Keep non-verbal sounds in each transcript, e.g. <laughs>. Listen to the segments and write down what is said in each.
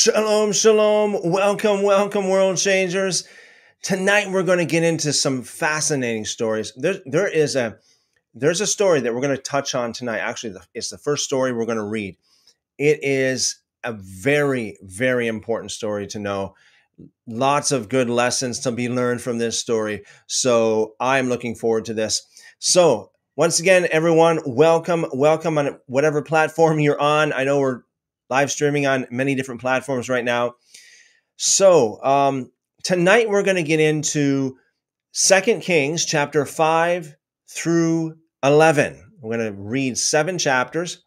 Shalom, shalom. Welcome, welcome, world changers. Tonight we're going to get into some fascinating stories. There, there is a there's a story that we're going to touch on tonight. Actually, it's the first story we're going to read. It is a very, very important story to know. Lots of good lessons to be learned from this story. So I'm looking forward to this. So once again, everyone, welcome, welcome on whatever platform you're on. I know we're live streaming on many different platforms right now. So um, tonight we're going to get into Second Kings chapter five through eleven. We're going to read seven chapters.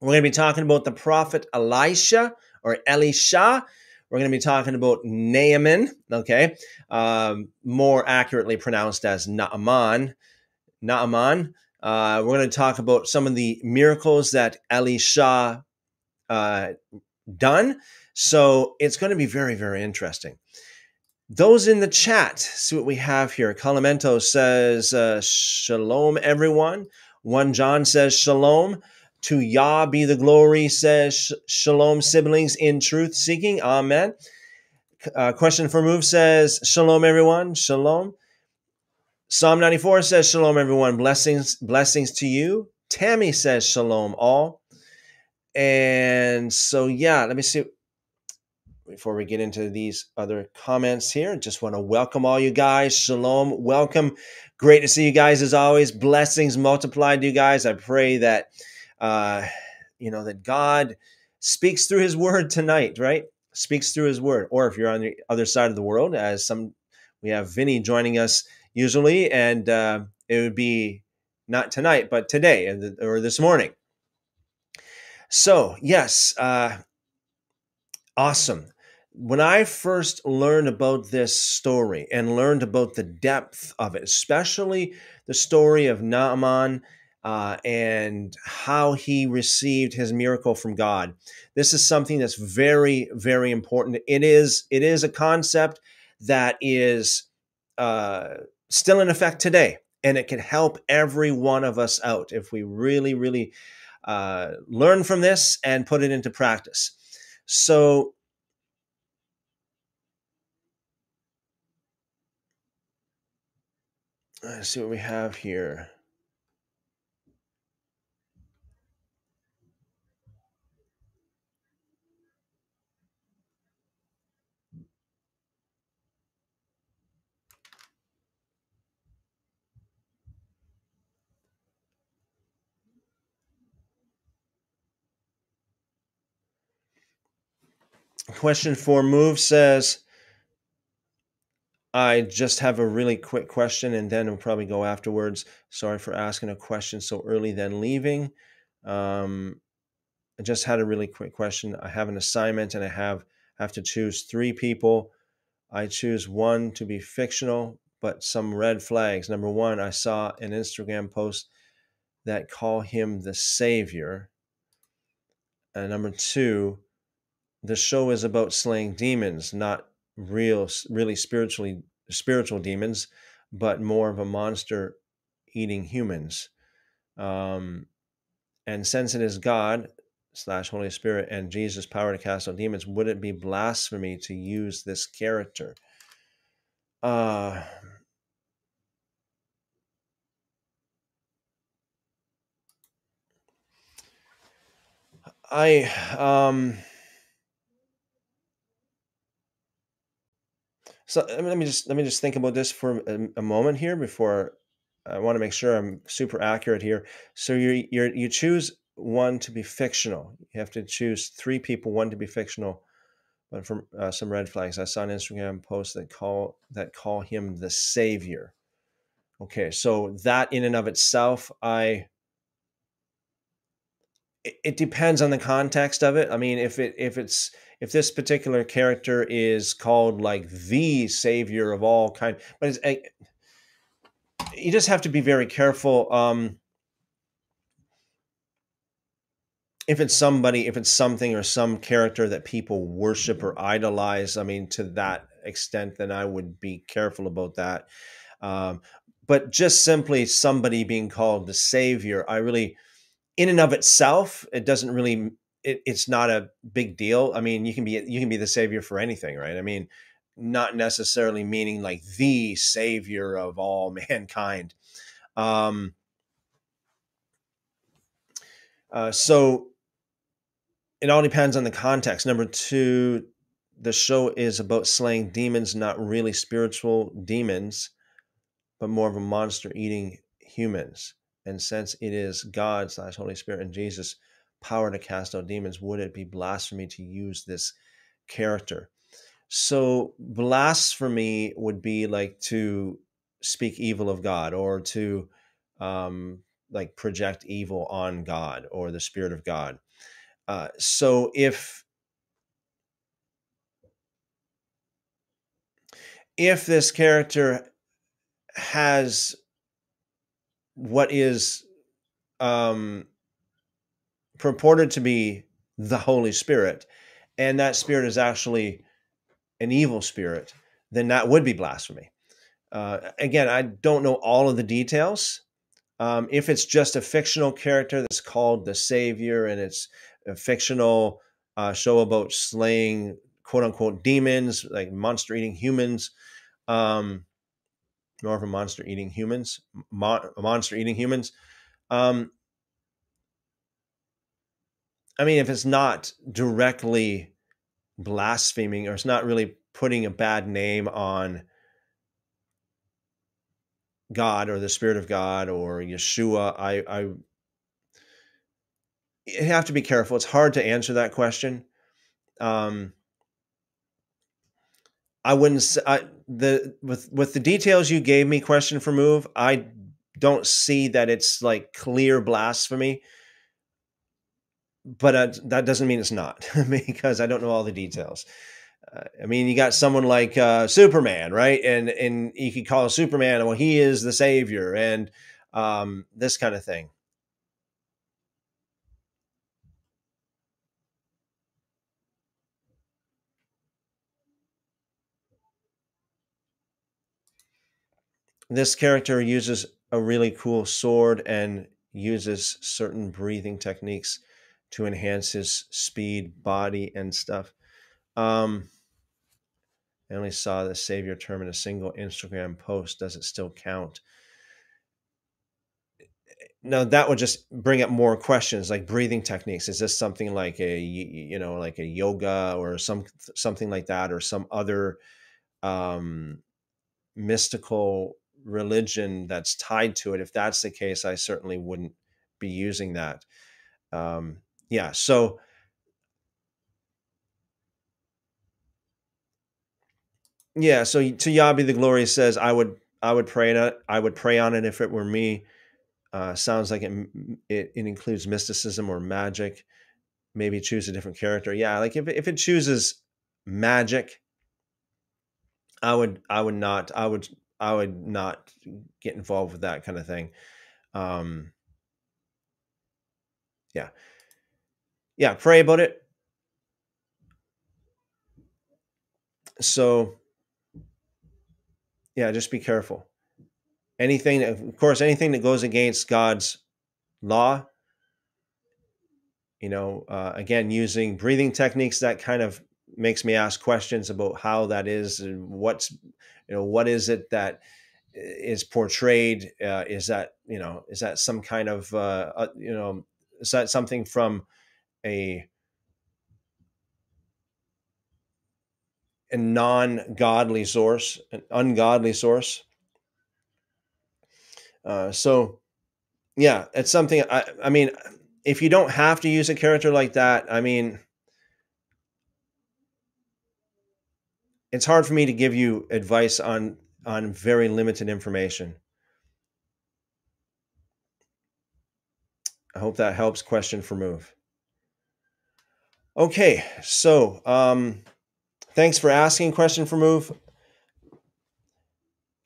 We're going to be talking about the prophet Elisha or Elisha. We're going to be talking about Naaman, okay, um, more accurately pronounced as Naaman. Naaman. Uh, we're going to talk about some of the miracles that Elisha uh, done. So it's going to be very, very interesting. Those in the chat, see what we have here. Calamento says, uh, Shalom, everyone. One John says, Shalom. To Yah be the glory, says, Shalom, siblings in truth seeking. Amen. Uh, question for Move says, Shalom, everyone. Shalom. Psalm 94 says, Shalom, everyone. Blessings, blessings to you. Tammy says, Shalom, all. And so, yeah, let me see. Before we get into these other comments here, just want to welcome all you guys. Shalom. Welcome. Great to see you guys as always. Blessings multiplied to you guys. I pray that, uh, you know, that God speaks through his word tonight, right? Speaks through his word. Or if you're on the other side of the world, as some, we have Vinny joining us usually, and uh, it would be not tonight, but today or this morning. So, yes, uh, awesome. When I first learned about this story and learned about the depth of it, especially the story of Naaman uh, and how he received his miracle from God, this is something that's very, very important. It is, it is a concept that is uh, still in effect today, and it can help every one of us out if we really, really uh, learn from this and put it into practice. So, let's see what we have here. Question for Move says, I just have a really quick question and then we'll probably go afterwards. Sorry for asking a question so early, then leaving. Um, I just had a really quick question. I have an assignment and I have have to choose three people. I choose one to be fictional, but some red flags. Number one, I saw an Instagram post that call him the savior. And number two, the show is about slaying demons, not real, really spiritually spiritual demons, but more of a monster eating humans. Um, and since it is God slash Holy Spirit and Jesus' power to cast out demons, would it be blasphemy to use this character? Uh, I um So let me just let me just think about this for a, a moment here before I want to make sure I'm super accurate here. So you you you choose one to be fictional. You have to choose three people, one to be fictional. But from uh, some red flags, I saw an Instagram post that call that call him the savior. Okay, so that in and of itself, I it, it depends on the context of it. I mean, if it if it's if this particular character is called like the savior of all kind, but it's a, you just have to be very careful. Um, if it's somebody, if it's something or some character that people worship or idolize, I mean, to that extent, then I would be careful about that. Um, but just simply somebody being called the savior, I really, in and of itself, it doesn't really it, it's not a big deal. I mean, you can be you can be the savior for anything, right? I mean, not necessarily meaning like the savior of all <laughs> mankind. Um, uh, so it all depends on the context. Number two, the show is about slaying demons, not really spiritual demons, but more of a monster eating humans. And since it is God slash Holy Spirit and Jesus' power to cast out demons, would it be blasphemy to use this character? So blasphemy would be like to speak evil of God or to um, like project evil on God or the Spirit of God. Uh, so if if this character has what is um, purported to be the Holy Spirit, and that spirit is actually an evil spirit, then that would be blasphemy. Uh, again, I don't know all of the details. Um, if it's just a fictional character that's called the Savior and it's a fictional uh, show about slaying quote unquote demons, like monster eating humans, um, more of a monster eating humans, mon- monster eating humans. Um, I mean, if it's not directly blaspheming or it's not really putting a bad name on God or the Spirit of God or Yeshua, I, I you have to be careful. It's hard to answer that question. Um, I wouldn't I, the with with the details you gave me question for move. I don't see that it's like clear blasphemy but uh, that doesn't mean it's not <laughs> because I don't know all the details. Uh, I mean, you got someone like uh, Superman, right? And and you could call Superman, well, he is the savior, and um, this kind of thing. This character uses a really cool sword and uses certain breathing techniques to enhance his speed, body, and stuff. Um, I only saw the Savior term in a single Instagram post. Does it still count? Now that would just bring up more questions like breathing techniques. Is this something like a you know like a yoga or some something like that, or some other um, mystical religion that's tied to it? If that's the case, I certainly wouldn't be using that. Um, yeah. So yeah. So to Yah be the glory says, I would I would pray on it. I would pray on it if it were me. Uh, sounds like it, it, it includes mysticism or magic. Maybe choose a different character. Yeah, like if if it chooses magic, I would I would not I would I would not get involved with that kind of thing. Um, yeah yeah, pray about it. So, yeah, just be careful. Anything, of course, anything that goes against God's law, you know, uh, again, using breathing techniques, that kind of makes me ask questions about how that is and what's, you know, what is it that is portrayed? Uh, is that, you know, is that some kind of, uh, uh, you know, is that something from, a a non-godly source, an ungodly source. Uh, so, yeah, it's something. I, I mean, if you don't have to use a character like that, I mean, it's hard for me to give you advice on on very limited information. I hope that helps. Question for move. Okay, so um, thanks for asking question for move.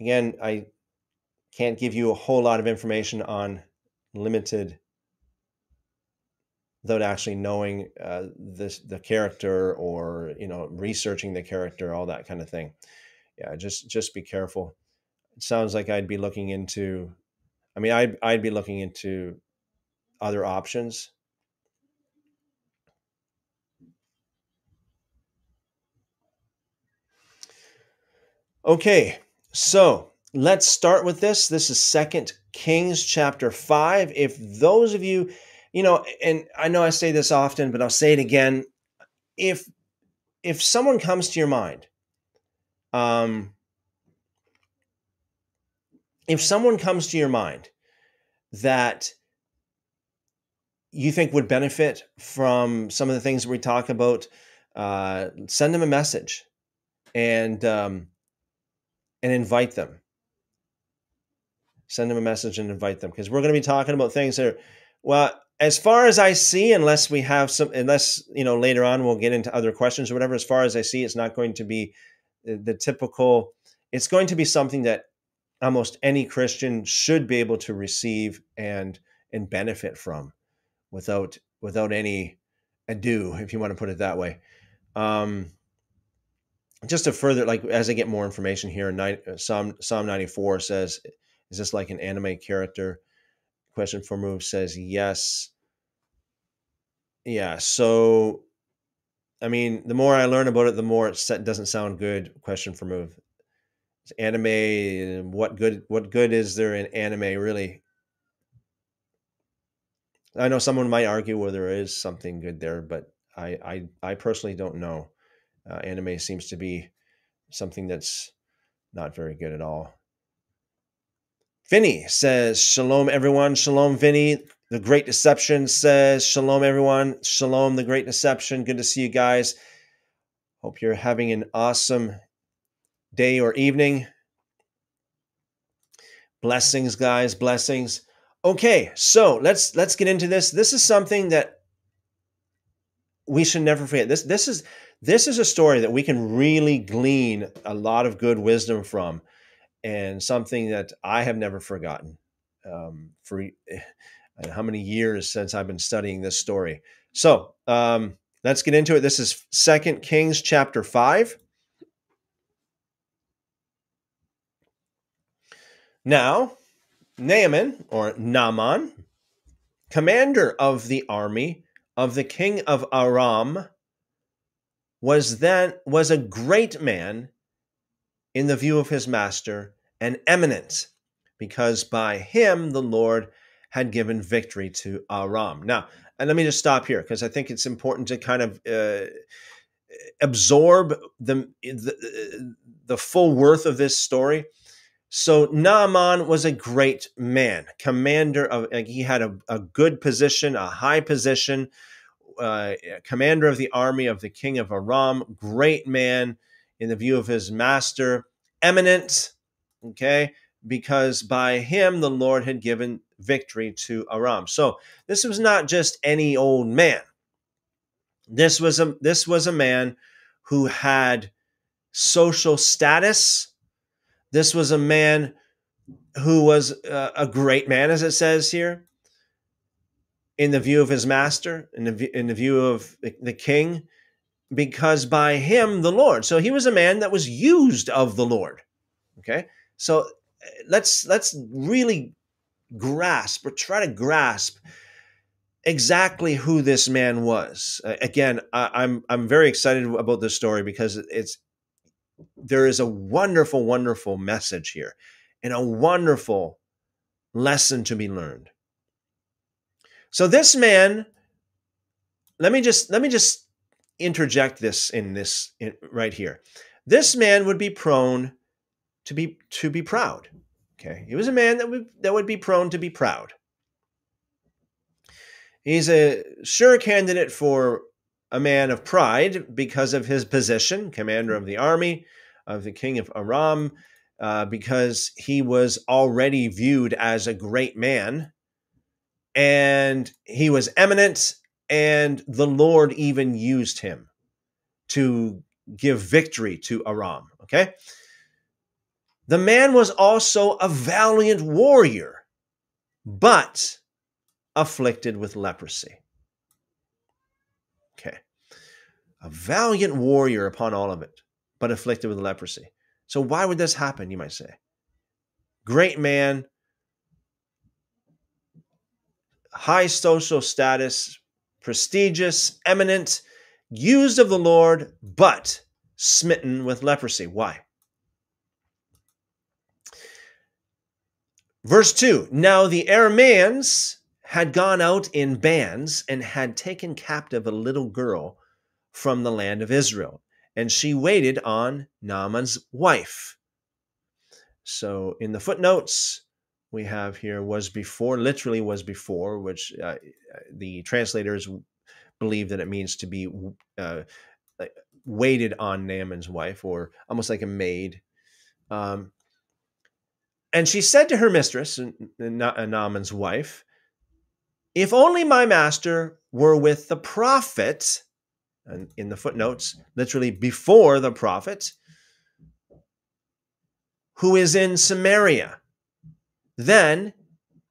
Again, I can't give you a whole lot of information on limited without actually knowing uh, this the character or you know researching the character all that kind of thing. Yeah just just be careful. It sounds like i'd be looking into i mean i'd, I'd be looking into other options Okay, so let's start with this. This is Second Kings chapter 5. If those of you, you know, and I know I say this often, but I'll say it again. If if someone comes to your mind, um, if someone comes to your mind that you think would benefit from some of the things we talk about, uh, send them a message and um, and invite them. Send them a message and invite them because we're going to be talking about things that are well. As far as I see, unless we have some, unless you know later on we'll get into other questions or whatever. As far as I see, it's not going to be the, the typical. It's going to be something that almost any Christian should be able to receive and and benefit from without without any ado, if you want to put it that way. Um, just to further, like as I get more information here, nine, uh, Psalm Psalm ninety four says, "Is this like an anime character?" Question for move says yes. Yeah, so I mean, the more I learn about it, the more it doesn't sound good. Question for move. Anime. What good? What good is there in anime? Really, I know someone might argue where there is something good there, but I I, I personally don't know. Uh, anime seems to be something that's not very good at all. Vinny says, Shalom, everyone. Shalom, Vinny. The Great Deception says, Shalom, everyone. Shalom, the Great Deception. Good to see you guys. Hope you're having an awesome day or evening. Blessings, guys. Blessings. Okay, so let's let's get into this. This is something that we should never forget. This this is this is a story that we can really glean a lot of good wisdom from, and something that I have never forgotten. Um, for eh, how many years since I've been studying this story. So um, let's get into it. This is Second Kings chapter five. Now, Naaman or Naaman, commander of the army of the king of Aram, was then was a great man in the view of his master and eminent because by him the Lord had given victory to Aram. Now, and let me just stop here because I think it's important to kind of uh, absorb the, the the full worth of this story. So Naaman was a great man, commander of. He had a, a good position, a high position, uh, commander of the army of the king of Aram. Great man in the view of his master, eminent. Okay, because by him the Lord had given victory to Aram. So this was not just any old man. This was a this was a man who had social status this was a man who was uh, a great man, as it says here, in the view of his master, in the, in the view of the king, because by him, the Lord. So he was a man that was used of the Lord. Okay. So uh, let's let's really grasp or try to grasp exactly who this man was. Uh, again, I, I'm I'm very excited about this story because it's there is a wonderful, wonderful message here and a wonderful lesson to be learned. So this man, let me just let me just interject this in this in, right here. This man would be prone to be to be proud. Okay, he was a man that would that would be prone to be proud. He's a sure candidate for a man of pride because of his position, commander of the army of the king of Aram, uh, because he was already viewed as a great man and he was eminent, and the Lord even used him to give victory to Aram. Okay. The man was also a valiant warrior, but afflicted with leprosy. Okay. A valiant warrior upon all of it, but afflicted with leprosy. So, why would this happen, you might say? Great man, high social status, prestigious, eminent, used of the Lord, but smitten with leprosy. Why? Verse 2 Now the Arameans had gone out in bands and had taken captive a little girl from the land of Israel, and she waited on Naaman's wife. So in the footnotes, we have here was before, literally was before, which uh, the translators believe that it means to be uh, waited on Naaman's wife, or almost like a maid. Um, and she said to her mistress, Naaman's wife, If only my master were with the prophet, and in the footnotes, literally before the prophet, who is in Samaria, then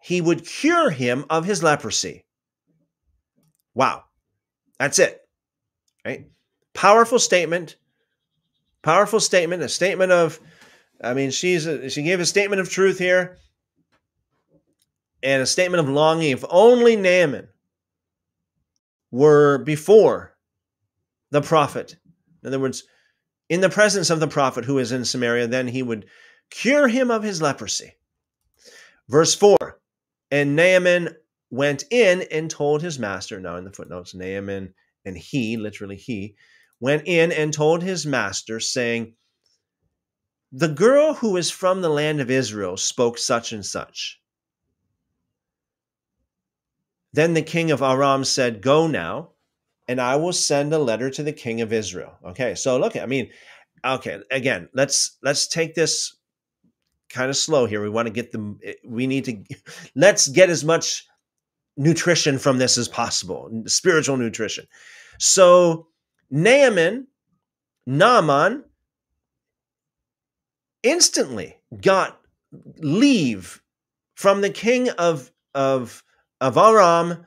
he would cure him of his leprosy. Wow. That's it. Right? Powerful statement. Powerful statement. A statement of, I mean, she's a, she gave a statement of truth here and a statement of longing. If only Naaman were before the prophet. In other words, in the presence of the prophet who is in Samaria, then he would cure him of his leprosy. Verse 4 And Naaman went in and told his master, now in the footnotes, Naaman and he, literally he, went in and told his master, saying, The girl who is from the land of Israel spoke such and such. Then the king of Aram said, Go now, and I will send a letter to the king of Israel. Okay, so look, I mean, okay, again, let's let's take this kind of slow here. We want to get them, eh, we need to <laughs> let's get as much nutrition from this as possible, spiritual nutrition. So Naaman, Naaman, instantly got leave from the king of of of Aram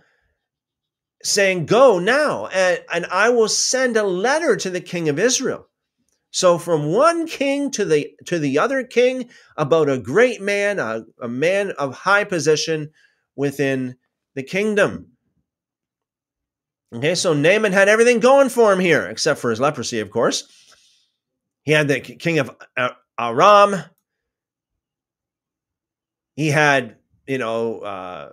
saying, Go now, and, and I will send a letter to the king of Israel. So from one king to the to the other king about a great man, a, a man of high position within the kingdom. Okay, so Naaman had everything going for him here, except for his leprosy, of course. He had the king of Aram. He had, you know, uh,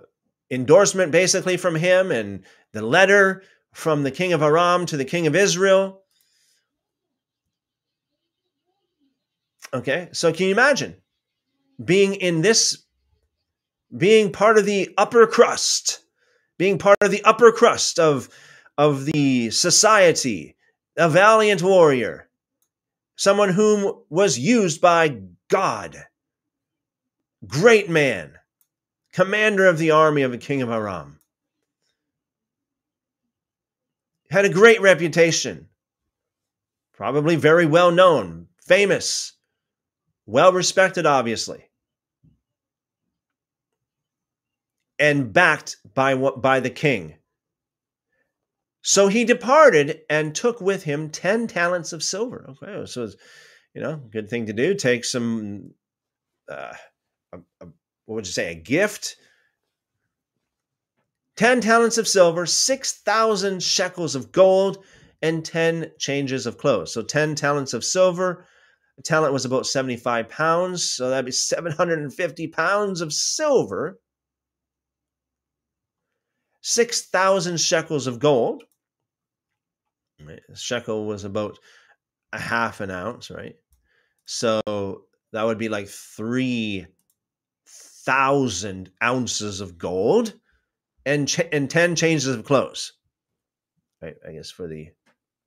endorsement basically from him and the letter from the king of Aram to the king of Israel. Okay, so can you imagine being in this, being part of the upper crust, being part of the upper crust of of the society, a valiant warrior, someone whom was used by God, great man, commander of the army of the king of Aram. Had a great reputation, probably very well known, famous, well respected, obviously, and backed by, what by the king so he departed and took with him 10 talents of silver. Okay, so it's, you know, good thing to do. Take some, uh, a, a, what would you say, a gift? 10 talents of silver, 6,000 shekels of gold, and 10 changes of clothes. So 10 talents of silver. Talent was about 75 pounds. So that'd be 750 pounds of silver. 6,000 shekels of gold shekel was about a half an ounce, right? So that would be like three thousand ounces of gold and and ten changes of clothes. Right, I guess for the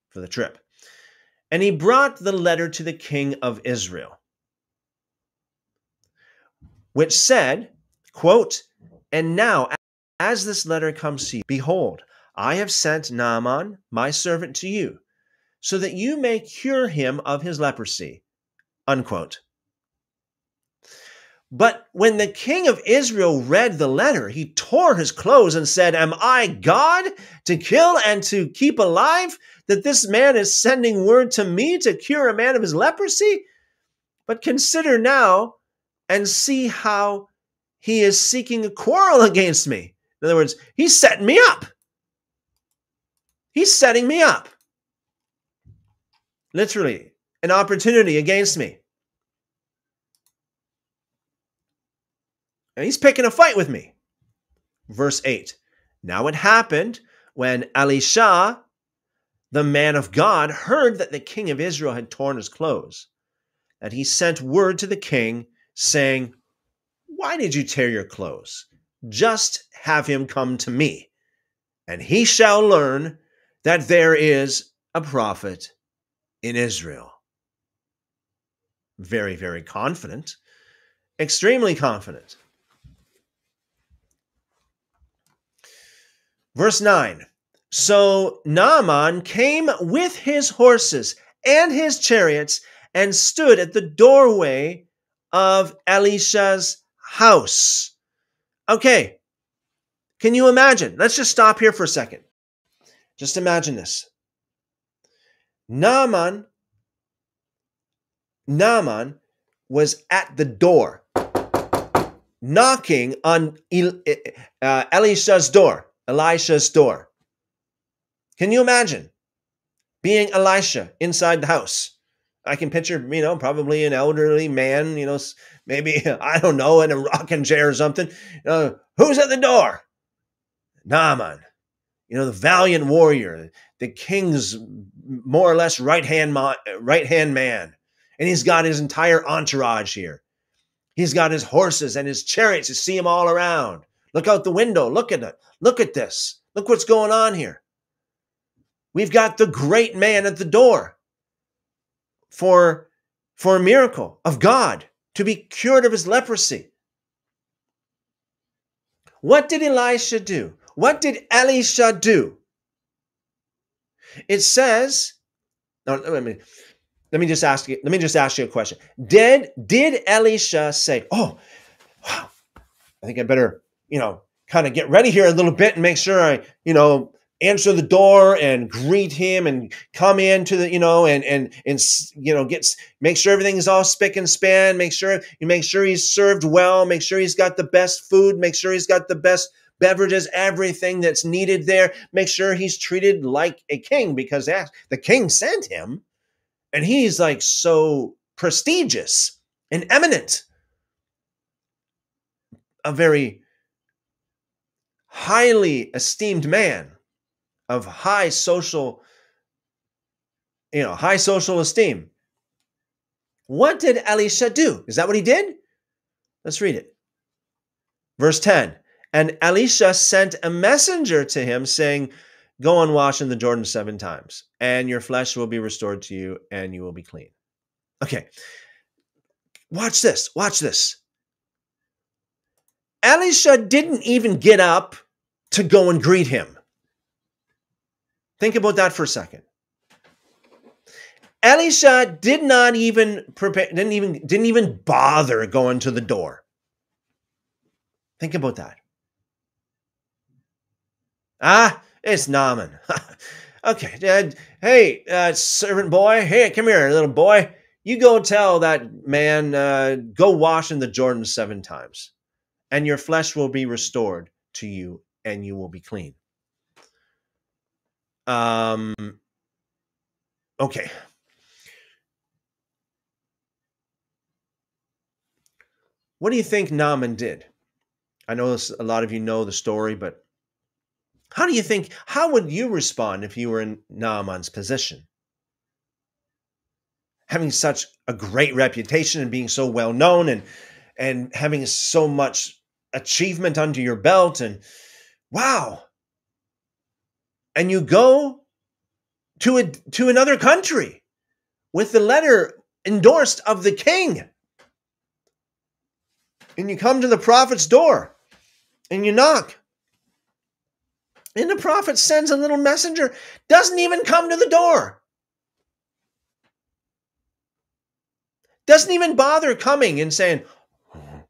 for the trip. And he brought the letter to the king of Israel, which said, quote, And now, as this letter comes to you, behold, I have sent Naaman, my servant, to you, so that you may cure him of his leprosy. Unquote. But when the king of Israel read the letter, he tore his clothes and said, Am I God to kill and to keep alive? That this man is sending word to me to cure a man of his leprosy? But consider now and see how he is seeking a quarrel against me. In other words, he's setting me up. He's setting me up. Literally, an opportunity against me. And he's picking a fight with me. Verse 8 Now it happened when Elisha, the man of God, heard that the king of Israel had torn his clothes, that he sent word to the king, saying, Why did you tear your clothes? Just have him come to me, and he shall learn that there is a prophet in Israel. Very, very confident, extremely confident. Verse 9 So Naaman came with his horses and his chariots and stood at the doorway of Elisha's house. Okay, can you imagine? Let's just stop here for a second. Just imagine this. Naaman, Naaman was at the door, knocking on uh, Elisha's door, Elisha's door. Can you imagine being Elisha inside the house? I can picture, you know, probably an elderly man, you know, maybe, <laughs> I don't know, in a rocking chair or something. Who's at the door? Naaman you know, the valiant warrior, the king's more or less right hand right hand man, and he's got his entire entourage here. He's got his horses and his chariots. You see him all around. Look out the window. Look at it. Look at this. Look what's going on here. We've got the great man at the door for, for a miracle of God to be cured of his leprosy. What did Elisha do? What did Elisha do? It says, no, let me let me just ask you, let me just ask you a question. Did did Elisha say, Oh, wow, I think I better, you know, kind of get ready here a little bit and make sure I, you know, answer the door and greet him and come into the you know and and and you know get make sure everything's all spick and span make sure you make sure he's served well make sure he's got the best food make sure he's got the best beverages, everything that's needed there. Make sure he's treated like a king because the king sent him and he's like so prestigious and eminent. A very highly esteemed man of high social you know high social esteem what did elisha do is that what he did let's read it verse 10 and Elisha sent a messenger to him saying, Go and wash in the Jordan seven times, and your flesh will be restored to you, and you will be clean. Okay, watch this. Watch this. Elisha didn't even get up to go and greet him. Think about that for a second. Elisha did not even prepare, didn't even, didn't even bother going to the door. Think about that. Ah, it's Naaman. <laughs> okay, Dad. Hey, uh, servant boy. Hey, come here, little boy. You go tell that man, uh, go wash in the Jordan seven times, and your flesh will be restored to you, and you will be clean. Um. Okay. What do you think Naaman did? I know this, a lot of you know the story, but how do you think, how would you respond if you were in Naaman's position? Having such a great reputation and being so well known and and having so much achievement under your belt and wow. And you go to a to another country with the letter endorsed of the king. And you come to the prophet's door and you knock. And the prophet sends a little messenger, doesn't even come to the door. Doesn't even bother coming and saying, oh,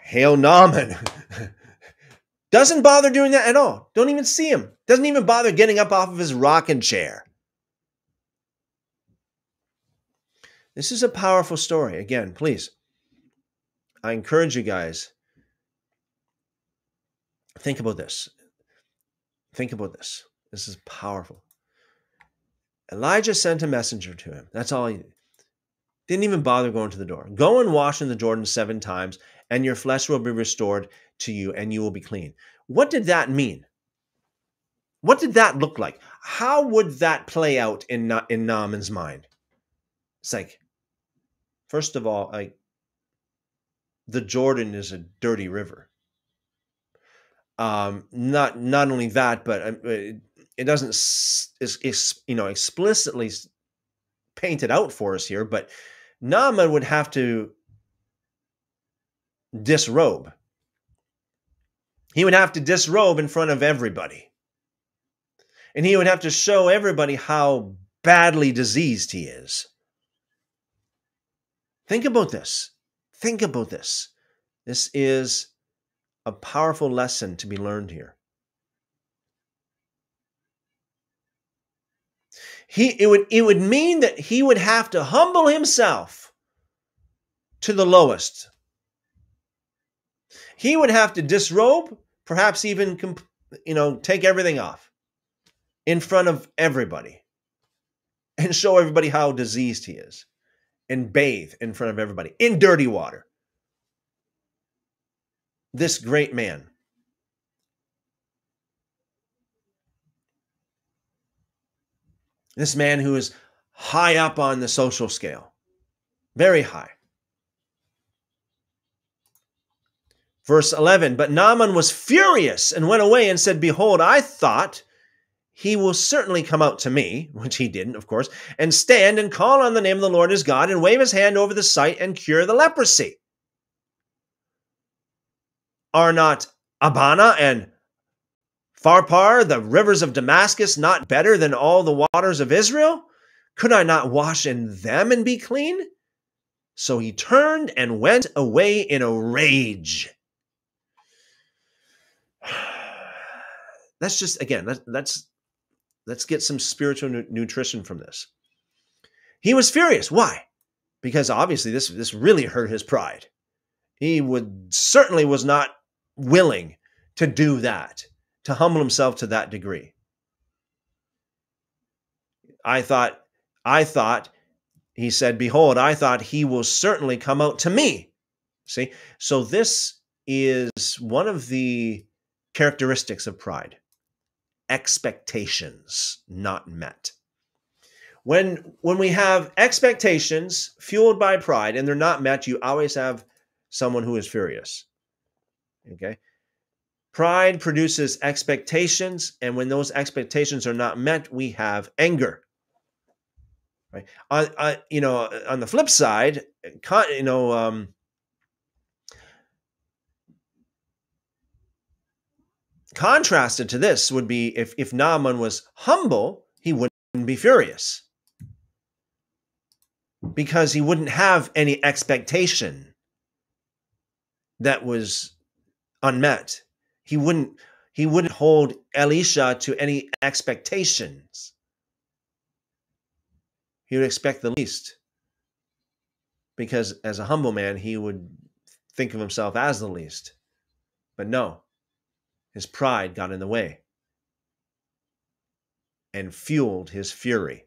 Hail Naaman. <laughs> Doesn't bother doing that at all. Don't even see him. Doesn't even bother getting up off of his rocking chair. This is a powerful story. Again, please, I encourage you guys Think about this. Think about this. This is powerful. Elijah sent a messenger to him. That's all he did. didn't even bother going to the door. Go and wash in the Jordan seven times, and your flesh will be restored to you, and you will be clean. What did that mean? What did that look like? How would that play out in in Naaman's mind? It's like, first of all, like the Jordan is a dirty river. Um, not not only that, but um, it, it doesn't is you know explicitly paint it out for us here, but Naaman would have to disrobe. He would have to disrobe in front of everybody. And he would have to show everybody how badly diseased he is. Think about this. Think about this. This is a powerful lesson to be learned here. He, it, would, it would mean that he would have to humble himself to the lowest. He would have to disrobe, perhaps even you know, take everything off in front of everybody and show everybody how diseased he is and bathe in front of everybody in dirty water. This great man This man who is high up on the social scale, very high. Verse 11 But Naaman was furious and went away and said, Behold, I thought he will certainly come out to me, <laughs> which he didn't, of course, and stand and call on the name of the Lord his God and wave his hand over the sight and cure the leprosy. Are not Abana and Pharpar, the rivers of Damascus, not better than all the waters of Israel? Could I not wash in them and be clean? So he turned and went away in a rage. <sighs> Let's just again, let's let's, let's get some spiritual nu- nutrition from this. He was furious. Why? Because obviously this this really hurt his pride. He would certainly was not willing to do that to humble himself to that degree. I thought, I thought, he said, Behold, I thought he will certainly come out to me. See? So this is one of the characteristics of pride expectations not met. When, when we have expectations fueled by pride and they're not met, you always have someone who is furious. Okay? Pride produces expectations, and when those expectations are not met, we have anger. Right? On, you know, on the flip side, you know, um, contrasted to this would be if if Naaman was humble, he wouldn't be furious because he wouldn't have any expectation that was unmet he wouldn't he wouldn't hold Elisha to any expectations. He would expect the least. Because as a humble man, he would think of himself as the least. But no, his pride got in the way and fueled his fury.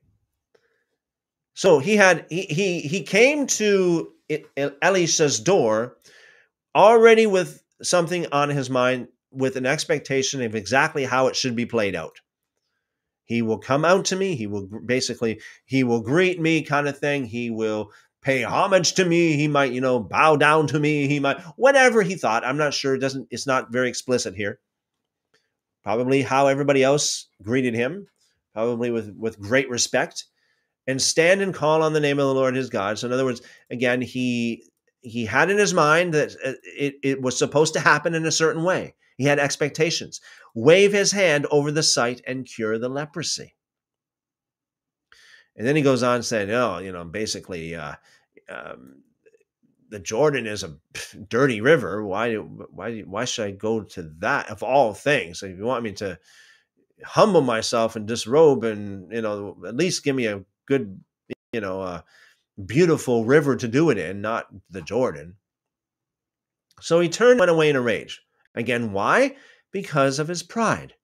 So he had he he, he came to Elisha's door already with something on his mind with an expectation of exactly how it should be played out. He will come out to me. He will basically, he will greet me, kind of thing. He will pay homage to me. He might, you know, bow down to me. He might, whatever he thought. I'm not sure. It doesn't, it's not very explicit here. Probably how everybody else greeted him, probably with, with great respect, and stand and call on the name of the Lord his God. So, in other words, again, he he had in his mind that uh, it, it was supposed to happen in a certain way. He had expectations. Wave his hand over the sight and cure the leprosy. And then he goes on saying, oh, you know, basically, uh, um, the Jordan is a <laughs> dirty river. Why, why, why should I go to that of all things? If you want me to humble myself and disrobe and, you know, at least give me a good, you know, uh, beautiful river to do it in, not the Jordan. So he turned and went away in a rage. Again, why? Because of his pride.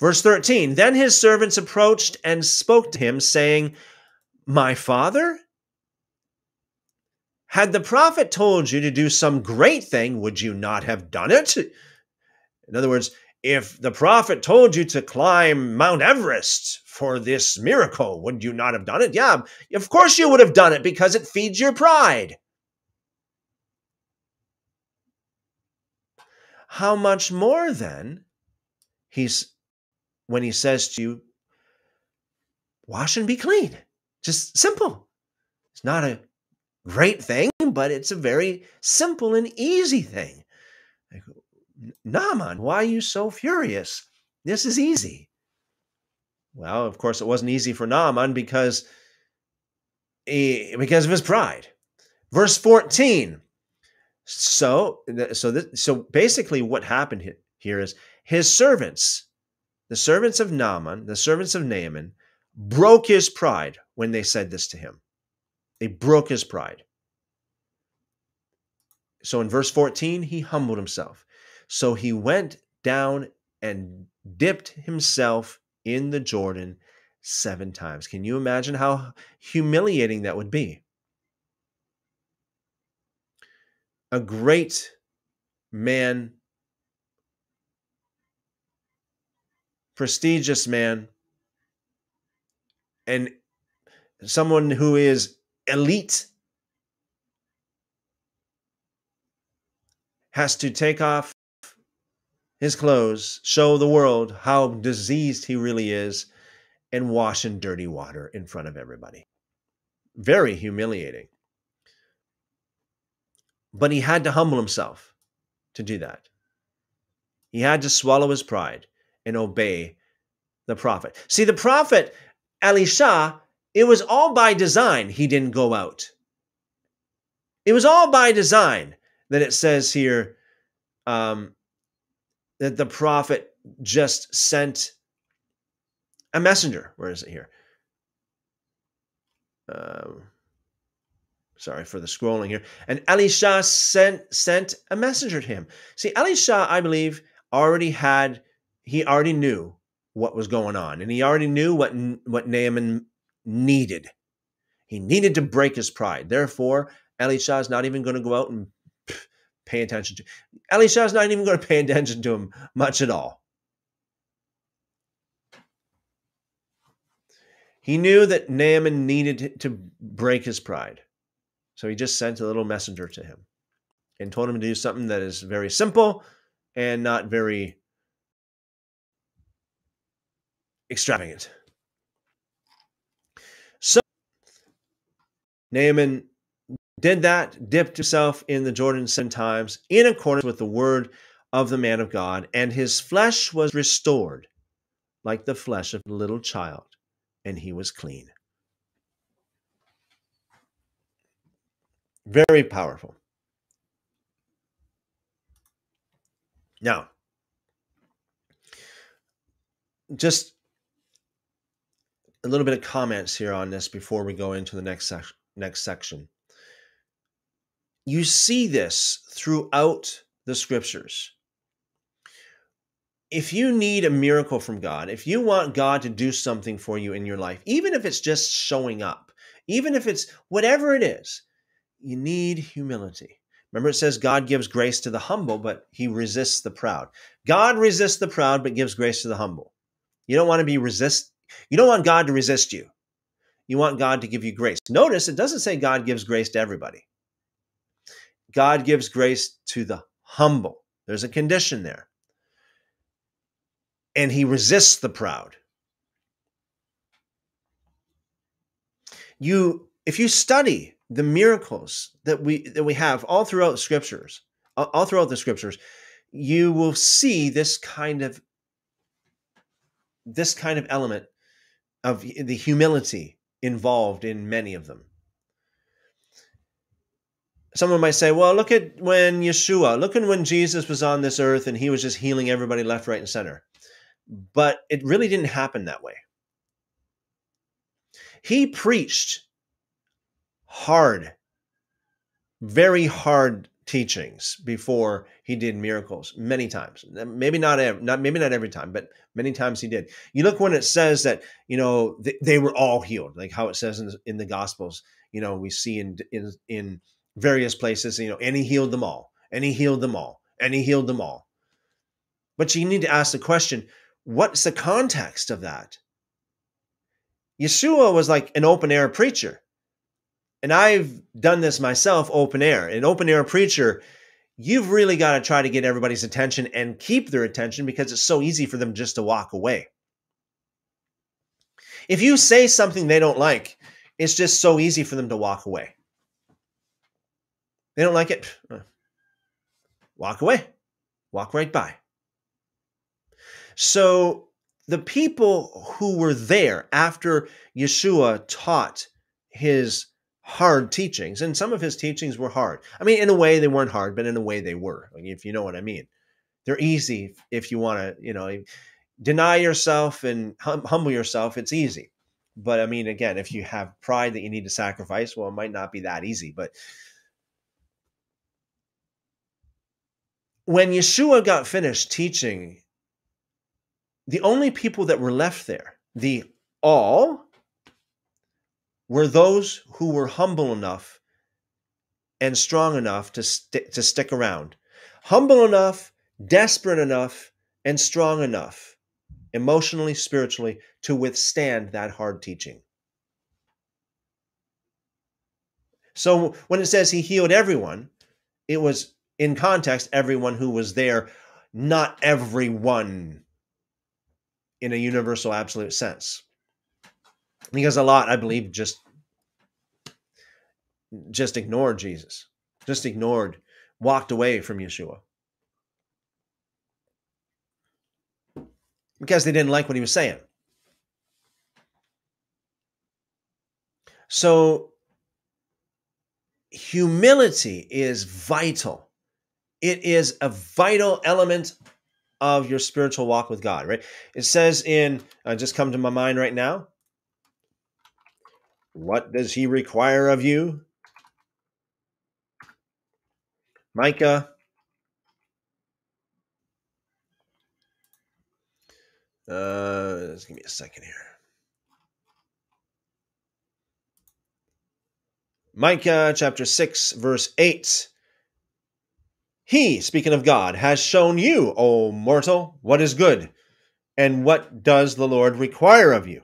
Verse 13 Then his servants approached and spoke to him, saying, my father? Had the prophet told you to do some great thing, would you not have done it? In other words, if the prophet told you to climb Mount Everest for this miracle, would you not have done it? Yeah, of course you would have done it because it feeds your pride. How much more then he's when he says to you, wash and be clean. Just simple. It's not a great thing, but it's a very simple and easy thing. Naaman, why are you so furious? This is easy. Well, of course, it wasn't easy for Naaman because, he, because of his pride. Verse 14 so, so, this, so basically, what happened here is his servants, the servants of Naaman, the servants of Naaman, broke his pride when they said this to him. They broke his pride. So in verse 14, he humbled himself. So he went down and dipped himself in the Jordan seven times. Can you imagine how humiliating that would be? a great man, prestigious man, and someone who is elite has to take off his clothes, show the world how diseased he really is, and wash in dirty water in front of everybody. Very humiliating. But he had to humble himself to do that. He had to swallow his pride and obey the prophet. See, the prophet Elisha, it was all by design he didn't go out. It was all by design that it says here um, that the prophet just sent a messenger. Where is it here? Um, Sorry for the scrolling here. And Elisha sent sent a messenger to him. See, Elisha, I believe, already had he already knew what was going on, and he already knew what what Naaman needed. He needed to break his pride. Therefore, Elisha is not even going to go out and <sniffs> pay attention to. Elisha is not even going to pay attention to him much at all. He knew that Naaman needed to break his pride. So he just sent a little messenger to him and told him to do something that is very simple and not very extravagant. Naaman did that, dipped himself in the Jordan seven times in accordance with the word of the man of God, and his flesh was restored like the flesh of a little child, and he was clean. Very powerful. Now, just a little bit of comments here on this before we go into the next sec- next section. You see this throughout the scriptures. If you need a miracle from God, if you want God to do something for you in your life, even if it's just showing up, even if it's whatever it is, you need humility. Remember, it says God gives grace to the humble, but he resists the proud. God resists the proud, but gives grace to the humble. You don't want to be resist. You don't want God to resist you. You want God to give you grace. Notice it doesn't say God gives grace to everybody. God gives grace to the humble. There's a condition there. And he resists the proud. You if you study the miracles that we that we have all throughout scriptures, all throughout the scriptures, you will see this kind of this kind of element of the humility involved in many of them. Someone might say, well, look at when Yeshua, look at when Jesus was on this earth and he was just healing everybody left, right, and center. But it really didn't happen that way. He preached hard, very hard teachings before he did miracles many times. Maybe not every, not maybe not every time but many times he did. You look when it says that you know they, were all healed like how it says in the, in the gospels you know we see in in in various places you know and he healed them all and he healed them all and he healed them all. But you need to ask the question what's the context of that? Yeshua was like an open air preacher and I've done this myself open air. An open air preacher, you've really got to try to get everybody's attention and keep their attention because it's so easy for them just to walk away. If you say something they don't like, it's just so easy for them to walk away. They don't like it. Uh, walk away. Walk right by. So the people who were there after Yeshua taught his hard teachings, and some of his teachings were hard. I mean, in a way they weren't hard, but in a way they were, if you know what I mean. They're easy if you want to, you know, deny yourself and hum- humble yourself. It's easy. But I mean, again, if you have pride that you need to sacrifice, well, it might not be that easy. But when Yeshua got finished teaching, the only people that were left there, the all were those who were humble enough and strong enough to, st- to stick around. Humble enough, desperate enough, and strong enough, emotionally, spiritually, to withstand that hard teaching. So when it says he healed everyone, it was in context everyone who was there, not everyone in a universal absolute sense because a lot i believe just just ignored jesus just ignored walked away from yeshua. Because they didn't like what he was saying. So humility is vital. It is a vital element of your spiritual walk with god right? It says in uh, just come to my mind right now. What does he require of you? Micah. Uh, give me a second here. Micah chapter 6, verse 8. He, speaking of God, has shown you, O mortal, what is good, and what does the Lord require of you?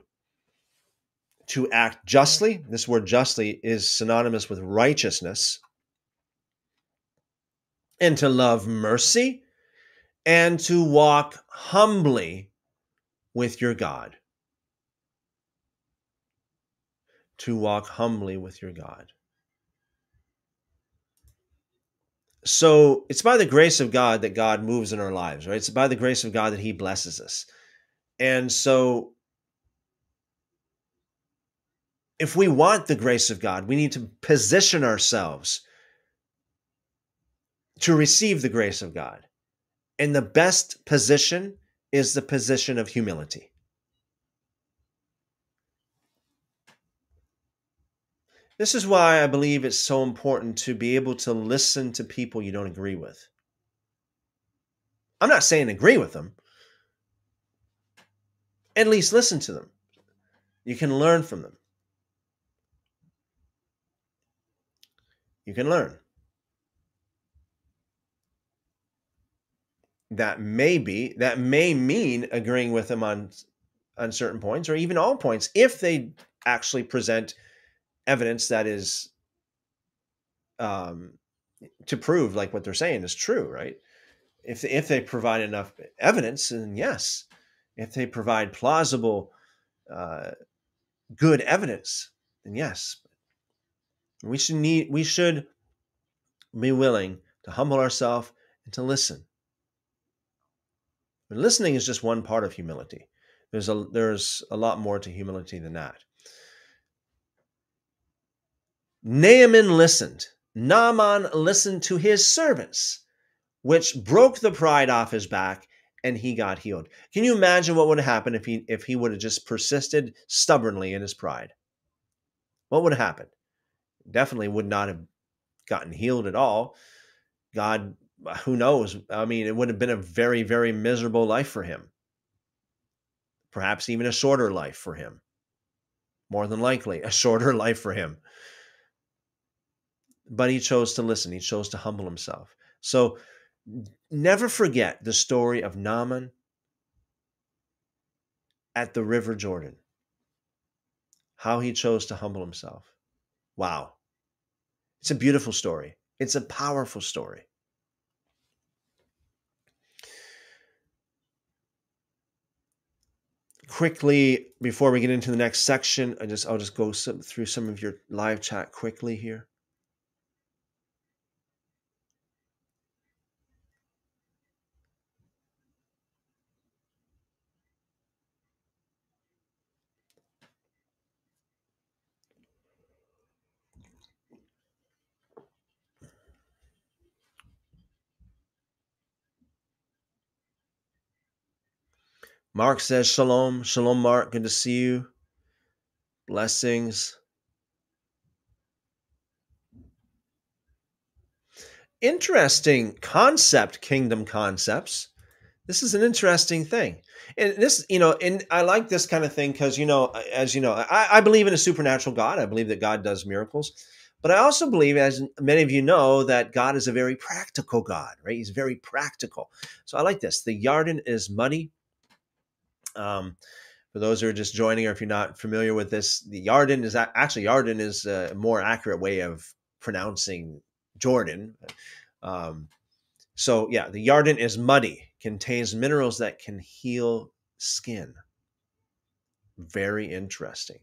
to act justly. This word justly is synonymous with righteousness. And to love mercy and to walk humbly with your God. To walk humbly with your God. So it's by the grace of God that God moves in our lives, right? It's by the grace of God that He blesses us. And so if we want the grace of God, we need to position ourselves to receive the grace of God. And the best position is the position of humility. This is why I believe it's so important to be able to listen to people you don't agree with. I'm not saying agree with them. At least listen to them. You can learn from them. you can learn. That may be, that may mean agreeing with them on, on certain points or even all points if they actually present evidence that is um, to prove like what they're saying is true, right? If if they provide enough evidence, then yes. If they provide plausible, uh, good evidence, then yes. We should need we should be willing to humble ourselves and to listen. But listening is just one part of humility. There's a there's a lot more to humility than that. Naaman listened. Naaman listened to his servants, which broke the pride off his back, and he got healed. Can you imagine what would have happened if he if he would have just persisted stubbornly in his pride? What would have happened? definitely would not have gotten healed at all. God, Uh, who knows? I mean, it would have been a very, very miserable life for him. Perhaps even a shorter life for him. More than likely, a <laughs> shorter life for him. But he chose to listen, he chose to humble himself. So never forget the story of Naaman at the River Jordan, how he chose to humble himself. Wow. It's a beautiful story. It's a powerful story. Quickly, before we get into the next section, I just I'll just go some, through some of your live chat quickly here. Mark says, Shalom. Shalom, Mark. Good to see you. Blessings. Interesting concept, kingdom concepts. This is an interesting thing. And this, you know, and I like this kind of thing because, you know, as you know, I, I believe in a supernatural God. I believe that God does miracles. But I also believe, as many of you know, that God is a very practical God, right? He's very practical. So I like this. The Yarden is muddy. Um, for those who are just joining, or if you're not familiar with this, the Yarden is actually Yarden is a more accurate way of pronouncing Jordan. Um, so yeah, the Yarden is muddy, contains minerals that can heal skin. Very interesting.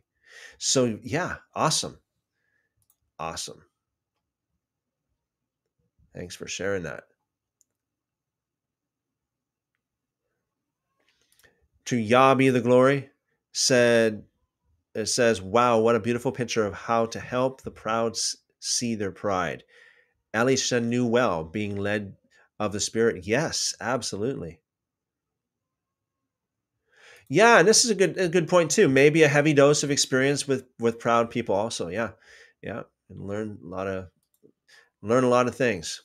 So yeah, awesome, awesome. Thanks for sharing that. To Yah be the glory, said, it says, wow, what a beautiful picture of how to help the proud see their pride. Elisha knew well being led of the Spirit. Yes, absolutely. Yeah, and this is a good a good point too. Maybe a heavy dose of experience with with proud people also. Yeah, yeah, and learn a lot of learn a lot of things.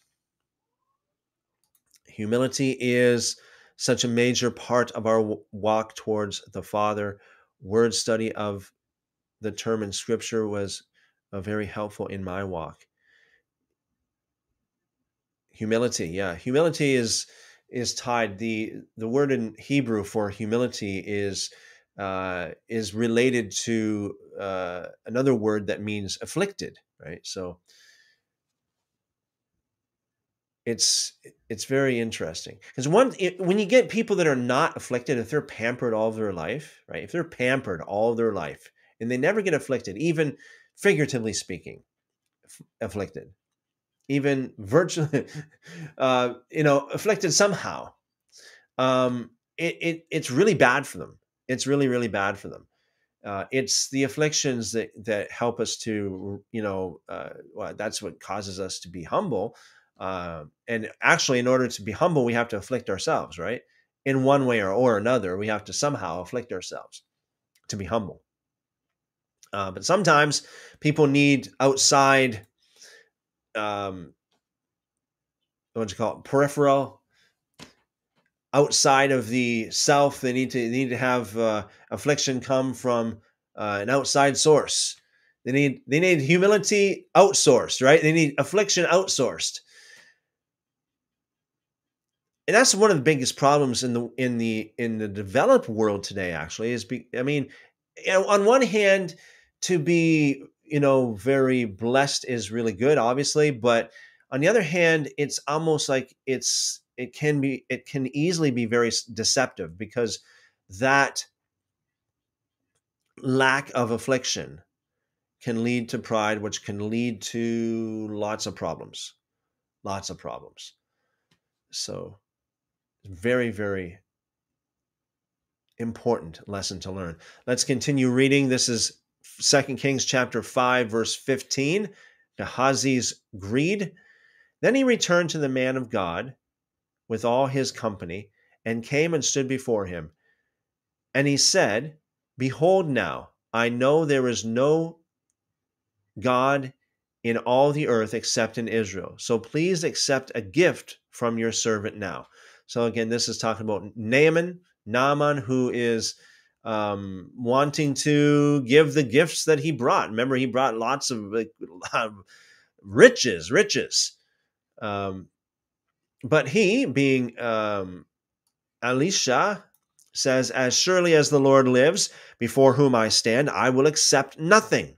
Humility is such a major part of our walk towards the Father. Word study of the term in Scripture was uh, very helpful in my walk. Humility, yeah, humility is is tied. the The word in Hebrew for humility is uh, is related to uh, another word that means afflicted, right? So it's it's very interesting. Because one it, when you get people that are not afflicted if they're pampered all of their life right if they're pampered all their life and they never get afflicted even figuratively speaking f- afflicted even virtually <laughs> uh, you know afflicted somehow um, it, it it's really bad for them. It's really really bad for them. Uh, it's the afflictions that that help us to you know uh, well, that's what causes us to be humble uh, and actually, in order to be humble, we have to afflict ourselves, right? In one way or, or another, we have to somehow afflict ourselves to be humble. Uh, but sometimes people need outside, um, what you call it, peripheral, outside of the self. They need to they need to have uh, affliction come from uh, an outside source. They need they need humility outsourced, right? They need affliction outsourced and that's one of the biggest problems in the in the in the developed world today actually is be, i mean on one hand to be you know very blessed is really good obviously but on the other hand it's almost like it's it can be it can easily be very deceptive because that lack of affliction can lead to pride which can lead to lots of problems lots of problems. So very, very important lesson to learn. Let's continue reading. This is Second Kings chapter 5, verse 15. Gehazi's greed. Then he returned to the man of God with all his company and came and stood before him. And he said, Behold, now I know there is no God in all the earth except in Israel. So please accept a gift from your servant now. So again, this is talking about Naaman, Naaman, who is um, wanting to give the gifts that he brought. Remember, he brought lots of like, <laughs> riches, riches. Um, but he, being um, Elisha, says, As surely as the Lord lives, before whom I stand, I will accept nothing.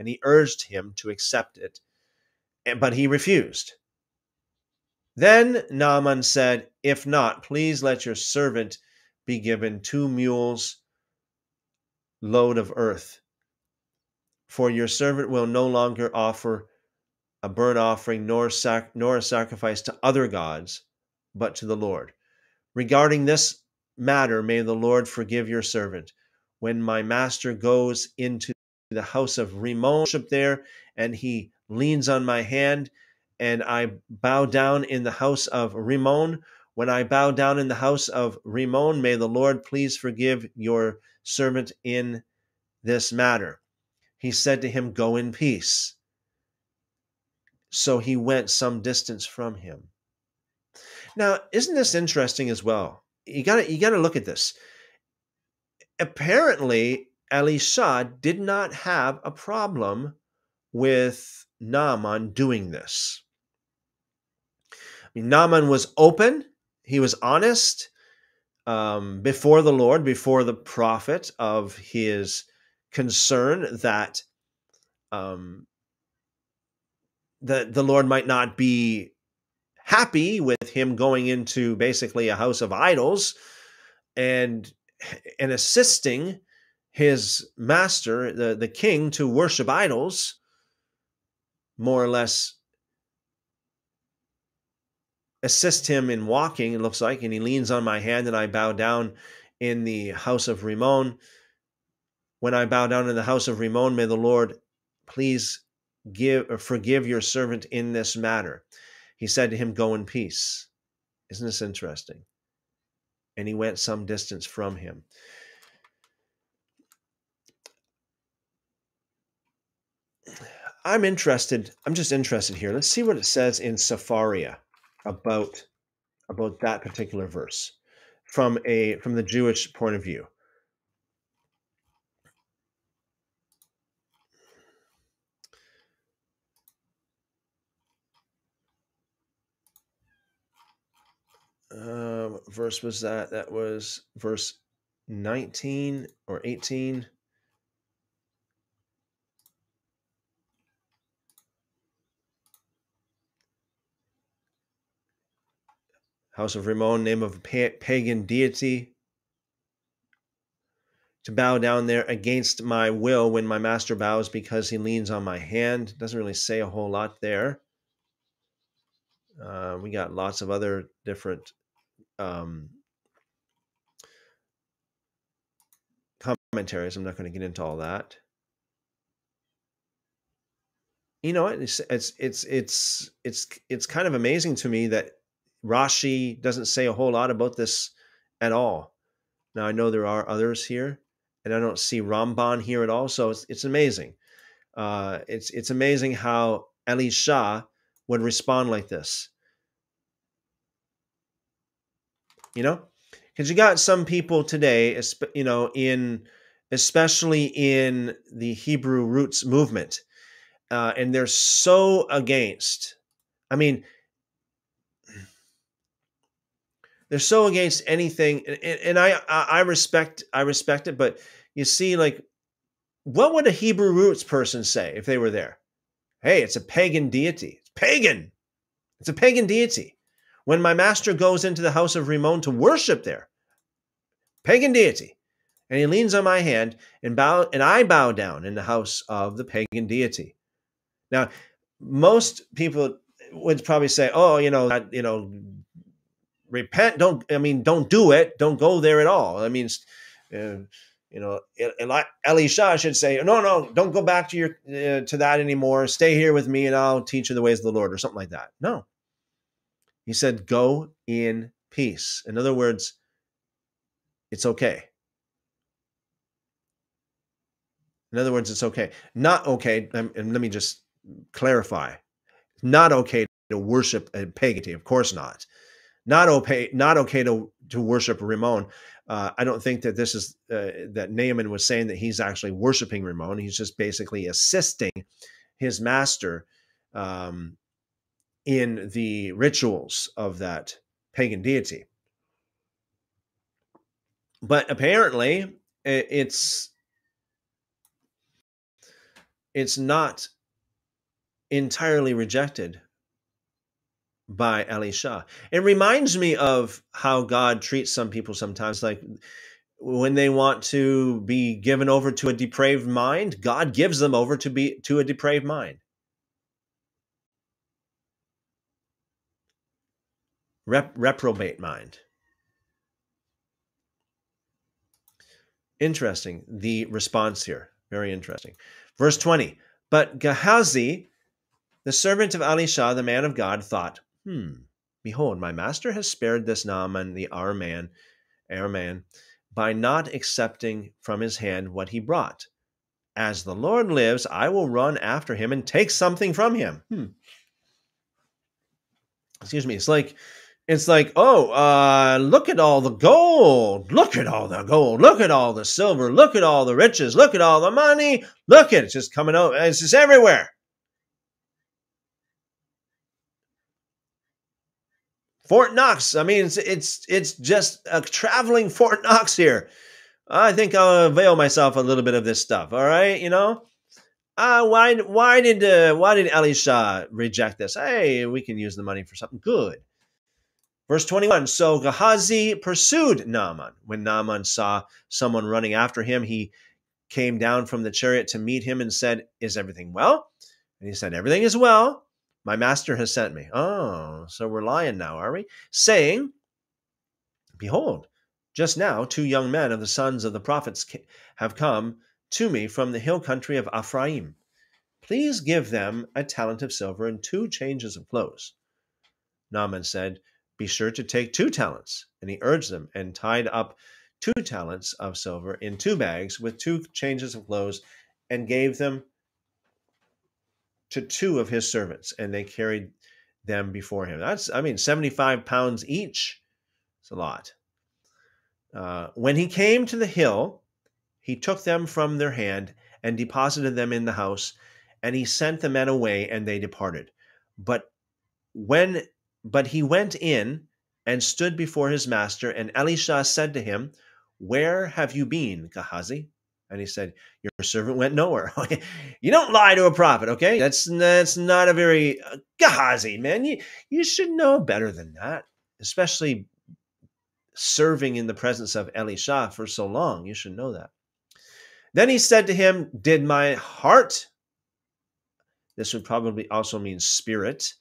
And he urged him to accept it, but he refused. Then Naaman said, If not, please let your servant be given two mules load of earth. For your servant will no longer offer a burnt offering nor, sac- nor a sacrifice to other gods, but to the Lord. Regarding this matter, may the Lord forgive your servant. When my master goes into the house of Rimmon, there, and he leans on my hand, and I bow down in the house of Rimmon. When I bow down in the house of Rimmon, may the Lord please forgive your servant in this matter. He said to him, Go in peace. So he went some distance from him. Now, isn't this interesting as well? You gotta you got to look at this. Apparently, Elisha did not have a problem with Naaman doing this. I mean, Naaman was open, he was honest um, before the Lord, before the prophet of his concern that um, the, the Lord might not be happy with him going into basically a house of idols and and assisting his master, the, the king, to worship idols, more or less assist him in walking, it looks like, and he leans on my hand, and I bow down in the house of Rimmon. When I bow down in the house of Rimmon, may the Lord please give or forgive your servant in this matter. He said to him, Go in peace. Isn't this interesting? And he went some distance from him. I'm interested. I'm just interested here. Let's see what it says in Sefaria about about that particular verse from a from the Jewish point of view. Uh, verse was that? That was verse 19 or 18. House of Rimmon, name of a pagan deity, to bow down there against my will when my master bows because he leans on my hand. Doesn't really say a whole lot there. Uh, we got lots of other different um, commentaries. I'm not going to get into all that. You know, it's it's it's it's it's it's kind of amazing to me that Rashi doesn't say a whole lot about this at all. Now I know there are others here, and I don't see Ramban here at all. So it's it's amazing. Uh, it's it's amazing how Elisha would respond like this. You know, because you got some people today, you know, in especially in the Hebrew roots movement, uh, and they're so against. I mean, they're so against anything and, and I, I respect i respect it but you see like what would a hebrew roots person say if they were there? Hey it's a pagan deity. It's pagan. It's a pagan deity. When my master goes into the house of Rimmon to worship there pagan deity. And he leans on my hand and bow and i bow down in the house of the pagan deity. Now most people would probably say oh you know that you know repent don't i mean don't do it don't go there at all. I mean uh, you know elisha should say no no don't go back to your uh, to that anymore. Stay here with me and i'll teach you the ways of the lord or something like that. No. He said go in peace. In other words it's okay. In other words it's okay. Not okay and let me just clarify. Not okay to worship a pagan, of course not. Not okay, not okay to to worship Ramon. Uh, I don't think that this is uh, that Naaman was saying that he's actually worshiping Ramon. He's just basically assisting his master um, in the rituals of that pagan deity. But apparently, it's it's not entirely rejected by Elisha. It reminds me of how God treats some people sometimes, like when they want to be given over to a depraved mind, God gives them over to be to a depraved mind. Rep, reprobate mind. Interesting, the response here. Very interesting. Verse 20. But Gehazi, the servant of Elisha, the man of God, thought, Hmm, behold, my master has spared this Naaman, the Araman, Araman, by not accepting from his hand what he brought. As the Lord lives, I will run after him and take something from him. Hmm. Excuse me. It's like it's like, oh, uh, look at all the gold. Look at all the gold. Look at all the silver. Look at all the riches. Look at all the money. Look at it. It's just coming out. It's just everywhere. Fort Knox. I mean, it's it's it's just a traveling Fort Knox here. I think I'll avail myself a little bit of this stuff. All right, you know. Uh, why why did uh, why did Elisha reject this? Hey, we can use the money for something good. Verse 21 So Gehazi pursued Naaman. When Naaman saw someone running after him, he came down from the chariot to meet him and said, Is everything well? And he said, Everything is well. My master has sent me. Oh, so we're lying now, are we? Saying, Behold, just now two young men of the sons of the prophets have come to me from the hill country of Ephraim. Please give them a talent of silver and two changes of clothes. Naaman said, Be sure to take two talents. And he urged them and tied up two talents of silver in two bags with two changes of clothes and gave them to two of his servants, and they carried them before him. That's, I mean, 75 pounds each. It's a lot. Uh, when he came to the hill, he took them from their hand and deposited them in the house, and he sent the men away, and they departed. But when but he went in and stood before his master, and Elisha said to him, Where have you been, Gehazi? And he said, Your servant went nowhere. <laughs> you don't lie to a prophet, okay? That's that's not a very uh, Gehazi, man. You you should know better than that, especially serving in the presence of Elisha for so long. You should know that. Then he said to him, Did my heart, this would probably also mean spirit,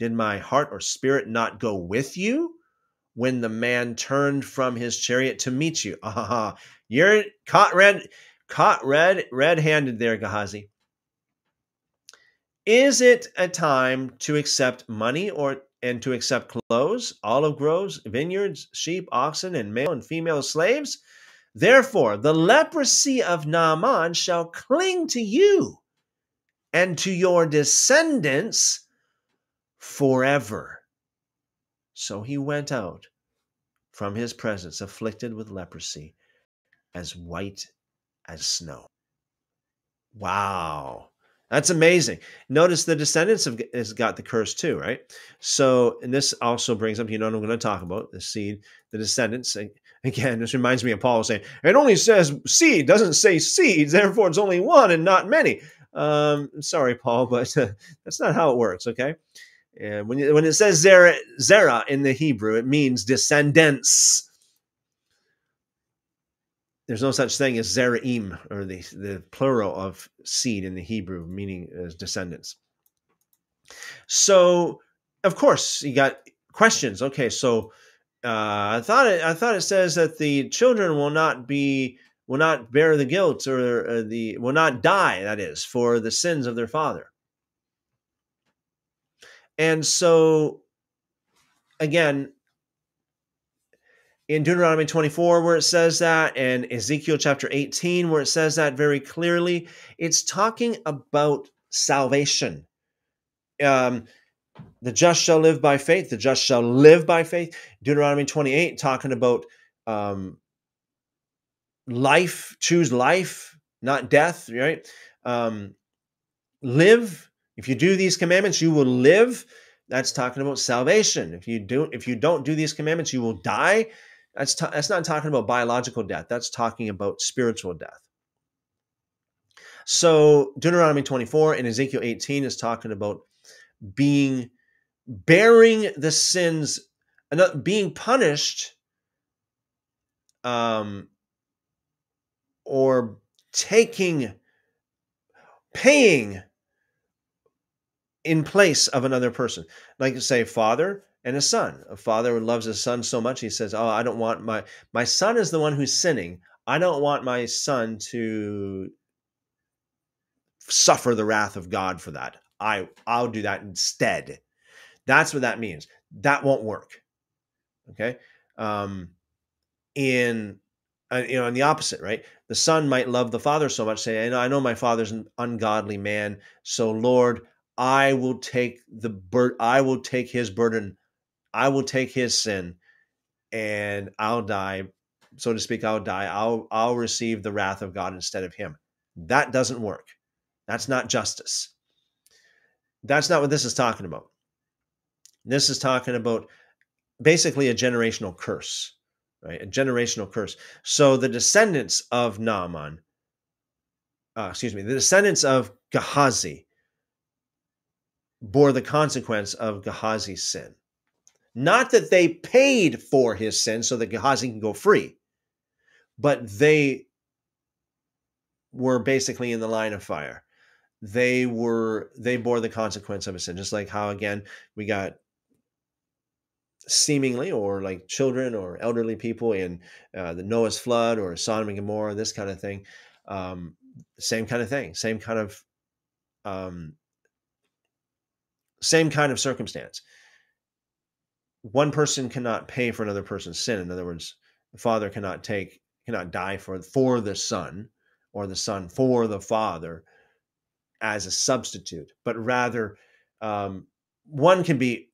did my heart or spirit not go with you when the man turned from his chariot to meet you? Ah, <laughs> you're caught red Caught red red-handed there, Gehazi. Is it a time to accept money or and to accept clothes, olive groves, vineyards, sheep, oxen, and male and female slaves? Therefore, the leprosy of Naaman shall cling to you and to your descendants forever. So he went out from his presence afflicted with leprosy, as white as snow. Wow. That's amazing. Notice the descendants have has got the curse too, right? So, and this also brings up, you know, what I'm going to talk about the seed, the descendants. Again, this reminds me of Paul saying, it only says seed, doesn't say seeds, therefore it's only one and not many. Um, sorry, Paul, <laughs> but that's not how it works, okay? And when, when it says zera, zera in the Hebrew, it means descendants there's no such thing as zeraim or the, the plural of seed in the Hebrew, meaning as descendants. So, of course, you got questions. Okay, so uh, I thought it, I thought it says that the children will not be will not bear the guilt or uh, the will not die. That is for the sins of their father. And so, again, in Deuteronomy 24, where it says that, and Ezekiel chapter 18, where it says that very clearly, it's talking about salvation. Um, the just shall live by faith. The just shall live by faith. Deuteronomy 28, talking about um, life, choose life, not death, right? Um, live. If you do these commandments, you will live. That's talking about salvation. If you do, if you don't do these commandments, you will die. That's ta- that's not talking about biological death. That's talking about spiritual death. So Deuteronomy 24 and Ezekiel 18 is talking about being bearing the sins, being punished, um, or taking, paying in place of another person. Like say, father and a son. A father loves his son so much he says, "Oh, I don't want my my son is the one who's sinning. I don't want my son to suffer the wrath of God for that. I I'll do that instead." That's what that means. That won't work. Okay. Um, in uh, you know, on the opposite, right? The son might love the father so much, say, I know, I know my father's an ungodly man, so Lord, I will take the bur- I will take his burden, I will take his sin, and I'll die, so to speak. I'll die. I'll I'll receive the wrath of God instead of him. That doesn't work. That's not justice. That's not what this is talking about. This is talking about basically a generational curse, right? A generational curse. So the descendants of Naaman, uh, excuse me, the descendants of Gehazi bore the consequence of Gehazi's sin. Not that they paid for his sin so that Gehazi can go free, but they were basically in the line of fire. They were they bore the consequence of a sin, just like how again we got seemingly or like children or elderly people in uh, the Noah's flood or Sodom and Gomorrah, this kind of thing. Um, same kind of thing, same kind of um, same kind of circumstance. One person cannot pay for another person's sin. In other words, the father cannot take cannot die for for the son or the son for the father as a substitute, but rather um, one can be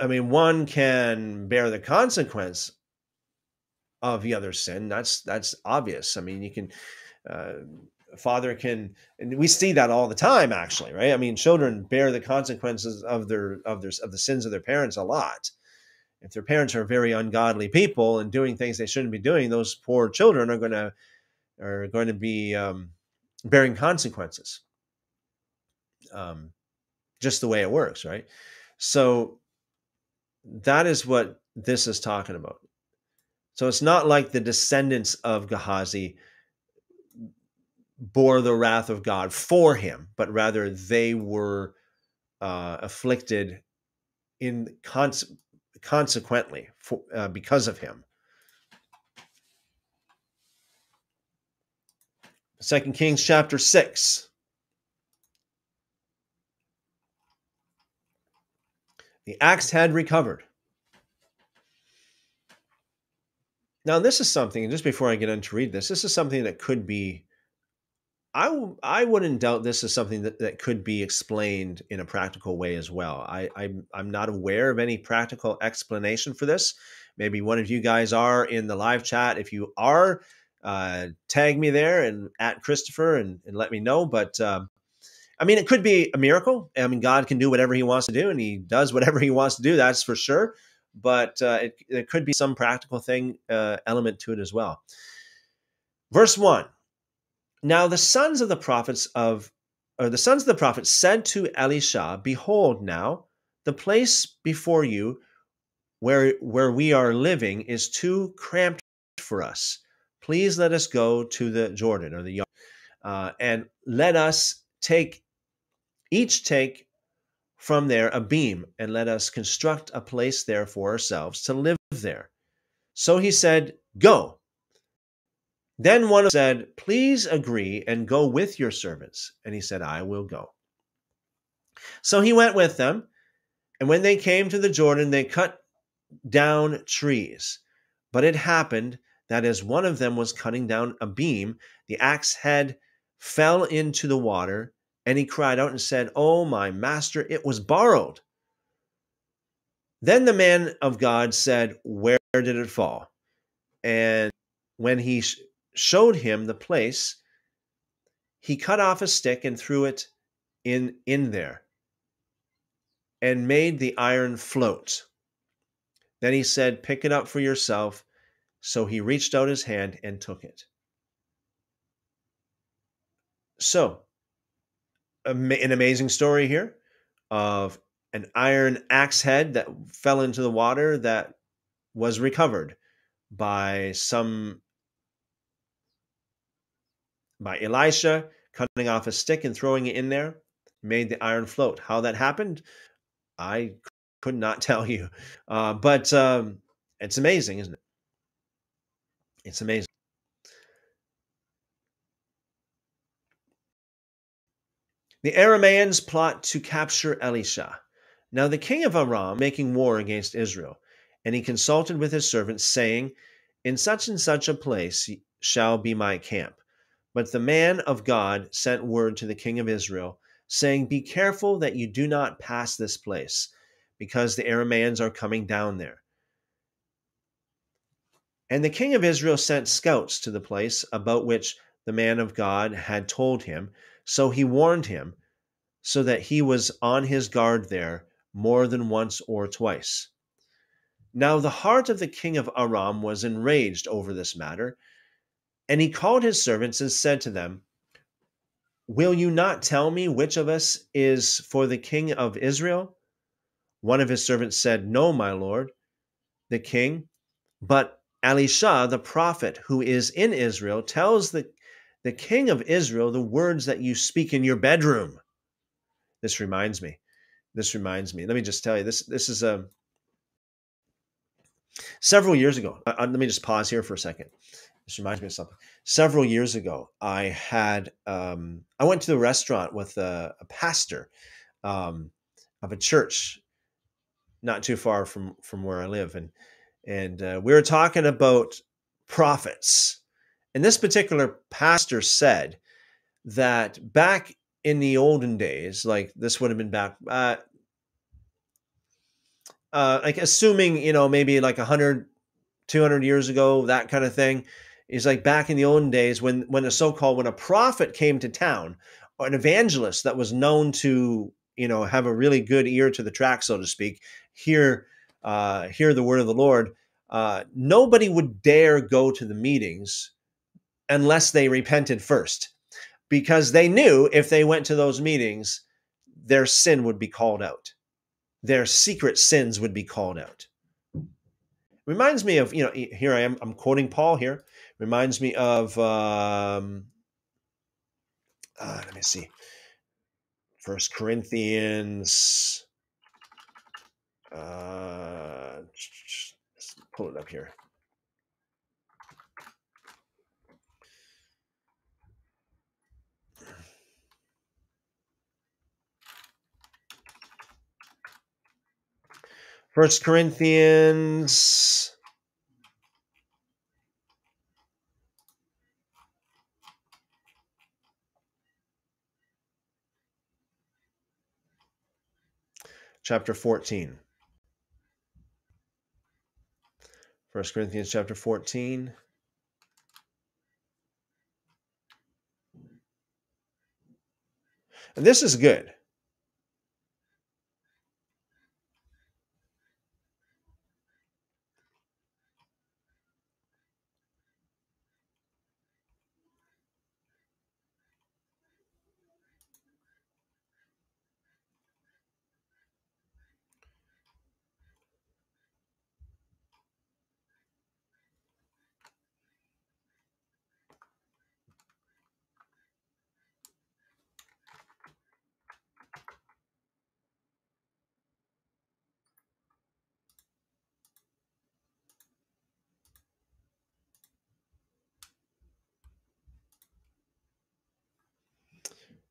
I mean, one can bear the consequence of the other sin. That's that's obvious. I mean, you can uh, father can, and we see that all the time, actually, right? I mean, children bear the consequences of their of their of the sins of their parents a lot. If their parents are very ungodly people and doing things they shouldn't be doing, those poor children are going to are going to be um, bearing consequences. Um, just the way it works, right? So that is what this is talking about. So it's not like the descendants of Gehazi bore the wrath of God for him, but rather they were uh, afflicted in cons- consequently for, uh, because of him. Second Kings chapter six. The axe had recovered. Now, this is something, just before I get on to read this, this is something that could be, I, I wouldn't doubt this is something that, that could be explained in a practical way as well. I, I, I'm not aware of any practical explanation for this. Maybe one of you guys are in the live chat. If you are, uh, tag me there and at Christopher and, and let me know. But um, I mean, it could be a miracle. I mean, God can do whatever He wants to do, and He does whatever He wants to do. That's for sure. But uh, it, could be some practical thing uh, element to it as well. Verse one. Now the sons of the prophets of, or the sons of the prophets said to Elisha, "Behold, now the place before you, where where we are living, is too cramped for us. Please let us go to the Jordan or the uh, and let us take each take from there a beam, and let us construct a place there for ourselves to live there. So he said, Go. Then one said, Please agree and go with your servants. And he said, I will go. So he went with them. And when they came to the Jordan, they cut down trees. But it happened that as one of them was cutting down a beam, the axe head fell into the water And he cried out and said, Oh, my master, it was borrowed. Then the man of God said, Where did it fall? And when he showed him the place, he cut off a stick and threw it in, in there and made the iron float. Then he said, Pick it up for yourself. So he reached out his hand and took it. So, an amazing story here of an iron axe head that fell into the water that was recovered by some by Elisha cutting off a stick and throwing it in there made the iron float. How that happened, I could not <laughs> tell you, uh, but um, it's amazing, isn't it? It's amazing. The Arameans plot to capture Elisha. Now the king of Aram making war against Israel, and he consulted with his servants, saying, In such and such a place shall be my camp. But the man of God sent word to the king of Israel, saying, Be careful that you do not pass this place, because the Arameans are coming down there. And the king of Israel sent scouts to the place about which the man of God had told him, so he warned him, so that he was on his guard there more than once or twice. Now the heart of the king of Aram was enraged over this matter, and he called his servants and said to them, Will you not tell me which of us is for the king of Israel? One of his servants said, No, my lord, the king, but Elisha, the prophet who is in Israel, tells the the king of Israel the words that you speak in your bedroom. This reminds me. This reminds me. Let me just tell you this. This is a um, several years ago. Uh, uh, let me just pause here for a second. This reminds me of something. Several years ago, I had um, I went to the restaurant with a, a pastor um, of a church not too far from from where I live, and and uh, we were talking about prophets and this particular pastor said that back in the olden days, like this would have been back, uh, uh, like assuming, you know, maybe like 100, 200 years ago, that kind of thing. Is like back in the olden days when when a so-called when a prophet came to town, or an evangelist that was known to you know have a really good ear to the track, so to speak, hear uh, hear the word of the Lord. Uh, nobody would dare go to the meetings unless they repented first, because they knew if they went to those meetings, their sin would be called out. Their secret sins would be called out. Reminds me of, you know, here I am, I'm quoting Paul here. Reminds me of, um, uh, let me see, First Corinthians. Uh, pull it up here. First Corinthians. Chapter 14. First Corinthians chapter 14. And this is good.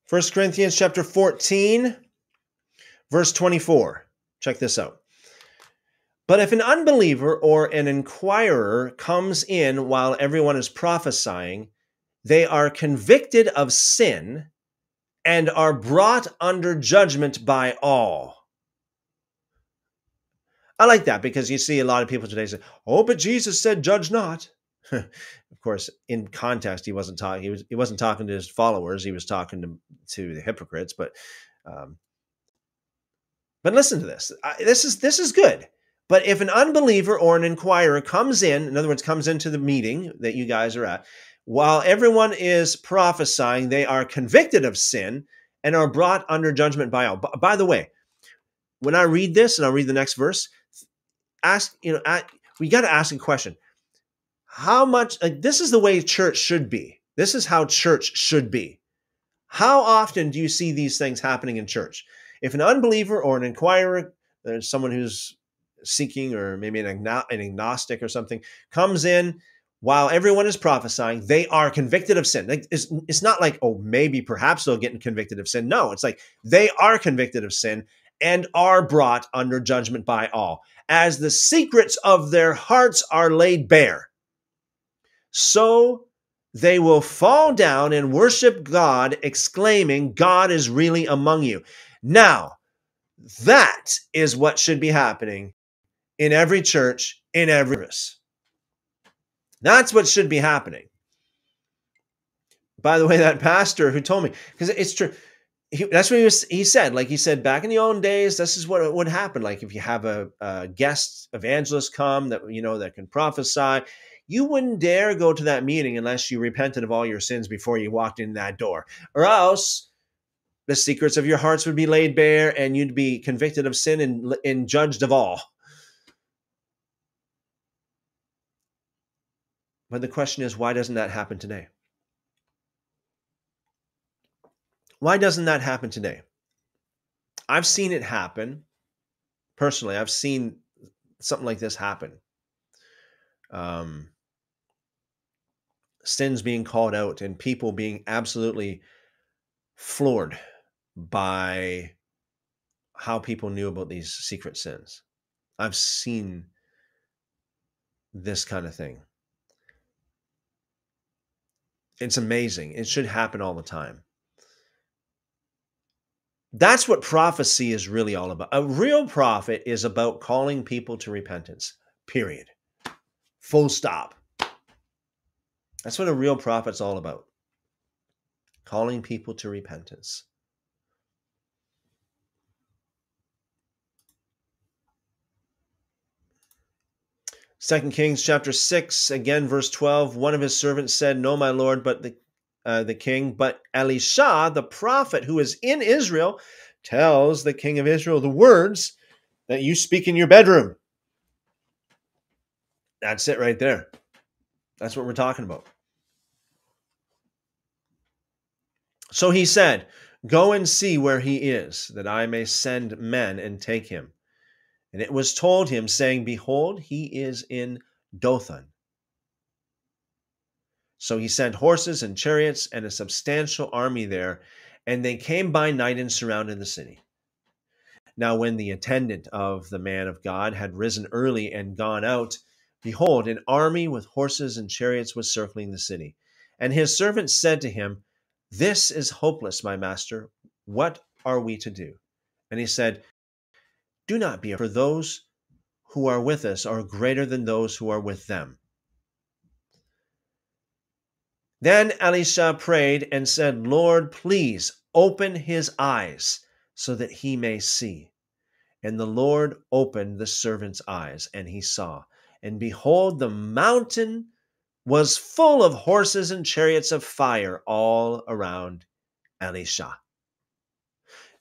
First Corinthians chapter 14, verse 24. Check this out. But if an unbeliever or an inquirer comes in while everyone is prophesying, they are convicted of sin and are brought under judgment by all. I like that because you see a lot of people today say, "Oh, but Jesus said, judge not." <laughs> of course, in context, he wasn't talking. He was he wasn't talking to his followers. He was talking to to the hypocrites. But um, but listen to this. I, this is this is good. But if an unbeliever or an inquirer comes in, in other words, comes into the meeting that you guys are at, while everyone is prophesying, they are convicted of sin and are brought under judgment by all. By, by the way, when I read this and I'll read the next verse, ask, you know, we got to ask a question. How much, like, this is the way church should be. This is how church should be. How often do you see these things happening in church? If an unbeliever or an inquirer, there's someone who's seeking or maybe an, agnostic or something comes in while everyone is prophesying, they are convicted of sin. It's, it's not like, oh, maybe perhaps they'll get convicted of sin. No, it's like they are convicted of sin and are brought under judgment by all, as the secrets of their hearts are laid bare. So they will fall down and worship God, exclaiming, God is really among you. Now, that is what should be happening in every church, in every service. That's what should be happening. By the way, that pastor who told me, because it's true, he, that's what he, was, he said. Like he said, back in the old days, this is what would happen. Like if you have a, a guest evangelist come that you know that can prophesy, you wouldn't dare go to that meeting unless you repented of all your sins before you walked in that door, or else the secrets of your hearts would be laid bare, and you'd be convicted of sin and, and judged of all. But the question is, why doesn't that happen today? Why doesn't that happen today? I've seen it happen personally. I've seen something like this happen. Um, sins being called out and people being absolutely floored by how people knew about these secret sins. I've seen this kind of thing. It's amazing. It should happen all the time. That's what prophecy is really all about. A real prophet is about calling people to repentance, period. Full stop. That's what a real prophet's all about. Calling people to repentance. Second Kings chapter 6, again, verse 12. One of his servants said, No, my lord, but the, uh, the king, but Elisha, the prophet who is in Israel, tells the king of Israel the words that you speak in your bedroom. That's it right there. That's what we're talking about. So he said, Go and see where he is, that I may send men and take him. And it was told him, saying, Behold, he is in Dothan. So he sent horses and chariots and a substantial army there, and they came by night and surrounded the city. Now, when the attendant of the man of God had risen early and gone out, behold, an army with horses and chariots was circling the city. And his servants said to him, This is hopeless, my master. What are we to do? And he said, do not be afraid, for those who are with us are greater than those who are with them. Then Elisha prayed and said, Lord, please open his eyes so that he may see. And the Lord opened the servant's eyes, and he saw. And behold, the mountain was full of horses and chariots of fire all around Elisha.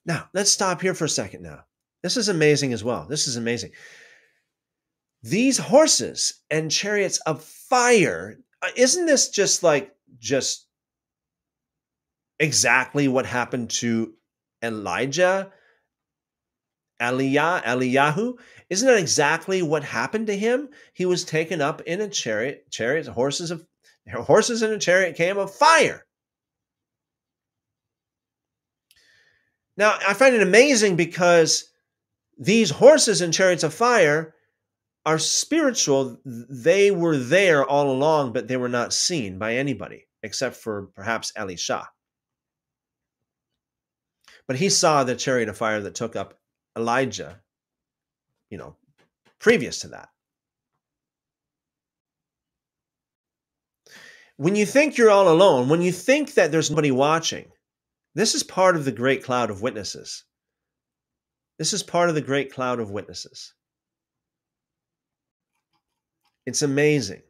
Now, let's stop here for a second now. This is amazing as well. This is amazing. These horses and chariots of fire, uh, isn't this just like, just exactly what happened to Elijah, Eliah, Eliyahu? Isn't that exactly what happened to him? He was taken up in a chariot, chariots, horses of horses in a chariot came of fire. Now, I find it amazing because these horses and chariots of fire are spiritual. They were there all along, but they were not seen by anybody except for perhaps Elisha. But he saw the chariot of fire that took up Elijah, you know, previous to that. When you think you're all alone, when you think that there's nobody watching, this is part of the great cloud of witnesses. This is part of the great cloud of witnesses. It's amazing.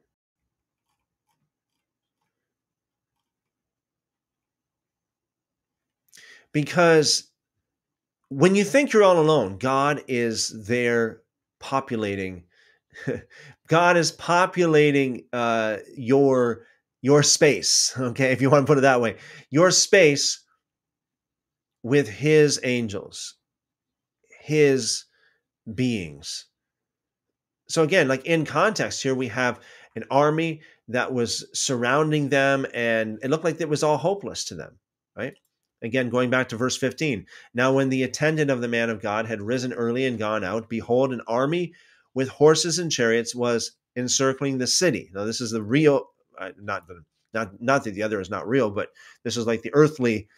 Because when you think you're all alone, God is there populating. God is populating uh, your your space. <laughs> Okay, if you want to put it that way, your space with His angels, His beings. So again, like in context here, we have an army that was surrounding them, and it looked like it was all hopeless to them, right? Again, going back to verse 15. Now, when the attendant of the man of God had risen early and gone out, behold, an army with horses and chariots was encircling the city. Now, this is the real, uh, not the, not not that the other is not real, but this is like the earthly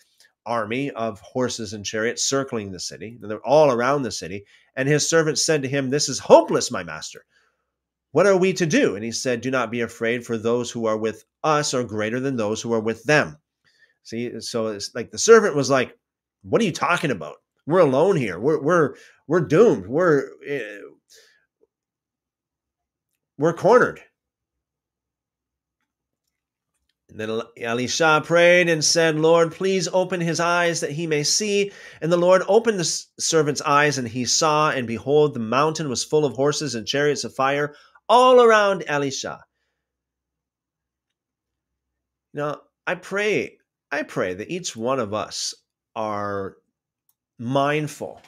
army of horses and chariots circling the city. They're all around the city. And his servant said to him, This is hopeless, my master. What are we to do? And he said, Do not be afraid, for those who are with us are greater than those who are with them. See, so it's like the servant was like, "What are you talking about? We're alone here. We're we're we're doomed. We're uh, we're cornered." And then Elisha prayed and said, Lord, please open his eyes that he may see. And the Lord opened the servant's eyes, and he saw, and behold, the mountain was full of horses and chariots of fire all around Elisha. Now, I pray I pray that each one of us are mindful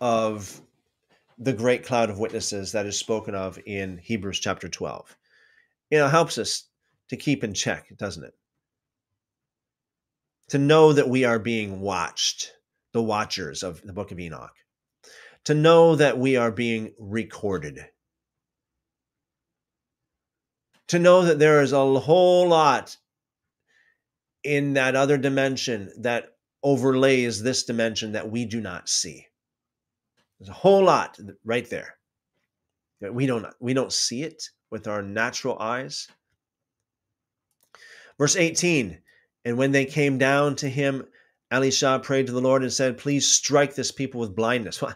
of the great cloud of witnesses that is spoken of in Hebrews chapter 12. You know, helps us to keep in check, doesn't it? To know that we are being watched, the watchers of the book of Enoch. To know that we are being recorded. To know that there is a whole lot in that other dimension that overlays this dimension that we do not see. There's a whole lot right there we don't we don't see it with our natural eyes. Verse 18, and when they came down to him, Elisha prayed to the Lord and said, "Please strike this people with blindness." <laughs> Well,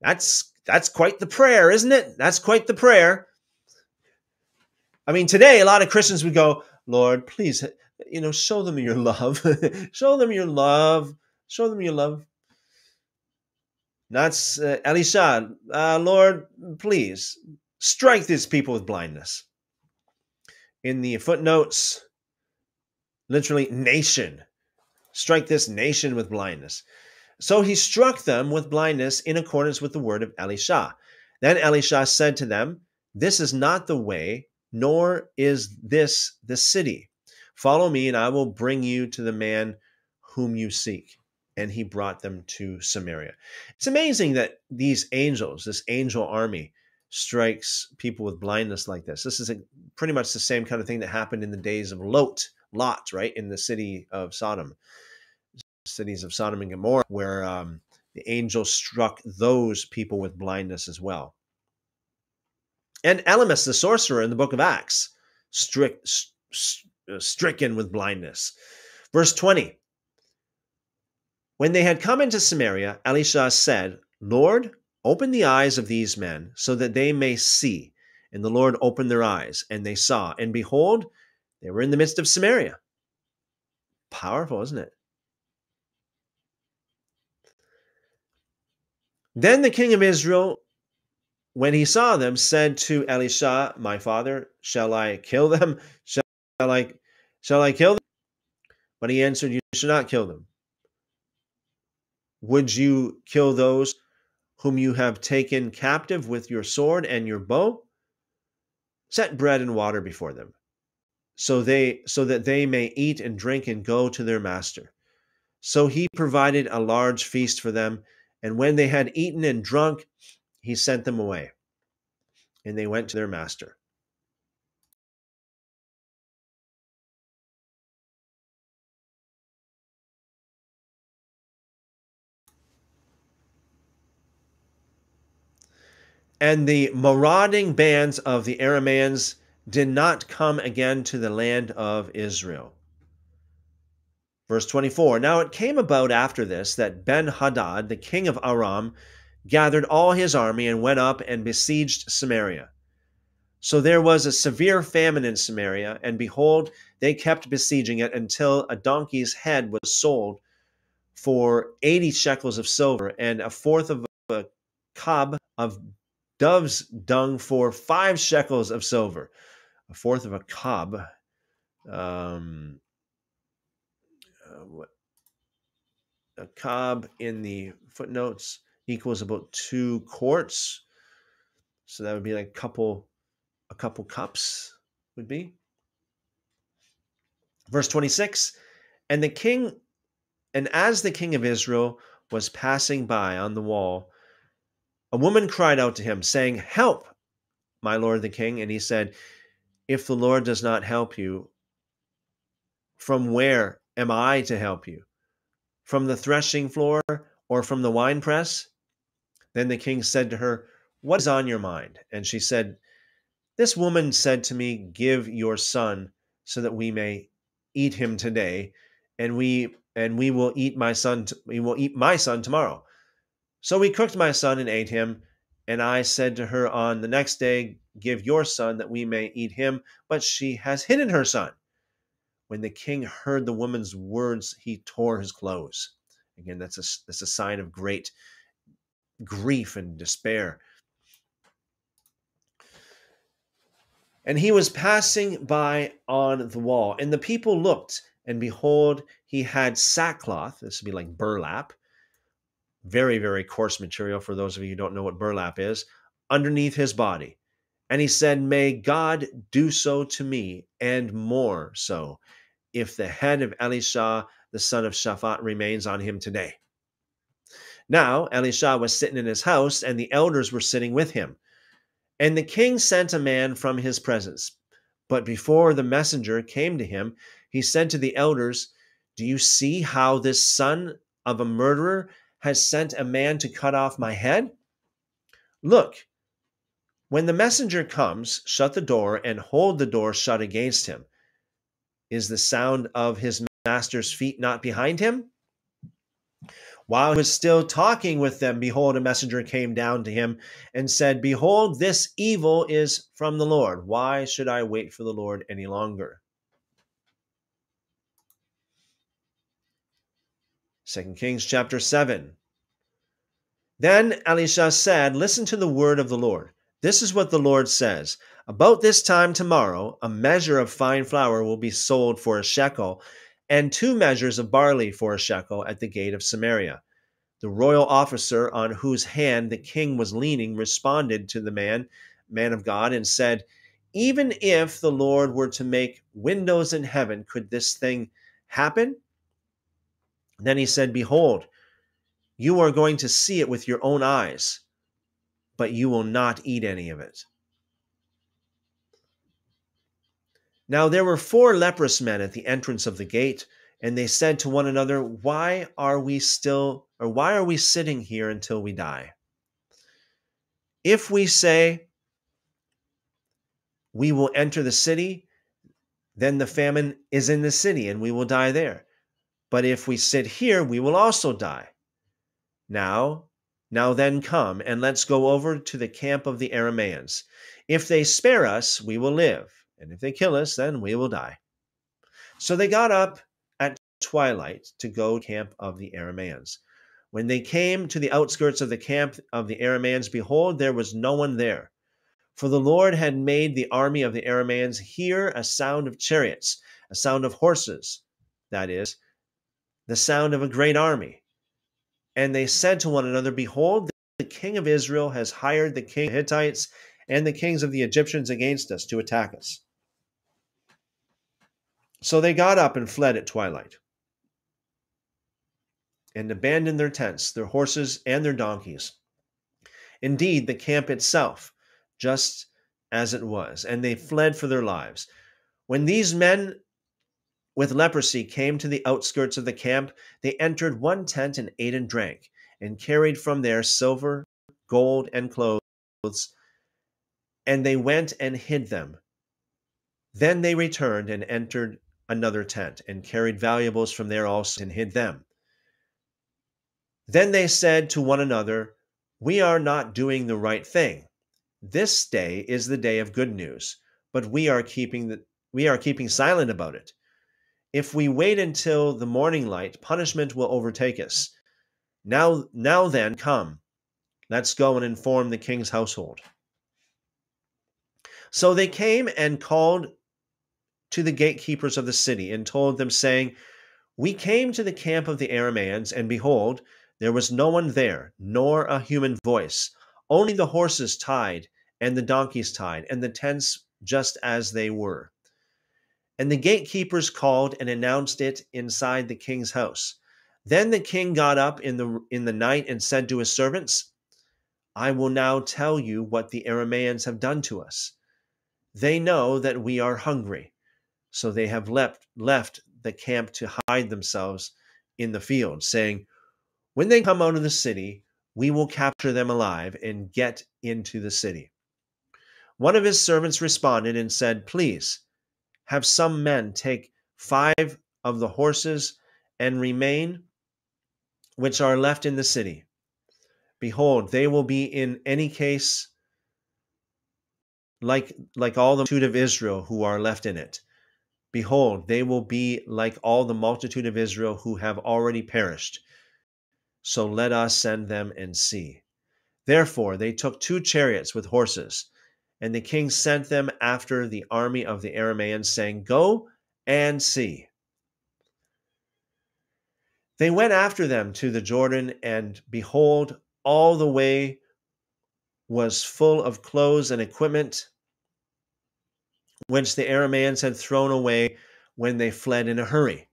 that's that's quite the prayer, isn't it? That's quite the prayer. I mean, today a lot of Christians would go, "Lord, please you know, show them your <laughs> love. show them your love. Show them your love. That's uh, Elisha. Uh, Lord, please strike these people with blindness. In the footnotes, literally, nation. Strike this nation with blindness. So he struck them with blindness in accordance with the word of Elisha. Then Elisha said to them, This is not the way, nor is this the city. Follow me, and I will bring you to the man whom you seek. And he brought them to Samaria. It's amazing that these angels, this angel army, strikes people with blindness like this. This is a, pretty much the same kind of thing that happened in the days of Lot, Lot, right, in the city of Sodom, cities of Sodom and Gomorrah, where um, the angel struck those people with blindness as well. And Elymas, the sorcerer in the book of Acts, strict, st- uh, Uh, stricken with blindness. Verse 20 When they had come into Samaria, Elisha said, Lord, open the eyes of these men so that they may see. And the Lord opened their eyes, and they saw. And behold, they were in the midst of Samaria. Powerful, isn't it? Then the king of Israel, when he saw them, said to Elisha, My father, shall I kill them? Shall Shall I, shall I kill them? But he answered, You should not kill them. Would you kill those whom you have taken captive with your sword and your bow? Set bread and water before them, so they so that they may eat and drink and go to their master. So he provided a large feast for them, and when they had eaten and drunk, he sent them away. And they went to their master. And the marauding bands of the Aramaeans did not come again to the land of Israel. Verse 24 Now it came about after this that Ben Hadad, the king of Aram, gathered all his army and went up and besieged Samaria. So there was a severe famine in Samaria, and behold, they kept besieging it until a donkey's head was sold for 80 shekels of silver, and a fourth of a kab of dove's dung for five shekels of silver. A fourth of a kab. Um, uh, a kab in the footnotes equals about two quarts. So that would be like a couple a couple cups would be. Verse 26 And the king, and as the king of Israel was passing by on the wall, a woman cried out to him, saying, Help, my lord the king. And he said, If the Lord does not help you, from where am I to help you? From the threshing floor or from the winepress? Then the king said to her, What is on your mind? And she said, this woman said to me, Give your son so that we may eat him today, and we and we will eat my son we will eat my son tomorrow. So we cooked my son and ate him, and I said to her on the next day, Give your son that we may eat him, but she has hidden her son. When the king heard the woman's words, he tore his clothes. Again, that's a, that's a sign of great grief and despair. And he was passing by on the wall, and the people looked, and behold, he had sackcloth. This would be like burlap, very, very coarse material for those of you who don't know what burlap is, underneath his body. And he said, May God do so to me, and more so, if the head of Elisha, the son of Shaphat, remains on him today. Now, Elisha was sitting in his house, and the elders were sitting with him. And the king sent a man from his presence. But before the messenger came to him, he said to the elders, Do you see how this son of a murderer has sent a man to cut off my head? Look, when the messenger comes, shut the door and hold the door shut against him. Is the sound of his master's feet not behind him? While he was still talking with them, behold, a messenger came down to him and said, Behold, this evil is from the Lord. Why should I wait for the Lord any longer? 2 Kings chapter 7. Then Elisha said, Listen to the word of the Lord. This is what the Lord says About this time tomorrow, a measure of fine flour will be sold for a shekel, and two measures of barley for a shekel at the gate of Samaria. The royal officer on whose hand the king was leaning responded to the man, man of God, and said, Even if the Lord were to make windows in heaven, could this thing happen? Then he said, Behold, you are going to see it with your own eyes, but you will not eat any of it. Now there were four leprous men at the entrance of the gate, and they said to one another, Why are we still, or why are we sitting here until we die? If we say, We will enter the city, then the famine is in the city, and we will die there. But if we sit here, we will also die. Now, now then come, and let's go over to the camp of the Aramaeans. If they spare us, we will live and if they kill us, then we will die. So they got up at twilight to go camp of the Aramaeans. When they came to the outskirts of the camp of the Aramaeans, behold, there was no one there. For the Lord had made the army of the Aramaeans hear a sound of chariots, a sound of horses, that is, the sound of a great army. And they said to one another, Behold, the king of Israel has hired the king of the Hittites and the kings of the Egyptians against us to attack us. So they got up and fled at twilight, and abandoned their tents, their horses, and their donkeys. Indeed, the camp itself, just as it was, and they fled for their lives. When these men with leprosy came to the outskirts of the camp, they entered one tent and ate and drank, and carried from there silver, gold, and clothes and they went and hid them. Then they returned and entered another tent and carried valuables from there also and hid them. Then they said to one another, We are not doing the right thing. This day is the day of good news, but we are keeping the, we are keeping silent about it. If we wait until the morning light, punishment will overtake us. Now now then come. Let's go and inform the king's household. So they came and called to the gatekeepers of the city and told them, saying, We came to the camp of the Aramaeans, and behold, there was no one there, nor a human voice, only the horses tied, and the donkeys tied, and the tents just as they were. And the gatekeepers called and announced it inside the king's house. Then the king got up in the in the night and said to his servants, I will now tell you what the Aramaeans have done to us. They know that we are hungry so they have left, left the camp to hide themselves in the field, saying, When they come out of the city, we will capture them alive and get into the city. One of his servants responded and said, Please have some men take five of the horses and remain which are left in the city. Behold, they will be in any case like, like all the multitude of Israel who are left in it. Behold, they will be like all the multitude of Israel who have already perished. So let us send them and see. Therefore, they took two chariots with horses, and the king sent them after the army of the Aramaeans, saying, Go and see. They went after them to the Jordan, and behold, all the way was full of clothes and equipment which the Aramaeans had thrown away when they fled in a hurry.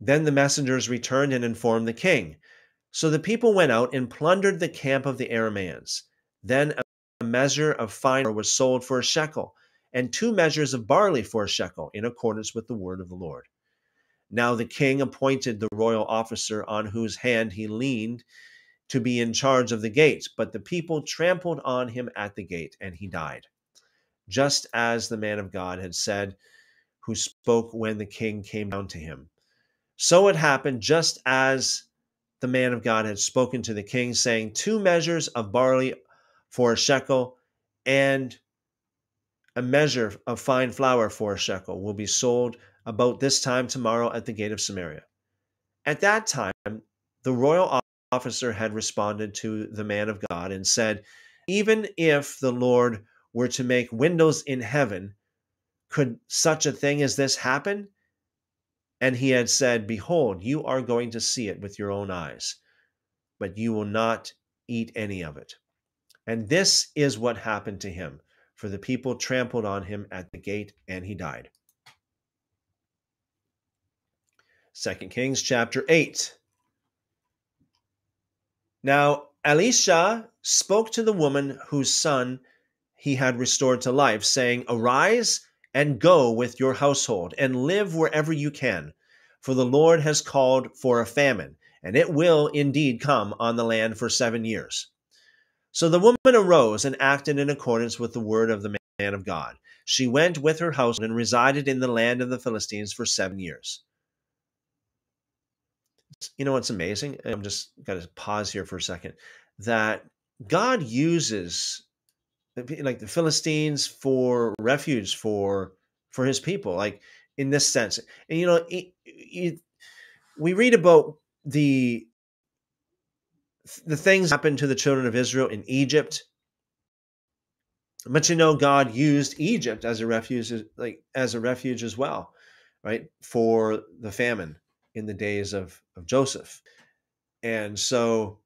Then the messengers returned and informed the king. So the people went out and plundered the camp of the Aramaeans. Then a measure of fine was sold for a shekel, and two measures of barley for a shekel, in accordance with the word of the Lord. Now the king appointed the royal officer on whose hand he leaned to be in charge of the gate, but the people trampled on him at the gate, and he died just as the man of God had said, who spoke when the king came down to him. So it happened just as the man of God had spoken to the king, saying, Two measures of barley for a shekel and a measure of fine flour for a shekel will be sold about this time tomorrow at the gate of Samaria. At that time, the royal officer had responded to the man of God and said, Even if the Lord were to make windows in heaven, could such a thing as this happen? And he had said, Behold, you are going to see it with your own eyes, but you will not eat any of it. And this is what happened to him, for the people trampled on him at the gate, and he died. 2 Kings chapter 8. Now Elisha spoke to the woman whose son he had restored to life, saying, Arise and go with your household and live wherever you can, for the Lord has called for a famine, and it will indeed come on the land for seven years. So the woman arose and acted in accordance with the word of the man of God. She went with her household and resided in the land of the Philistines for seven years. You know what's amazing? I'm just got to pause here for a second. That God uses like the Philistines for refuge for for his people, like in this sense. And you know, it, it, we read about the the things happened to the children of Israel in Egypt. But you know, God used Egypt as a refuge, like as a refuge as well, right, for the famine in the days of, of Joseph. And so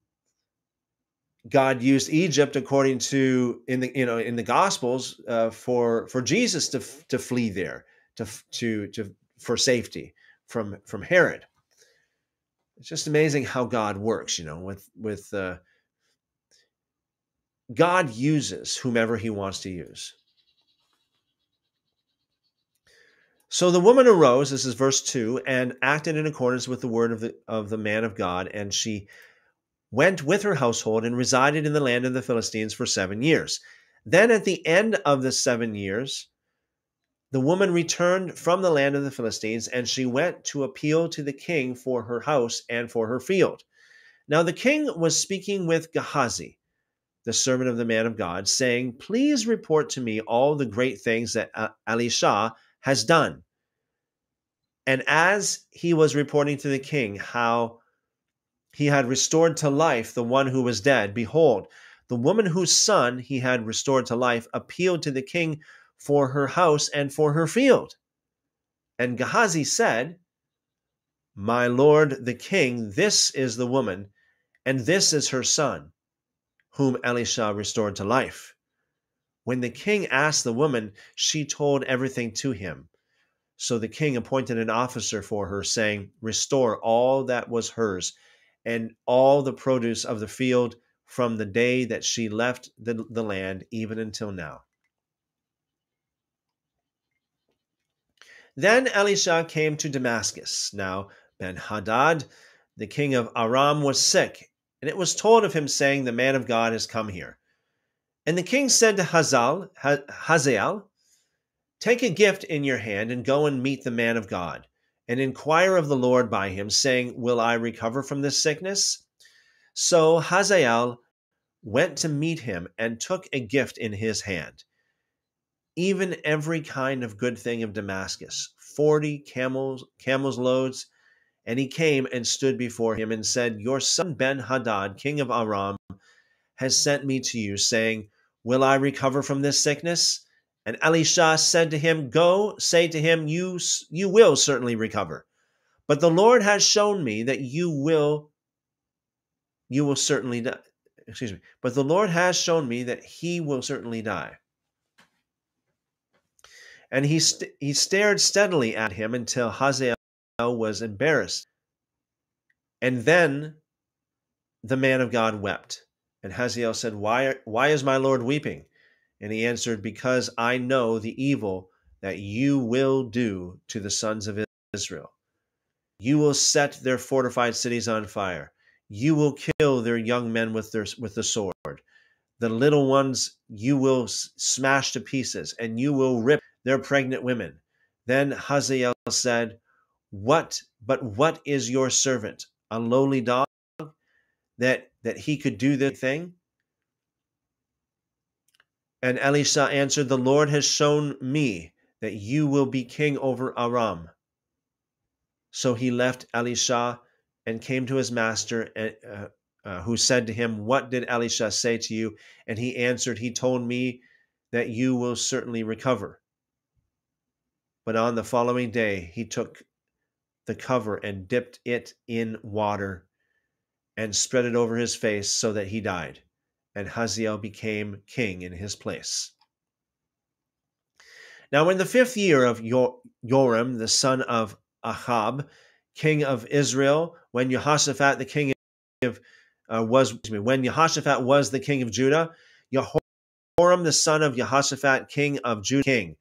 God used Egypt according to in the you know in the Gospels uh, for for Jesus to to flee there to to to for safety from from Herod. It's just amazing how God works, you know, with with uh, God uses whomever He wants to use. So the woman arose, this is verse 2, and acted in accordance with the word of the of the man of God, and she went with her household and resided in the land of the Philistines for seven years. Then, at the end of the seven years, the woman returned from the land of the Philistines, and she went to appeal to the king for her house and for her field. Now the king was speaking with Gehazi, the servant of the man of God, saying, Please report to me all the great things that Elisha has done. And as he was reporting to the king how he had restored to life the one who was dead, behold, the woman whose son he had restored to life appealed to the king for her house and for her field. And Gehazi said, My lord the king, this is the woman, and this is her son, whom Elisha restored to life. When the king asked the woman, she told everything to him. So the king appointed an officer for her, saying, Restore all that was hers, and all the produce of the field from the day that she left the, the land, even until now. Then Elisha came to Damascus. Now Ben Hadad, the king of Aram, was sick, and it was told of him, saying, The man of God has come here. And the king said to Hazal, Hazael, Take a gift in your hand and go and meet the man of God, and inquire of the Lord by him, saying, Will I recover from this sickness? So Hazael went to meet him and took a gift in his hand even every kind of good thing of Damascus, forty camels, camels loads. And he came and stood before him and said, Your son Ben Hadad, king of Aram, has sent me to you, saying, Will I recover from this sickness? And Elisha said to him, Go, say to him, You, you will certainly recover. But the Lord has shown me that you will, you will certainly die. Excuse me. But the Lord has shown me that he will certainly die. And he, st- he stared steadily at him until Hazael was embarrassed. And then the man of God wept. And Hazael said, why, why is my Lord weeping? And he answered, Because I know the evil that you will do to the sons of Israel. You will set their fortified cities on fire. You will kill their young men with, their, with the sword. The little ones you will smash to pieces, and you will rip their pregnant women. Then Hazael said, What, but what is your servant? A lowly dog? That, that he could do this thing? And Elisha answered, The Lord has shown me that you will be king over Aram. So he left Elisha and came to his master, uh, uh, who said to him, What did Elisha say to you? And he answered, He told me that you will certainly recover. But on the following day, he took the cover and dipped it in water and spread it over his face so that he died. And Hazael became king in his place. Now, in the fifth year of Joram, the son of Ahab, king of Israel, when Jehoshaphat, the king of uh, was when Jehoshaphat was the king of Judah, Jehoram, the son of Jehoshaphat, king of Judah, king.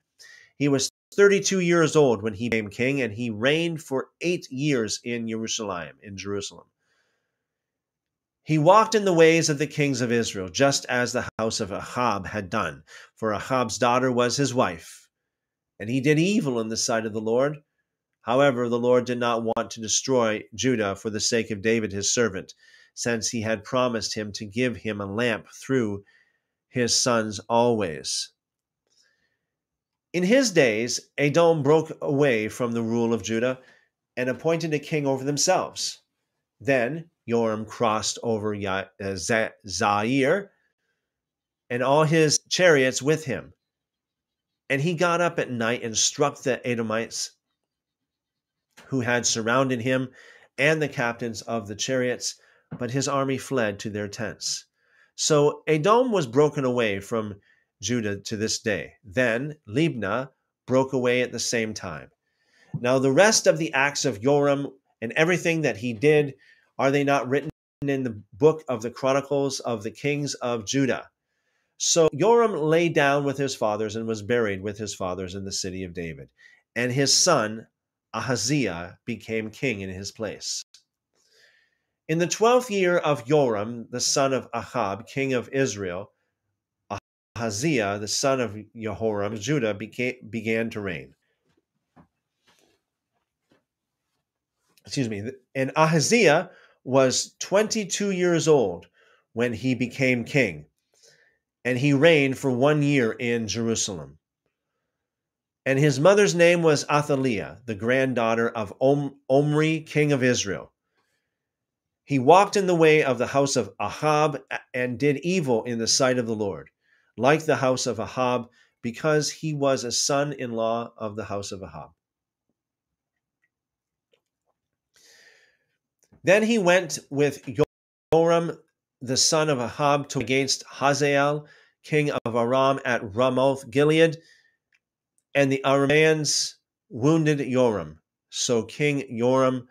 He was 32 years old when he became king, and he reigned for eight years in Jerusalem. In Jerusalem, he walked in the ways of the kings of Israel, just as the house of Ahab had done, for Ahab's daughter was his wife. And he did evil in the sight of the Lord. However, the Lord did not want to destroy Judah for the sake of David his servant, since he had promised him to give him a lamp through his sons always. In his days, Edom broke away from the rule of Judah and appointed a king over themselves. Then Joram crossed over uh, Zair and all his chariots with him. And he got up at night and struck the Edomites who had surrounded him and the captains of the chariots, but his army fled to their tents. So Edom was broken away from Judah to this day. Then Libnah broke away at the same time. Now, the rest of the acts of Joram and everything that he did, are they not written in the book of the Chronicles of the Kings of Judah? So Joram lay down with his fathers and was buried with his fathers in the city of David. And his son Ahaziah became king in his place. In the twelfth year of Joram, the son of Ahab, king of Israel, Ahaziah, the son of Jehoram, Judah, began, began to reign. Excuse me. And Ahaziah was 22 years old when he became king, and he reigned for one year in Jerusalem. And his mother's name was Athaliah, the granddaughter of Om- Omri, king of Israel. He walked in the way of the house of Ahab and did evil in the sight of the Lord, like the house of Ahab, because he was a son in law of the house of Ahab. Then he went with Joram, the son of Ahab, to against Hazael, king of Aram, at Ramoth Gilead, and the Arameans wounded Joram. So King Joram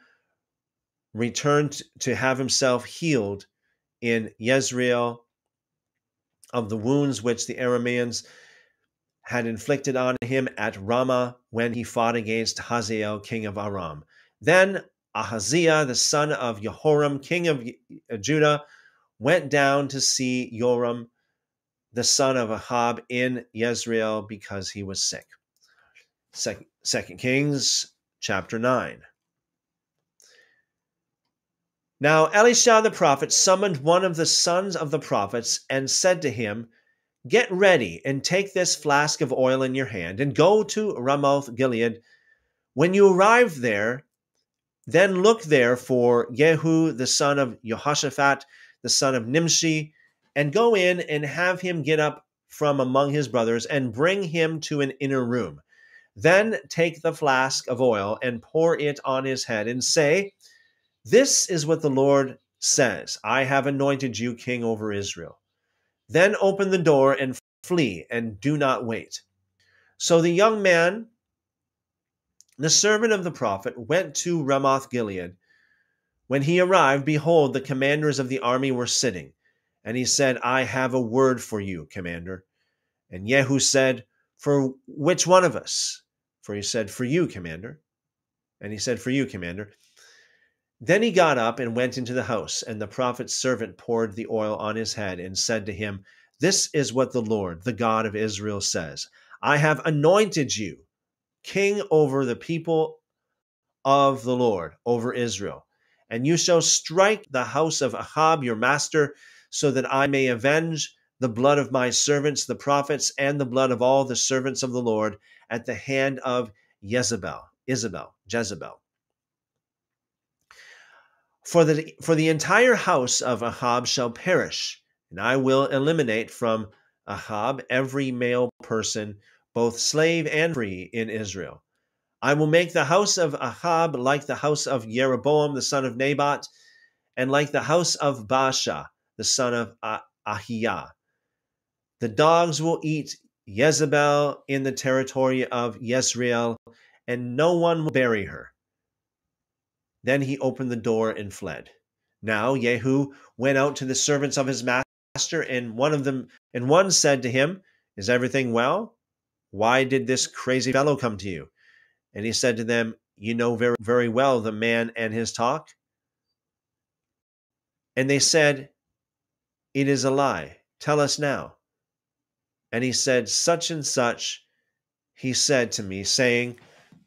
returned to have himself healed in Jezreel of the wounds which the Arameans had inflicted on him at Ramah when he fought against Hazael, king of Aram. Then Ahaziah, the son of Jehoram, king of uh, Judah, went down to see Joram, the son of Ahab, in Jezreel because he was sick. Second, Second Kings chapter 9. Now Elisha the prophet summoned one of the sons of the prophets and said to him, Get ready and take this flask of oil in your hand and go to Ramoth Gilead. When you arrive there, then look there for Jehu the son of Jehoshaphat, the son of Nimshi, and go in and have him get up from among his brothers and bring him to an inner room. Then take the flask of oil and pour it on his head and say, This is what the Lord says I have anointed you king over Israel. Then open the door and flee and do not wait. So the young man, the servant of the prophet, went to Ramoth Gilead. When he arrived, behold, the commanders of the army were sitting. And he said, I have a word for you, commander. And Jehu said, For which one of us? For he said, For you, commander. And he said, For you, commander. Then he got up and went into the house, and the prophet's servant poured the oil on his head and said to him, This is what the Lord, the God of Israel, says I have anointed you king over the people of the Lord, over Israel. And you shall strike the house of Ahab your master, so that I may avenge the blood of my servants, the prophets, and the blood of all the servants of the Lord at the hand of Jezebel, Isabel, Jezebel. For the, for the entire house of Ahab shall perish, and I will eliminate from Ahab every male person, both slave and free, in Israel. I will make the house of Ahab like the house of Jeroboam the son of Nebat, and like the house of Baasha the son of Ahiah. The dogs will eat Jezebel in the territory of Jezreel, and no one will bury her. Then he opened the door and fled. Now Jehu went out to the servants of his master, and one of them and one said to him, Is everything well? Why did this crazy fellow come to you? And he said to them, You know very, very well the man and his talk. And they said, It is a lie. Tell us now. And he said, Such and such, he said to me, saying,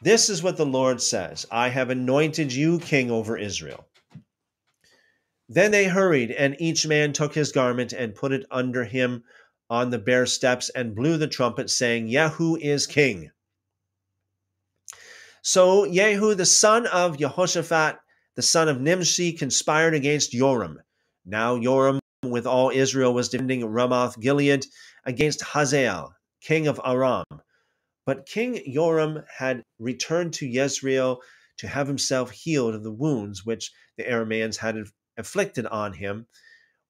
This is what the Lord says I have anointed you king over Israel. Then they hurried, and each man took his garment and put it under him on the bare steps and blew the trumpet, saying, Jehu is king. So Jehu, the son of Jehoshaphat, the son of Nimshi, conspired against Joram. Now Joram, with all Israel, was defending Ramoth Gilead against Hazael, king of Aram. But King Joram had returned to Jezreel to have himself healed of the wounds which the Arameans had inflicted on him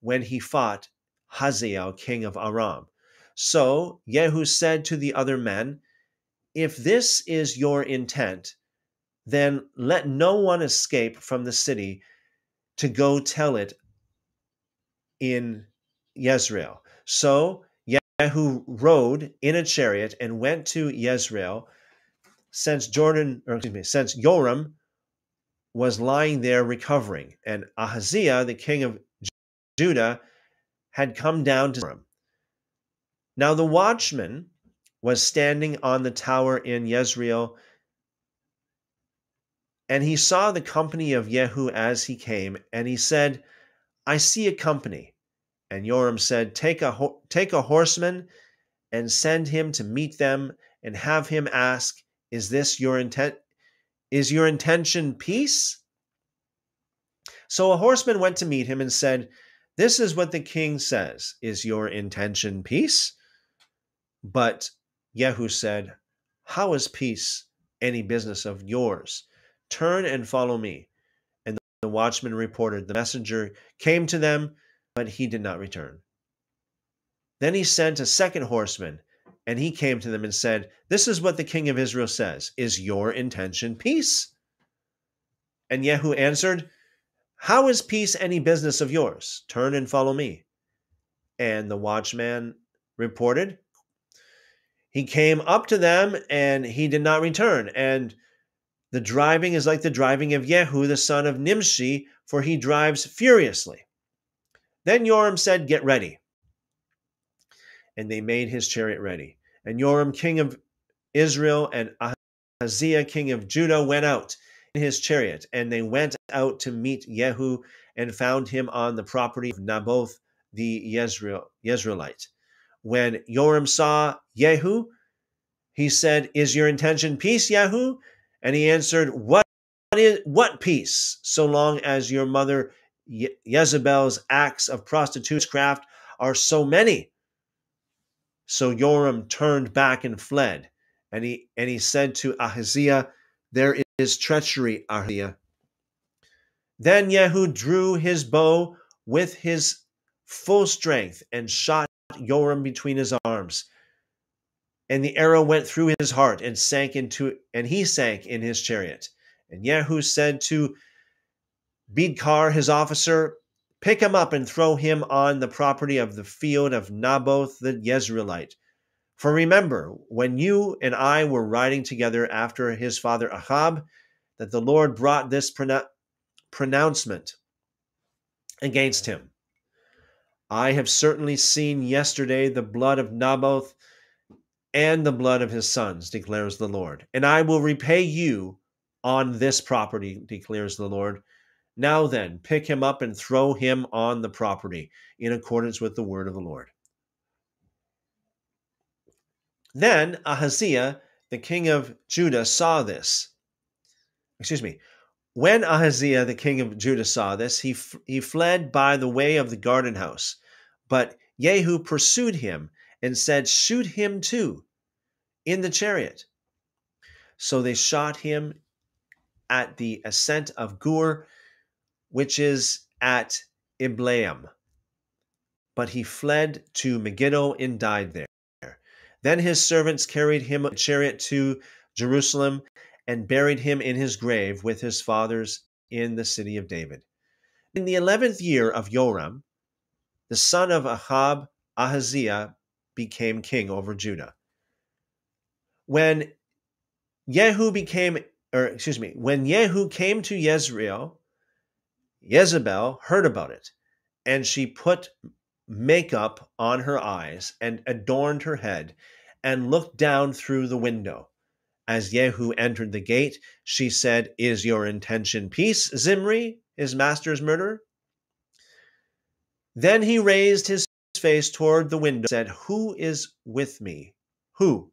when he fought Hazael, king of Aram. So Jehu said to the other men, If this is your intent, then let no one escape from the city to go tell it in Jezreel. So Jehu rode in a chariot and went to Jezreel, since Jordan, or excuse me, since Joram was lying there recovering, and Ahaziah, the king of Judah, had come down to him. Now the watchman was standing on the tower in Jezreel, and he saw the company of Jehu as he came, and he said, I see a company. And Joram said, Take a, ho- take a horseman and send him to meet them, and have him ask, Is this your intent? Is your intention peace? So a horseman went to meet him and said, This is what the king says. Is your intention peace? But Jehu said, How is peace any business of yours? Turn and follow me. And the watchman reported, The messenger came to them, but he did not return. Then he sent a second horseman, and he came to them and said, This is what the king of Israel says Is your intention peace? And Jehu answered, How is peace any business of yours? Turn and follow me. And the watchman reported, He came up to them, and he did not return. And the driving is like the driving of Jehu, the son of Nimshi, for he drives furiously. Then Joram said, Get ready. And they made his chariot ready. And Joram, king of Israel, and Ahaziah, king of Judah, went out in his chariot. And they went out to meet Jehu and found him on the property of Naboth the Jezreel, Jezreelite. When Joram saw Jehu, he said, Is your intention peace, Jehu? And he answered, What is what peace, so long as your mother Ye- Jezebel's acts of prostitutes craft are so many? So Joram turned back and fled. And he and he said to Ahaziah, There is treachery, Ahaziah. Then Jehu drew his bow with his full strength and shot Joram between his arms and the arrow went through his heart and sank into and he sank in his chariot and jehu said to bidkar his officer pick him up and throw him on the property of the field of naboth the jezreelite for remember when you and i were riding together after his father ahab that the lord brought this pronou- pronouncement against him i have certainly seen yesterday the blood of naboth and the blood of his sons, declares the Lord. And I will repay you on this property, declares the Lord. Now then, pick him up and throw him on the property in accordance with the word of the Lord. Then Ahaziah, the king of Judah, saw this. Excuse me. When Ahaziah, the king of Judah, saw this, he, f- he fled by the way of the garden house. But Jehu pursued him and said, Shoot him too in the chariot. So they shot him at the ascent of Gur, which is at Ibleam. But he fled to Megiddo and died there. Then his servants carried him a chariot to Jerusalem and buried him in his grave with his fathers in the city of David. In the eleventh year of Joram, the son of Ahab, Ahaziah, became king over Judah. When Jehu became, or excuse me, when Jehu came to Jezreel, Jezebel heard about it, and she put makeup on her eyes and adorned her head and looked down through the window. As Jehu entered the gate, she said, Is your intention peace, Zimri, his master's murderer? Then he raised his face toward the window and said, Who is with me? Who?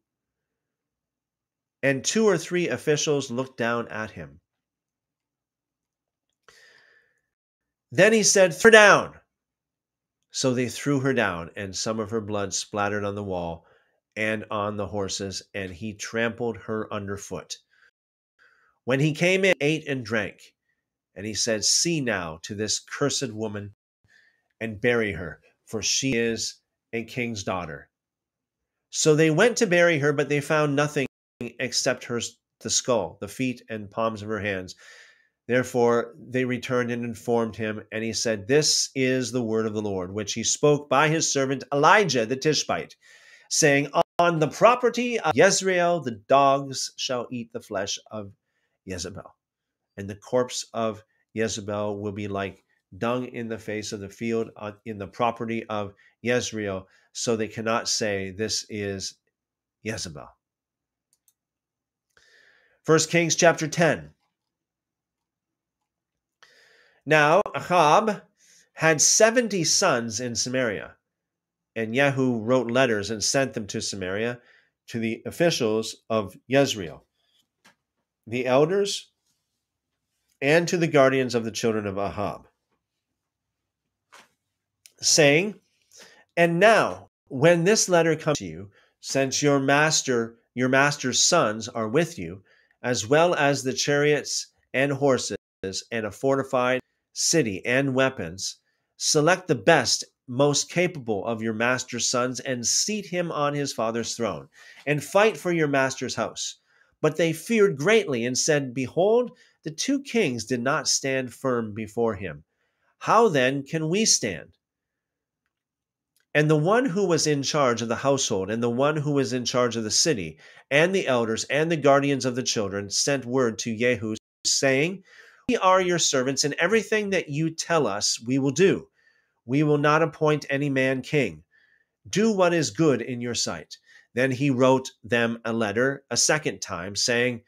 And two or three officials looked down at him. Then he said, Throw her down. So they threw her down, and some of her blood splattered on the wall and on the horses, and he trampled her underfoot. When he came in, ate and drank, and he said, See now to this cursed woman and bury her, for she is a king's daughter. So they went to bury her, but they found nothing except her the skull, the feet and palms of her hands. Therefore they returned and informed him, and he said, This is the word of the Lord, which he spoke by his servant Elijah the Tishbite, saying, On the property of Jezreel the dogs shall eat the flesh of Jezebel. and the corpse of Jezebel will be like dung in the face of the field uh, in the property of Jezreel, so they cannot say, This is Jezebel. 1 Kings chapter 10. Now, Ahab had 70 sons in Samaria, and Jehu wrote letters and sent them to Samaria to the officials of Jezreel, the elders, and to the guardians of the children of Ahab, saying, And now, when this letter comes to you, since your master, your master's sons are with you, as well as the chariots and horses and a fortified city and weapons, select the best, most capable of your master's sons and seat him on his father's throne, and fight for your master's house. But they feared greatly and said, Behold, the two kings did not stand firm before him. How then can we stand? And the one who was in charge of the household, and the one who was in charge of the city, and the elders, and the guardians of the children, sent word to Jehu, saying, We are your servants, and everything that you tell us we will do. We will not appoint any man king. Do what is good in your sight. Then he wrote them a letter a second time, saying,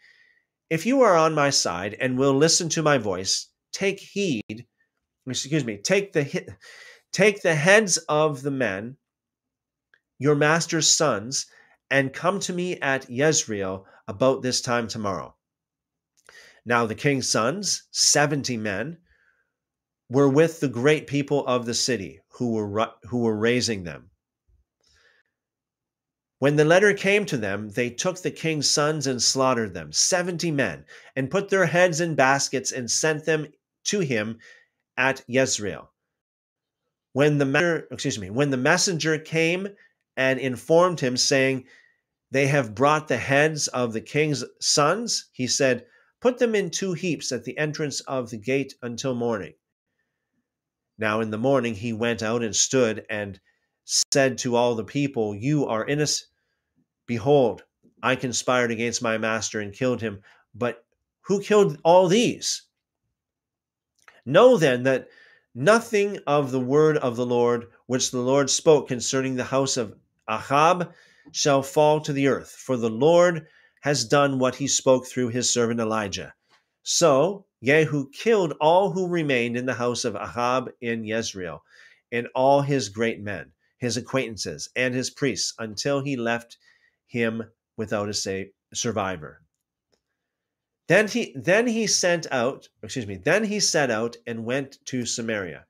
If you are on my side and will listen to my voice, take heed, excuse me, take the Take the heads of the men, your master's sons, and come to me at Jezreel about this time tomorrow. Now the king's sons, seventy men, were with the great people of the city who were, who were raising them. When the letter came to them, they took the king's sons and slaughtered them, seventy men, and put their heads in baskets and sent them to him at Jezreel. When the excuse me, when the messenger came and informed him, saying, They have brought the heads of the king's sons, he said, Put them in two heaps at the entrance of the gate until morning. Now in the morning he went out and stood and said to all the people, You are innocent. Behold, I conspired against my master and killed him. But who killed all these? Know then that Nothing of the word of the Lord which the Lord spoke concerning the house of Ahab shall fall to the earth, for the Lord has done what he spoke through his servant Elijah. So Jehu killed all who remained in the house of Ahab in Jezreel, and all his great men, his acquaintances, and his priests, until he left him without a survivor. Then he then he sent out, excuse me, then he set out and went to Samaria.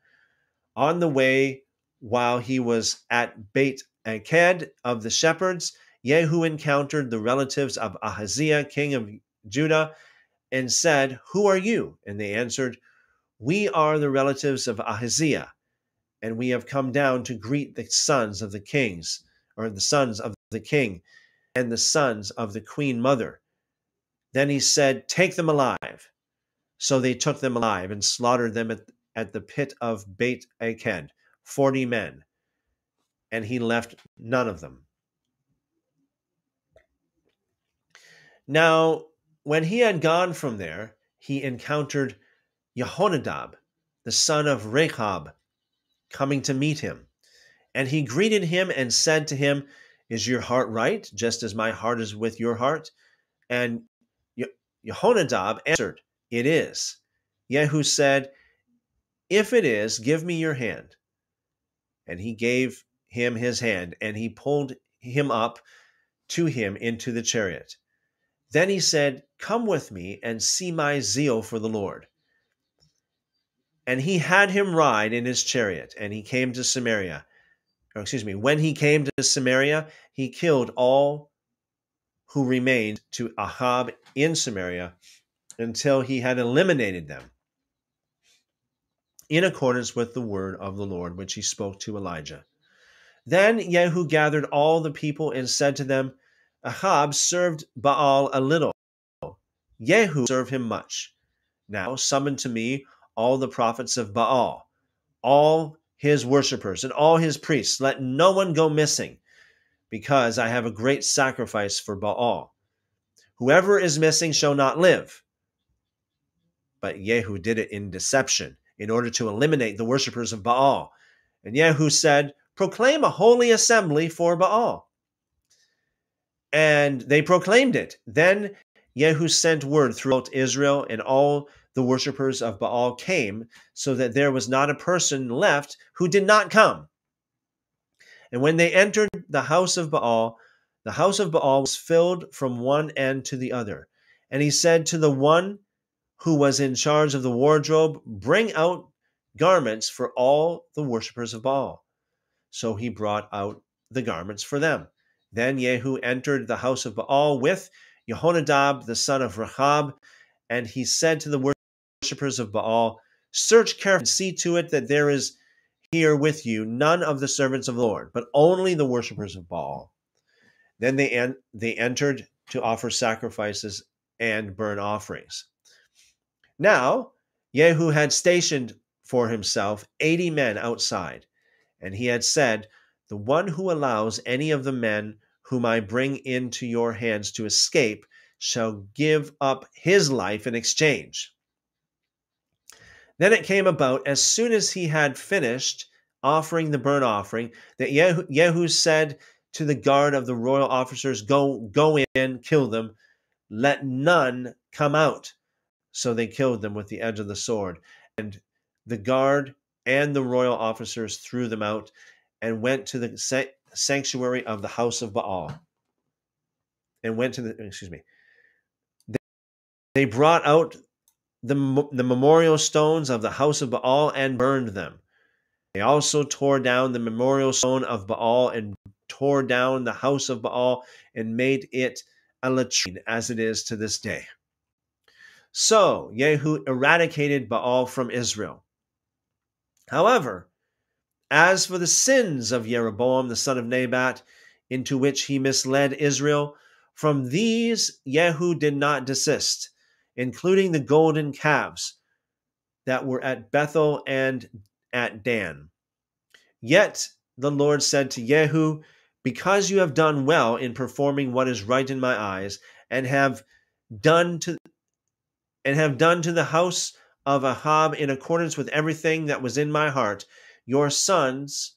On the way, while he was at Beit Aked of the shepherds, Jehu encountered the relatives of Ahaziah, king of Judah, and said, Who are you? And they answered, We are the relatives of Ahaziah, and we have come down to greet the sons of the kings, or the sons of the king, and the sons of the queen mother then he said, Take them alive. So they took them alive and slaughtered them at, at the pit of Beit Aked, forty men, and he left none of them. Now, when he had gone from there, he encountered Jehonadab, the son of Rechab, coming to meet him. And he greeted him and said to him, Is your heart right, just as my heart is with your heart? And Jehonadab answered, It is. Jehu said, If it is, give me your hand. And he gave him his hand, and he pulled him up to him into the chariot. Then he said, Come with me and see my zeal for the Lord. And he had him ride in his chariot, and he came to Samaria. Or excuse me, when he came to Samaria, he killed all who remained to Ahab in Samaria until he had eliminated them in accordance with the word of the Lord which he spoke to Elijah. Then Jehu gathered all the people and said to them, Ahab served Baal a little, Jehu served him much. Now summon to me all the prophets of Baal, all his worshippers, and all his priests. Let no one go missing because I have a great sacrifice for Baal. Whoever is missing shall not live. but Jehu did it in deception in order to eliminate the worshippers of Baal. And Jehu said, Proclaim a holy assembly for Baal. And they proclaimed it. Then Jehu sent word throughout Israel, and all the worshippers of Baal came, so that there was not a person left who did not come. And when they entered the house of Baal, the house of Baal was filled from one end to the other. And he said to the one who was in charge of the wardrobe, Bring out garments for all the worshippers of Baal. So he brought out the garments for them. Then Jehu entered the house of Baal with Jehonadab, the son of Rechab, and he said to the worshippers of Baal, Search carefully and see to it that there is here with you none of the servants of the Lord, but only the worshippers of Baal. Then they, en- they entered to offer sacrifices and burnt offerings. Now, Jehu had stationed for himself eighty men outside, and he had said, The one who allows any of the men whom I bring into your hands to escape shall give up his life in exchange. Then it came about, as soon as he had finished offering the burnt offering, that Jehu, said to the guard of the royal officers, Go, go in, kill them, let none come out. So they killed them with the edge of the sword. And the guard and the royal officers threw them out and went to the sanctuary of the house of Baal. And went to the, excuse me, they brought out the, the memorial stones of the house of Baal and burned them. They also tore down the memorial stone of Baal and tore down the house of Baal and made it a latrine as it is to this day. So Jehu eradicated Baal from Israel. However, as for the sins of Jeroboam the son of Nebat, into which he misled Israel, from these Jehu did not desist, including the golden calves that were at Bethel and at Dan. Yet the Lord said to Jehu, Because you have done well in performing what is right in my eyes, and have done to and have done to the house of Ahab in accordance with everything that was in my heart, your sons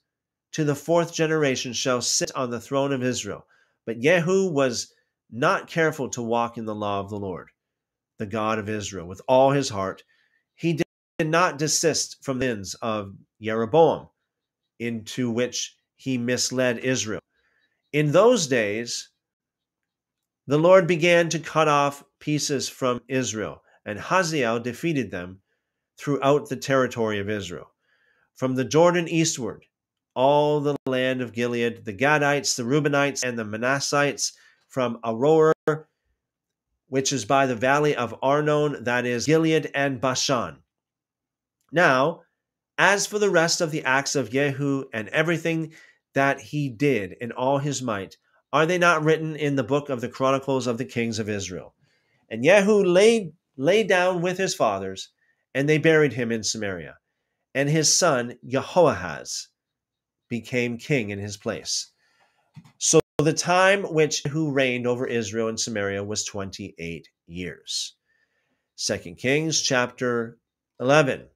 to the fourth generation shall sit on the throne of Israel. But Jehu was not careful to walk in the law of the Lord, the God of Israel, with all his heart. He did not desist from the sins of Jeroboam, into which he misled Israel. In those days, the Lord began to cut off pieces from Israel, and Hazael defeated them throughout the territory of Israel. From the Jordan eastward, all the land of Gilead, the Gadites, the Reubenites, and the Manassites, from Aroer, which is by the valley of Arnon, that is Gilead and Bashan. Now, as for the rest of the acts of Jehu and everything that he did in all his might, are they not written in the book of the Chronicles of the Kings of Israel? And Jehu lay, lay down with his fathers, and they buried him in Samaria. And his son Jehoahaz became king in his place. So the time which who reigned over Israel and Samaria was 28 years. Second Kings chapter 11.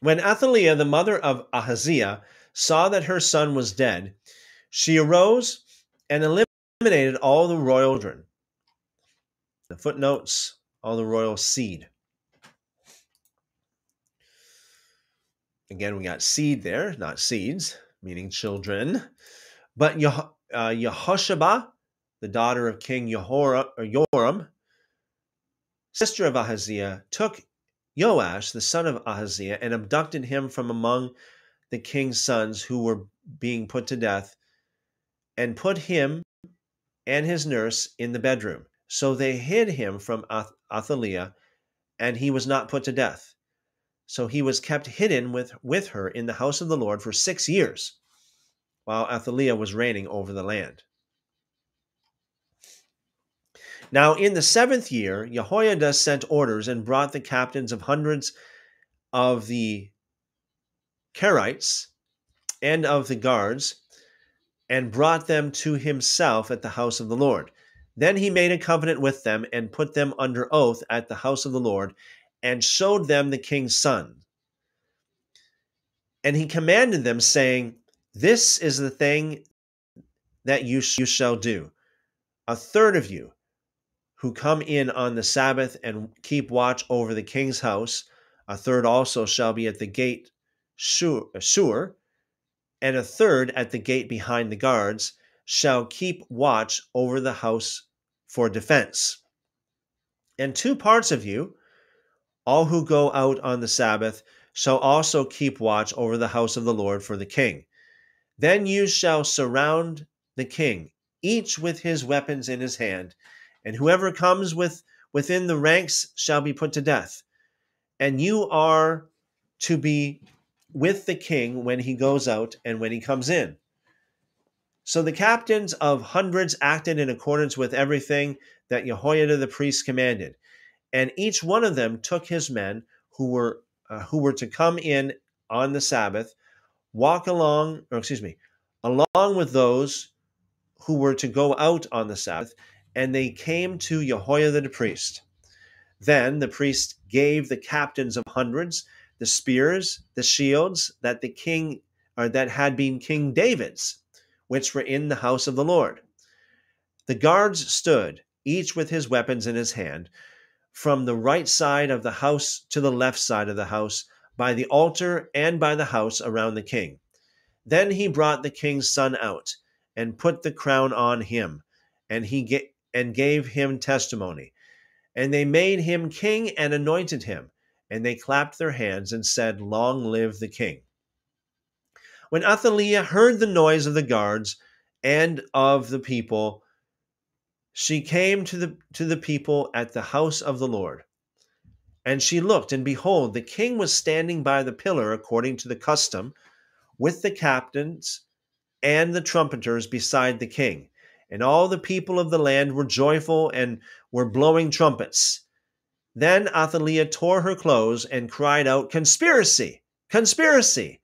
When Athaliah, the mother of Ahaziah, saw that her son was dead, she arose and eliminated all the royal children. The footnotes, all the royal seed. Again, we got seed there, not seeds, meaning children. But Yeh- uh, the daughter of King Yoram, sister of Ahaziah, took Joash, the son of Ahaziah, and abducted him from among the king's sons who were being put to death, and put him and his nurse in the bedroom. So they hid him from Athaliah, and he was not put to death. So he was kept hidden with, with her in the house of the Lord for six years, while Athaliah was reigning over the land. Now, in the seventh year, Jehoiada sent orders and brought the captains of hundreds of the Carites and of the guards and brought them to himself at the house of the Lord. Then he made a covenant with them and put them under oath at the house of the Lord and showed them the king's son. And he commanded them, saying, This is the thing that you, sh- you shall do. A third of you who come in on the Sabbath and keep watch over the king's house, a third also shall be at the gate Sur, and a third at the gate behind the guards shall keep watch over the house for defense. And two parts of you, all who go out on the Sabbath, shall also keep watch over the house of the Lord for the king. Then you shall surround the king, each with his weapons in his hand, and whoever comes with within the ranks shall be put to death. And you are to be with the king when he goes out and when he comes in. So the captains of hundreds acted in accordance with everything that Jehoiada the priest commanded, and each one of them took his men who were uh, who were to come in on the Sabbath, walk along, or excuse me, along with those who were to go out on the Sabbath, and they came to Jehoiada the priest. Then the priest gave the captains of hundreds the spears, the shields that the king or that had been King David's, which were in the house of the Lord. The guards stood, each with his weapons in his hand, from the right side of the house to the left side of the house, by the altar and by the house around the king. Then he brought the king's son out and put the crown on him, and he ga- and gave him testimony. And they made him king and anointed him, and they clapped their hands and said, Long live the king. When Athaliah heard the noise of the guards and of the people, she came to the to the people at the house of the Lord. And she looked, and behold, the king was standing by the pillar according to the custom, with the captains and the trumpeters beside the king. And all the people of the land were joyful and were blowing trumpets. Then Athaliah tore her clothes and cried out, Conspiracy! Conspiracy!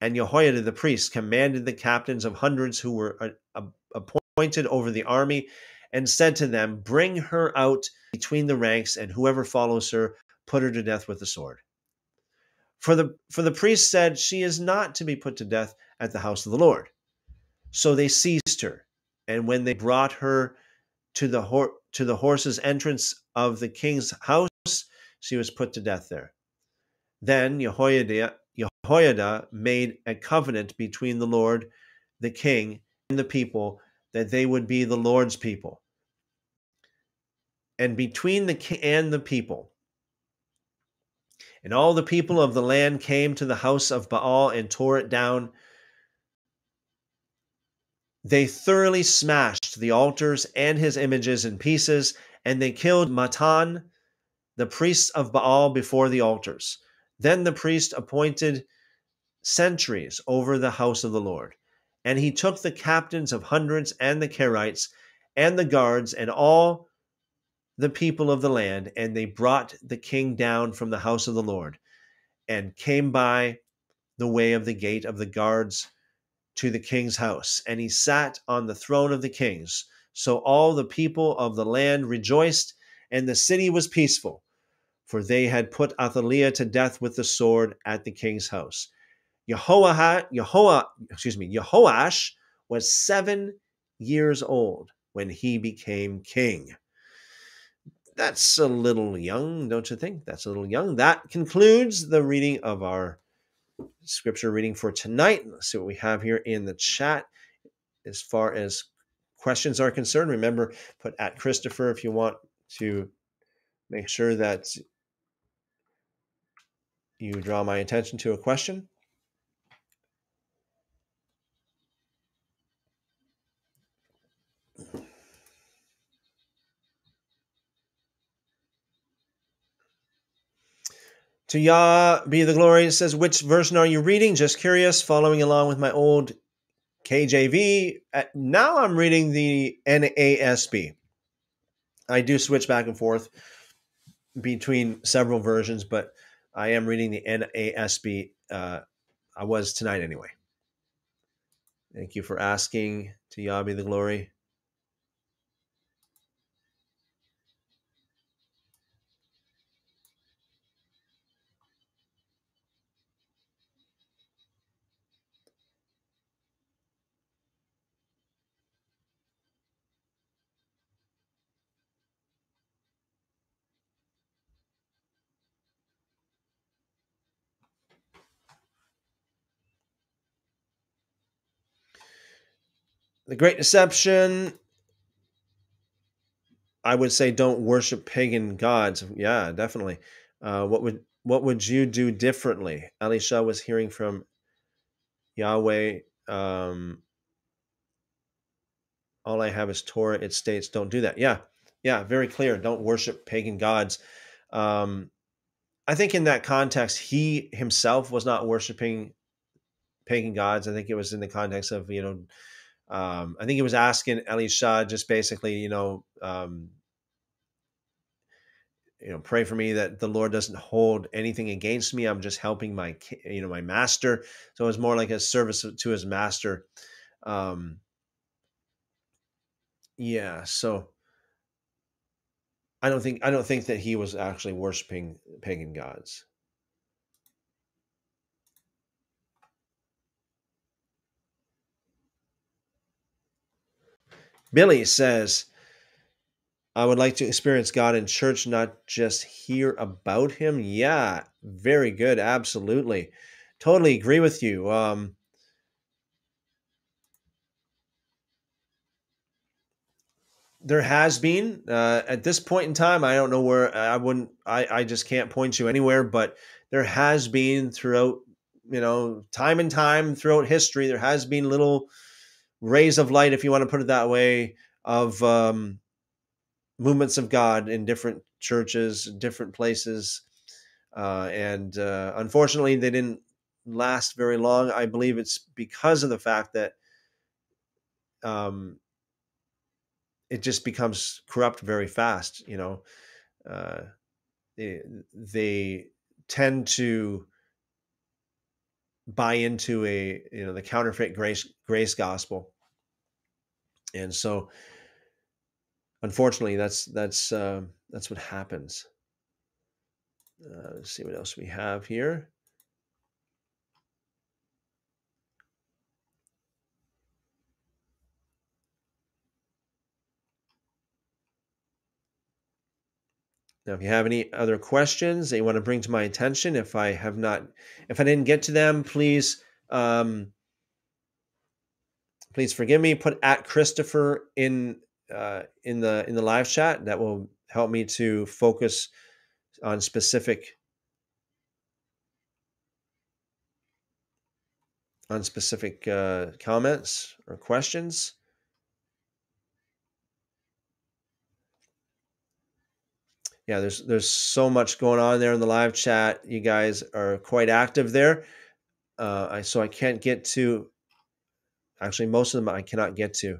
And Jehoiada the priest commanded the captains of hundreds who were uh, appointed over the army and said to them, Bring her out between the ranks, and whoever follows her, put her to death with the sword. For the, for the priest said, She is not to be put to death at the house of the Lord. So they seized her, and when they brought her to the, to the horse's entrance of the king's house, she was put to death there. Then Jehoiada, Jehoiada made a covenant between the Lord, the king, and the people that they would be the Lord's people. And between the king and the people, and all the people of the land came to the house of Baal and tore it down. They thoroughly smashed the altars and his images in pieces, and they killed Mattan, the priest of Baal, before the altars. Then the priest appointed sentries over the house of the Lord. And he took the captains of hundreds and the Carites and the guards and all the people of the land, and they brought the king down from the house of the Lord and came by the way of the gate of the guards to the king's house. And he sat on the throne of the kings. So all the people of the land rejoiced, and the city was peaceful, for they had put Athaliah to death with the sword at the king's house. Yehoah, Yehoah, excuse me, Jehoash was seven years old when he became king. That's a little young, don't you think? That's a little young. That concludes the reading of our scripture reading for tonight. Let's see what we have here in the chat as far as questions are concerned. Remember, put at Christopher if you want to make sure that you draw my attention to a question. To Yah be the glory. It says, which version are you reading? Just curious, following along with my old KJV. Now I'm reading the NASB. I do switch back and forth between several versions, but I am reading the NASB. Uh, I was tonight anyway. Thank you for asking. To Yah be the glory. The Great Deception. I would say don't worship pagan gods. Yeah, definitely. Uh, what would what would you do differently? Elisha was hearing from Yahweh. Um, all I have is Torah. It states, don't do that. Yeah, yeah, very clear. Don't worship pagan gods. Um, I think in that context, he himself was not worshiping pagan gods. I think it was in the context of you know um, I think he was asking Elisha just basically, you know, um, you know, pray for me that the Lord doesn't hold anything against me. I'm just helping my, you know, my master. So it was more like a service to his master. Um, yeah. So I don't think I don't think that he was actually worshiping pagan gods. Billy says, I would like to experience God in church, not just hear about Him. Yeah, very good. Absolutely. Totally agree with you. Um, there has been uh, at this point in time i don't know where i wouldn't I, I just can't point you anywhere but there has been throughout you know time and time throughout history there has been little rays of light, if you want to put it that way, of um, movements of God in different churches, different places. Uh, and uh, unfortunately, they didn't last very long. I believe it's because of the fact that um, it just becomes corrupt very fast. You know, uh, they, they tend to buy into a you know the counterfeit grace grace gospel and so unfortunately that's that's uh, that's what happens. Uh, let's see what else we have here. Now, if you have any other questions that you want to bring to my attention, if I have not, if I didn't get to them, please, um, please forgive me. Put at Christopher in uh, in the in the live chat. That will help me to focus on specific on specific uh, comments or questions. yeah, there's there's so much going on there in the live chat. You guys are quite active there. Uh, I so I can't get to. Actually, most of them I cannot get to.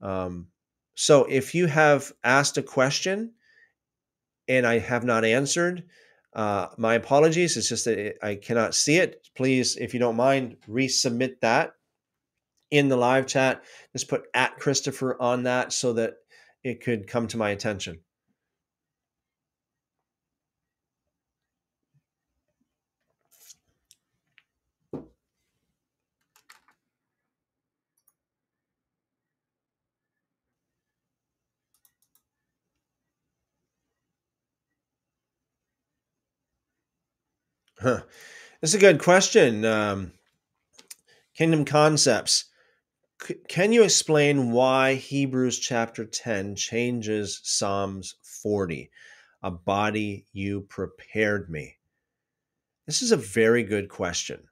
Um, so if you have asked a question and I have not answered, uh, my apologies. It's just that I cannot see it. Please, if you don't mind, resubmit that in the live chat. Just put at Christopher on that so that it could come to my attention. Huh. A good question. Um, Kingdom Concepts. C- can you explain why Hebrews chapter 10 changes Psalms 40? A body you prepared me. This is a very good question.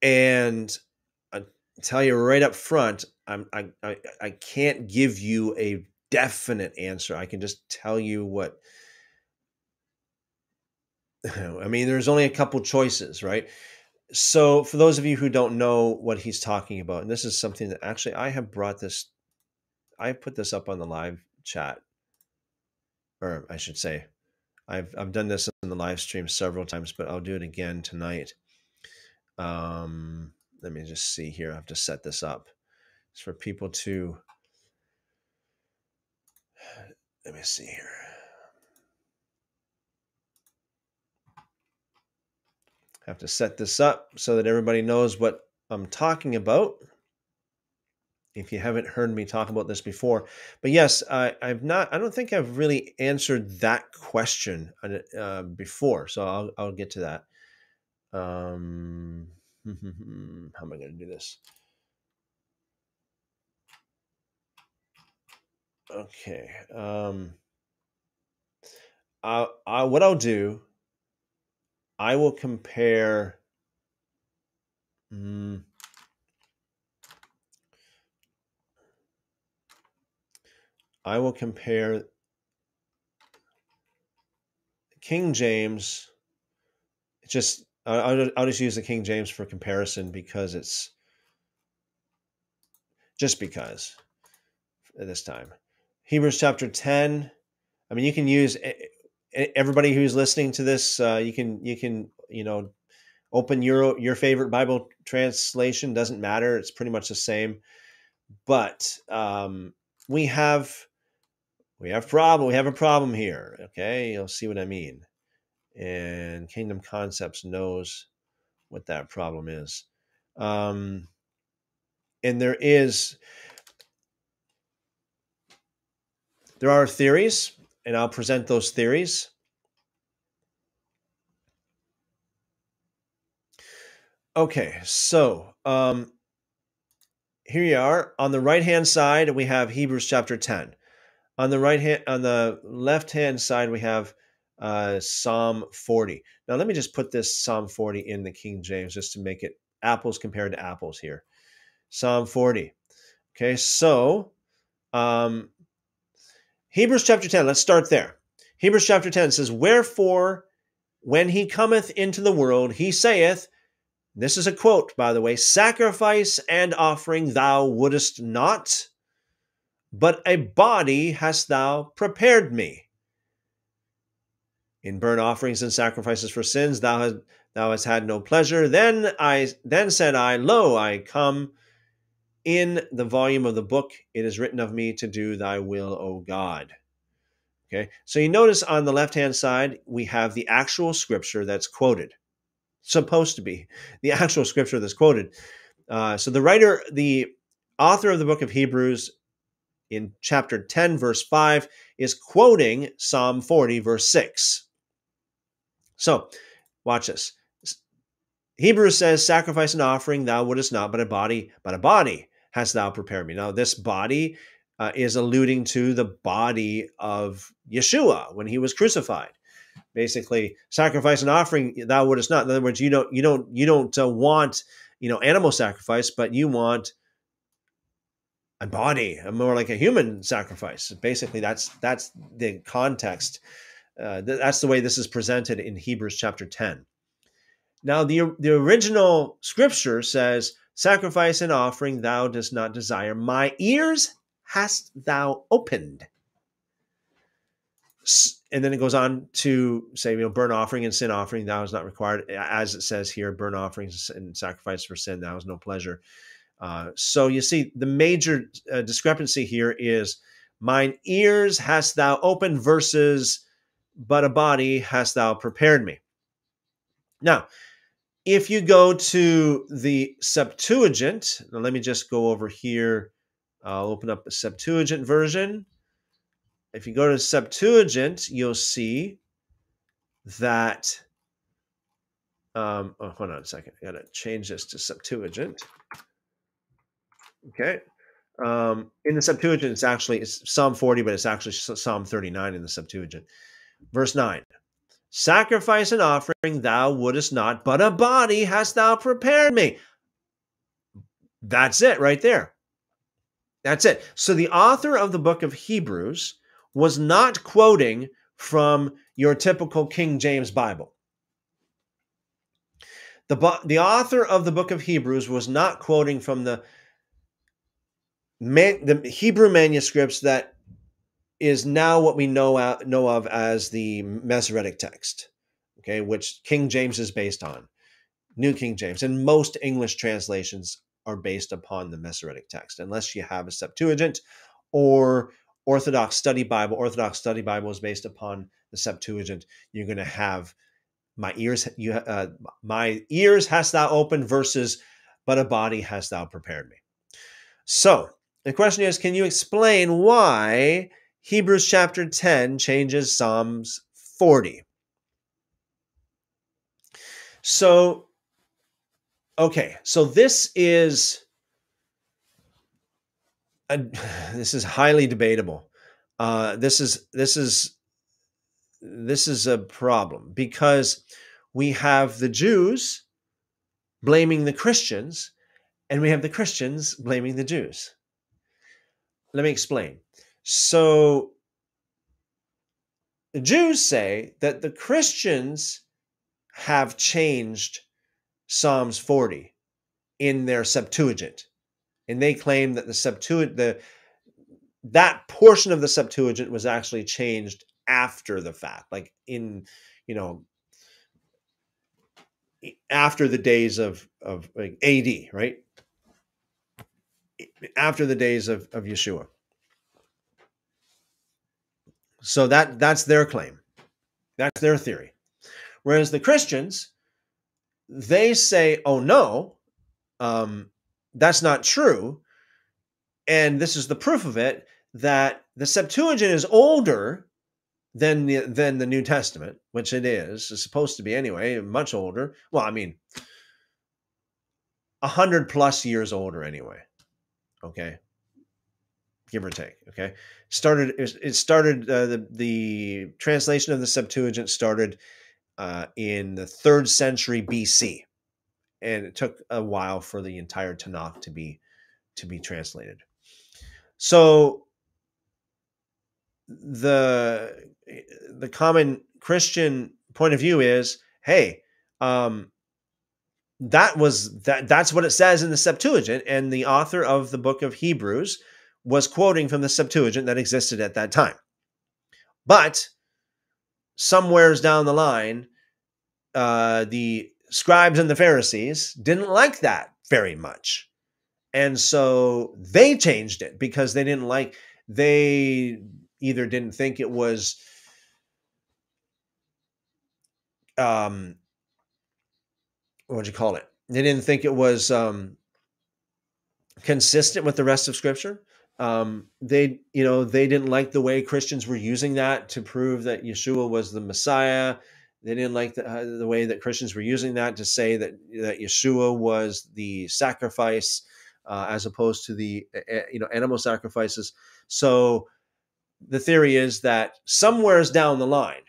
And I tell you right up front, I'm, I, I, I can't give you a definite answer. I can just tell you what <laughs> I mean, there's only a couple choices, right? So, for those of you who don't know what he's talking about, and this is something that actually I have brought this, I put this up on the live chat, or I should say, I've I've done this in the live stream several times, but I'll do it again tonight. Um, let me just see here. I have to set this up. It's for people to. <sighs> Let me see here. I have to set this up so that everybody knows what I'm talking about. If you haven't heard me talk about this before, but yes, I, I've not. I don't think I've really answered that question uh, before, so I'll I'll get to that. Um, <laughs> how am I going to do this? Okay. Um, I, I, what I'll do, I will compare. Mm, I will compare King James. Just I'll, I'll just use the King James for comparison because it's just because at this time. Hebrews chapter 10. I mean, you can use everybody who's listening to this. Uh, you can you can you know open your your favorite Bible translation. Doesn't matter. It's pretty much the same. But um, we have we have problem. We have a problem here. Okay, you'll see what I mean and Kingdom Concepts knows what that problem is. Um, and there is there are theories, and I'll present those theories. Okay, so um, here you are. On the right hand side, we have Hebrews chapter 10. On the right hand, on the left hand side, we have uh, Psalm 40. Now, let me just put this Psalm 40 in the King James just to make it apples compared to apples here. Psalm 40. Okay, so um, Hebrews chapter 10, let's start there. Hebrews chapter 10 says, Wherefore, when he cometh into the world, he saith, this is a quote, by the way, sacrifice and offering thou wouldest not, but a body hast thou prepared me. In burnt offerings and sacrifices for sins thou hast thou hast had no pleasure. Then I then said I, Lo, I come. In the volume of the book it is written of me to do thy will, O God. Okay, so you notice on the left hand side, we have the actual scripture that's quoted. Supposed to be <laughs> the actual scripture that's quoted. Uh, so the writer, the author of the book of Hebrews in chapter 10, verse 5, is quoting Psalm 40, verse 6. So, watch this. Hebrews says, Sacrifice and offering thou wouldest not, but a body, but a body hast thou prepared me. Now, this body uh, is alluding to the body of Yeshua when he was crucified. Basically, sacrifice and offering thou wouldest not. In other words, you don't you don't you don't uh, want you know animal sacrifice, but you want a body, a more like a human sacrifice. Basically, that's that's the context uh, th- that's the way this is presented in Hebrews chapter 10. Now, the, the original scripture says, Sacrifice and offering thou dost not desire. My ears hast thou opened. And then it goes on to say, you know, burnt offering and sin offering thou is not required. As it says here, burnt offerings and sacrifice for sin thou is no pleasure. Uh, so you see, the major uh, discrepancy here is mine ears hast thou opened versus but a body hast thou prepared me. Now, if you go to the Septuagint, let me just go over here. I'll open up the Septuagint version. If you go to Septuagint, you'll see that. Um, oh, hold on a second. I got to change this to Septuagint. Okay. Um, in the Septuagint, it's actually it's Psalm 40, but it's actually Psalm 39 in the Septuagint. Verse 9 Sacrifice and offering thou wouldest not, but a body hast thou prepared me. That's it right there. That's it. So the author of the book of Hebrews was not quoting from your typical King James Bible. The, the author of the book of Hebrews was not quoting from the, man, the Hebrew manuscripts that is now what we know know of as the Masoretic text, okay, which King James is based on. New King James, and most English translations are based upon the Masoretic text, unless you have a Septuagint or Orthodox Study Bible. Orthodox Study Bible is based upon the Septuagint. You're going to have my ears, you, uh, my ears hast thou opened versus, but a body hast thou prepared me. So the question is, can you explain why Hebrews chapter 10 changes Psalms 40? So, okay, so this is a, <sighs> this is highly debatable. Uh, this is this is this is a problem because we have the Jews blaming the Christians, and we have the Christians blaming the Jews. Let me explain. So, the Jews say that the Christians have changed Psalms 40 in their Septuagint. And they claim that the Septuagint, the that portion of the Septuagint was actually changed after the fact, like in, you know, after the days of of like AD, right? After the days of, of Yeshua. So that that's their claim. That's their theory. Whereas the Christians, they say, oh no, um, that's not true. And this is the proof of it that the Septuagint is older than the, than the New Testament, which it is. It's supposed to be anyway, much older. Well, I mean, a hundred plus years older anyway. Okay, give or take. Okay, started it started uh, the the translation of the Septuagint started uh, in the third century BC, and it took a while for the entire Tanakh to be to be translated. So the the common Christian point of view is, hey, um, that was that that's what it says in the Septuagint, and the author of the book of Hebrews was quoting from the Septuagint that existed at that time. But somewheres down the line, uh, the scribes and the Pharisees didn't like that very much. And so they changed it because they didn't like, they either didn't think it was um what would you call it? They didn't think it was um consistent with the rest of scripture. Um, they, you know, they didn't like the way Christians were using that to prove that Yeshua was the Messiah. They didn't like the, uh, the way that Christians were using that to say that that Yeshua was the sacrifice uh, as opposed to the uh, you know animal sacrifices. So the theory is that somewheres down the line,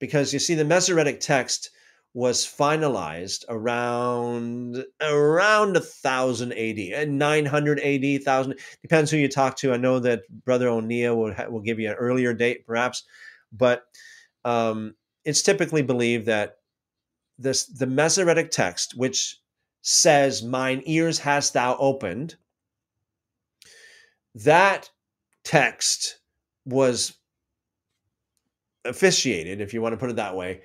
because you see the Masoretic text was finalized around around a thousand AD, and nine hundred AD, thousand depends who you talk to. I know that Brother O'Neill will will give you an earlier date, perhaps, but um, it's typically believed that this the Masoretic text, which says, "Mine ears hast thou opened," that text was officiated, if you want to put it that way,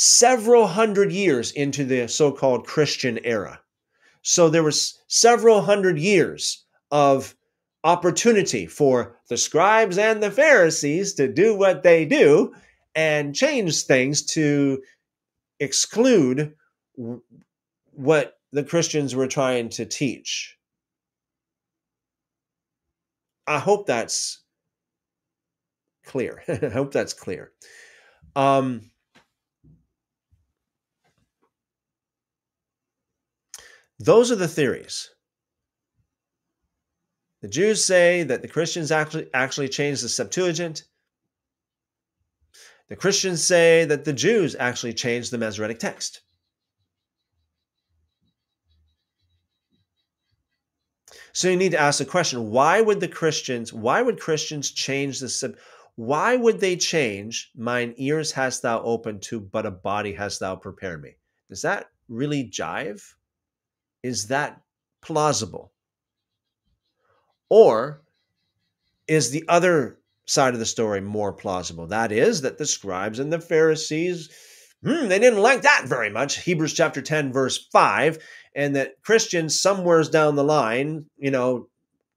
several hundred years into the so called Christian era. So there was several hundred years of opportunity for the scribes and the Pharisees to do what they do and change things to exclude what the Christians were trying to teach. I hope that's clear. <laughs> I hope that's clear. Um, Those are the theories. The Jews say that the Christians actually actually changed the Septuagint. The Christians say that the Jews actually changed the Masoretic text. So you need to ask the question, why would the Christians, why would Christians change the why would they change mine ears hast thou opened to but a body hast thou prepared me? Does that really jive? Is that plausible? Or is the other side of the story more plausible? That is, that the scribes and the Pharisees hmm, they didn't like that very much. Hebrews chapter 10, verse 5, and that Christians, somewheres down the line, you know,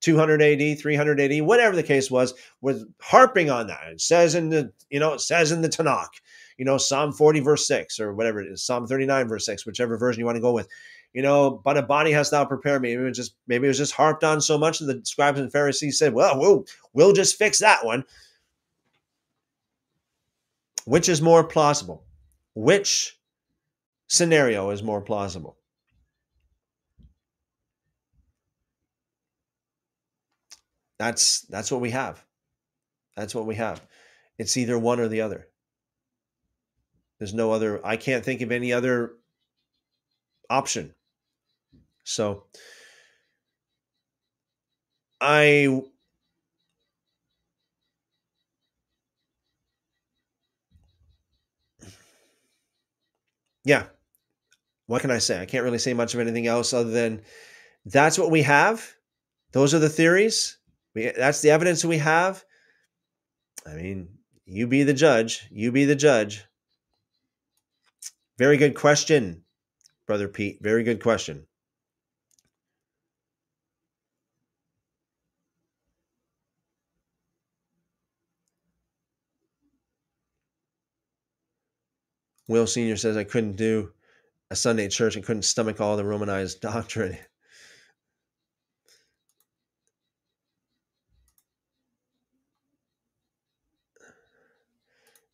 200 AD, 300 AD, whatever the case was, was harping on that. It says in the, you know, it says in the Tanakh, you know, Psalm 40, verse 6, or whatever it is, Psalm 39, verse 6, whichever version you want to go with. You know, but a body hast thou prepared me. Maybe it was just maybe it was just harped on so much that the scribes and Pharisees said, Well, we'll we'll just fix that one. Which is more plausible? Which scenario is more plausible? That's that's what we have. That's what we have. It's either one or the other. There's no other I can't think of any other option. So I yeah, what can I say? I can't really say much of anything else other than that's what we have. Those are the theories. We, that's the evidence we have. I mean, you be the judge. You be the judge. Very good question, Brother Pete. Very good question. Will Sr. says, I couldn't do a Sunday church and couldn't stomach all the Romanized <laughs> doctrine.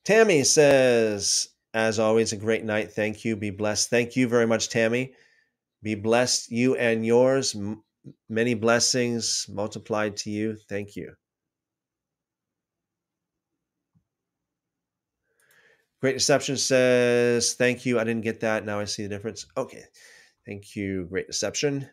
Tammy says, as always, a great night. Thank you. Be blessed. Thank you very much, Tammy. Be blessed, you and yours. M- many blessings multiplied to you. Thank you. Great Deception says, Thank you. I didn't get that. Now I see the difference. Okay. Thank you, Great Deception.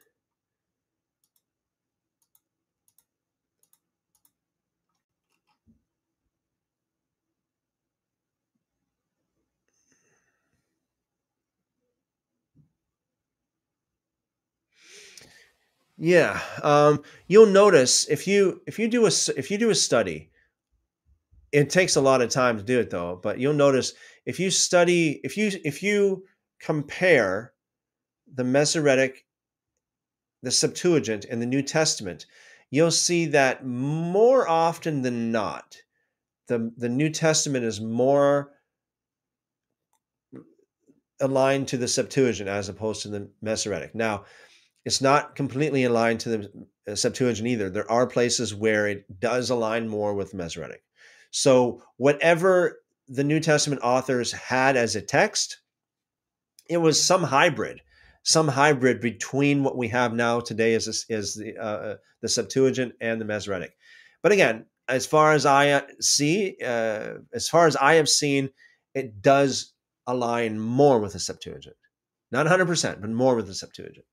Yeah, um, you'll notice if you if you do a if you do a study, it takes a lot of time to do it though. But you'll notice if you study if you if you compare the Masoretic, the Septuagint, and the New Testament, you'll see that more often than not, the the New Testament is more aligned to the Septuagint as opposed to the Masoretic. Now it's not completely aligned to the uh, Septuagint either. There are places where it does align more with Masoretic. So whatever the New Testament authors had as a text, it was some hybrid, some hybrid between what we have now today as, as the, uh, uh, the Septuagint and the Masoretic. But again, as far as I uh, see, uh, as far as I have seen, it does align more with the Septuagint. Not 100%, but more with the Septuagint.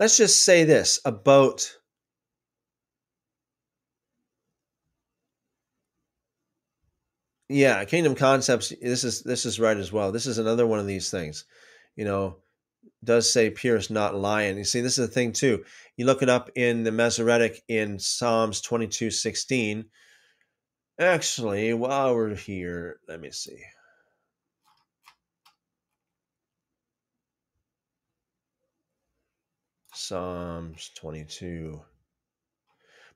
Let's just say this about yeah kingdom concepts this is this is right as well. This is another one of these things you know does say pierce not lion you see this is the thing too. You look it up in the masoretic in psalms 22 16 actually while we're here let me see Psalms 22.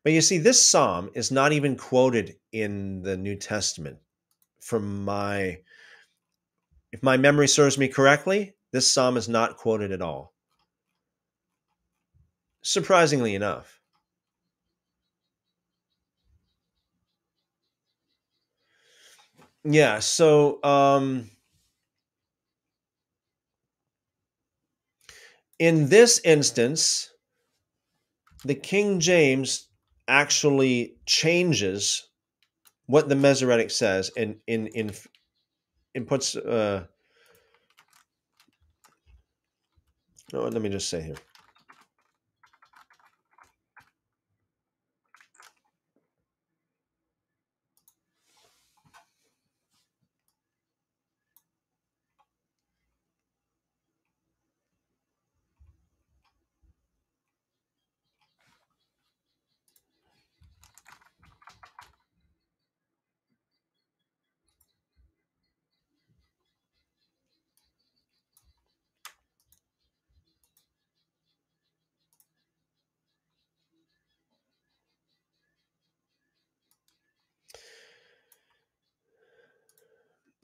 But you see, this psalm is not even quoted in the New Testament. From my, if my memory serves me correctly, this psalm is not quoted at all. Surprisingly enough. Yeah, so um, in this instance, the King James actually changes what the Masoretic says and in in in puts uh no, let me just say here.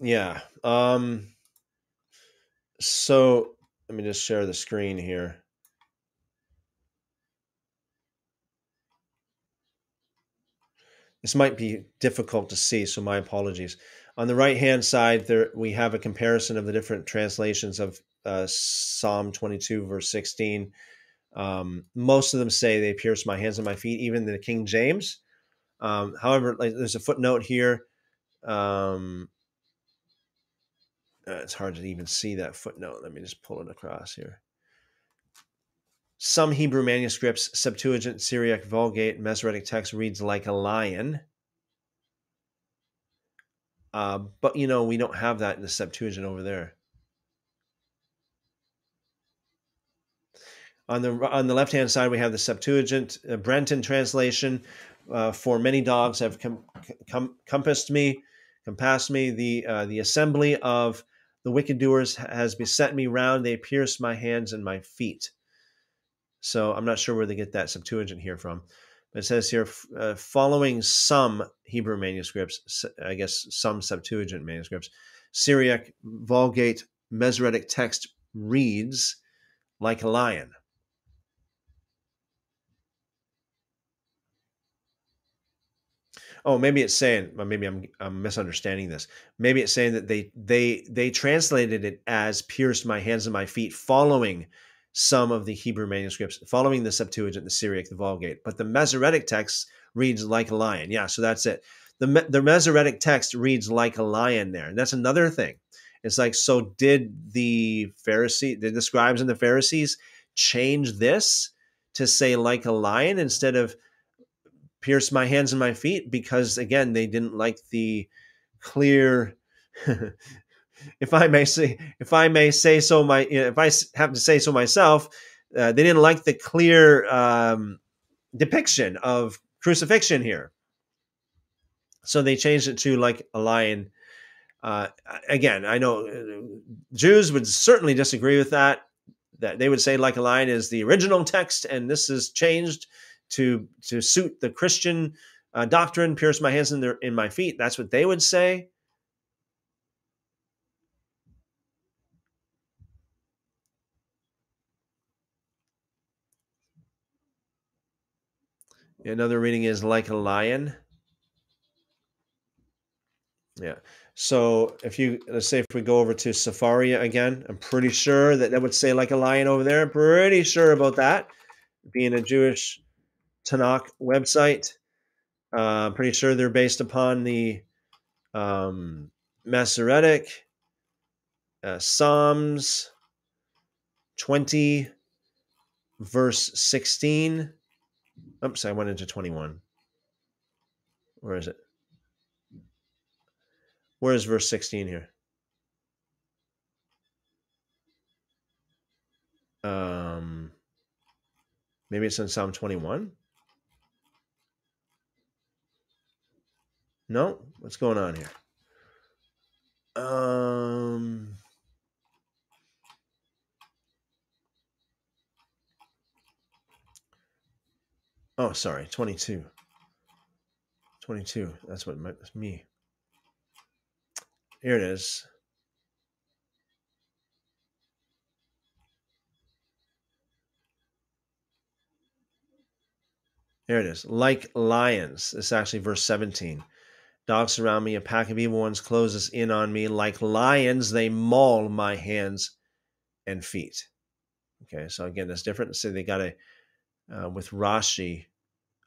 Yeah. Um, so let me just share the screen here. This might be difficult to see, so my apologies. On the right hand side, there we have a comparison of the different translations of uh, Psalm 22, verse 16. Um, most of them say they pierce my hands and my feet, even the King James. Um, however, like, there's a footnote here. Um, uh, it's hard to even see that footnote. Let me just pull it across here. Some Hebrew manuscripts, Septuagint, Syriac, Vulgate, Masoretic text reads like a lion. Uh, but you know, we don't have that in the Septuagint over there. On the on the left hand side, we have the Septuagint, uh, Brenton translation. Uh, For many dogs have com- com- compassed me, compassed me. The uh, the assembly of the wicked doers has beset me round. They pierce my hands and my feet. So I'm not sure where they get that Septuagint here from. But it says here, uh, following some Hebrew manuscripts, I guess some Septuagint manuscripts, Syriac, Vulgate, Masoretic text reads like a lion. Oh, maybe it's saying, uh, maybe I'm, I'm misunderstanding this. Maybe it's saying that they they they translated it as pierced my hands and my feet, following some of the Hebrew manuscripts following the Septuagint, the Syriac, the Vulgate. But the Masoretic text reads like a lion. Yeah, so that's it. The, the Masoretic text reads like a lion there. And that's another thing. It's like, so did the Pharisee, did the scribes and the Pharisees change this to say like a lion instead of pierce my hands and my feet? Because again, they didn't like the clear <laughs> if I may say, if I may say so, my if I have to say so myself, uh, they didn't like the clear um, depiction of crucifixion here, so they changed it to like a lion. Uh, again, I know uh, Jews would certainly disagree with that. That they would say like a lion is the original text, and this is changed to to suit the Christian uh, doctrine. Pierce my hands in their in my feet. That's what they would say. Another reading is like a lion. Yeah. So if you let's say if we go over to Sefaria again, I'm pretty sure that that would say like a lion over there. Pretty sure about that. Being a Jewish Tanakh website, uh, I'm pretty sure they're based upon the um, Masoretic uh, Psalms 20, verse 16 Oops, I went into 21. Where is it? Where is verse 16 here? Um, maybe it's in Psalm 21. No, what's going on here? Um, Oh, sorry, 22. 22. That's what that's me. Here it is. There it is. Like lions. Is actually verse 17. Dogs surround me, a pack of evil ones closes in on me. Like lions, they maul my hands and feet. Okay, so again, that's different. So they got a, uh, with Rashi,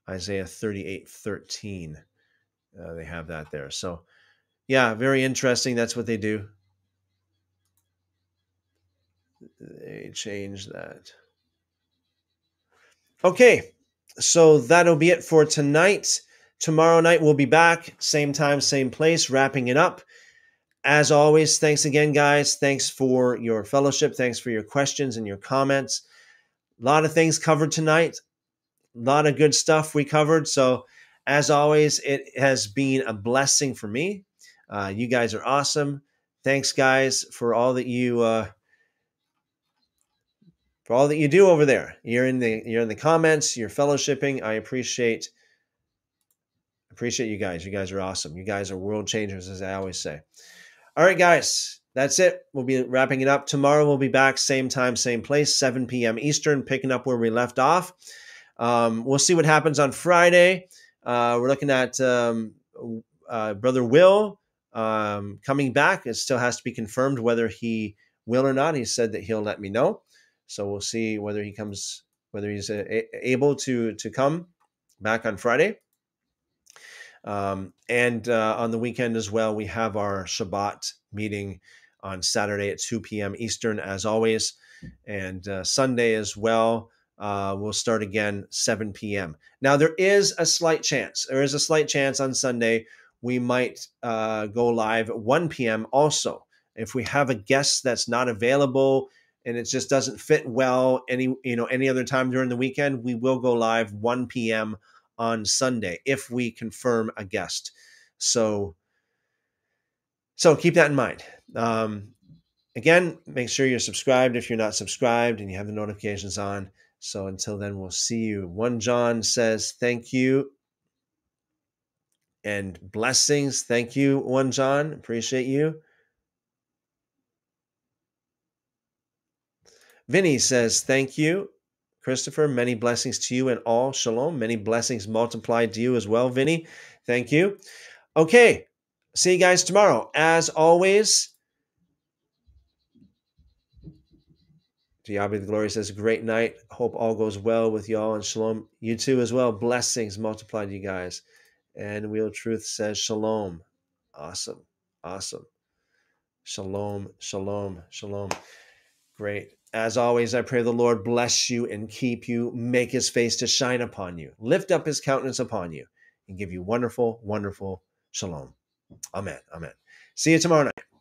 Isaiah 38 13. Uh, they have that there. So, yeah, very interesting. That's what they do. They change that. Okay, so that'll be it for tonight. Tomorrow night we'll be back, same time, same place, wrapping it up. As always, thanks again, guys. Thanks for your fellowship. Thanks for your questions and your comments. A lot of things covered tonight a lot of good stuff we covered. So, as always, it has been a blessing for me. Uh, you guys are awesome. Thanks, guys, for all that you uh, for all that you do over there. You're in the you're in the comments. You're fellowshipping. I appreciate appreciate you guys. You guys are awesome. You guys are world changers, as I always say. All right, guys, that's it. We'll be wrapping it up. Tomorrow we'll be back, same time, same place, 7 p.m. Eastern, picking up where we left off. Um, we'll see what happens on Friday. Uh, we're looking at um, uh, Brother Will um, coming back. It still has to be confirmed whether he will or not. He said that he'll let me know. So we'll see whether he comes, whether he's a- able to to come back on Friday. Um, and uh, on the weekend as well, we have our Shabbat meeting on Saturday at 2 p.m. Eastern, as always, and uh, Sunday as well. Uh, we'll start again 7 p.m. Now there is a slight chance. There is a slight chance on Sunday we might uh, go live at 1 p.m. Also, if we have a guest that's not available and it just doesn't fit well any you know any other time during the weekend, we will go live 1 p.m. on Sunday if we confirm a guest. So so keep that in mind. Um, again, make sure you're subscribed if you're not subscribed and you have the notifications on. So until then, we'll see you. One John says, Thank you and blessings. Thank you, One John. Appreciate you. Vinny says, Thank you, Christopher. Many blessings to you and all. Shalom. Many blessings multiplied to you as well, Vinny. Thank you. Okay. See you guys tomorrow. As always, Diaby the Glory says, Great night. Hope all goes well with y'all and shalom. You too as well. Blessings multiplied, you guys. And Wheel Truth says, Shalom. Awesome. Awesome. Shalom. Shalom. Shalom. Great. As always, I pray the Lord bless you and keep you, make his face to shine upon you, lift up his countenance upon you, and give you wonderful, wonderful shalom. Amen. Amen. See you tomorrow night.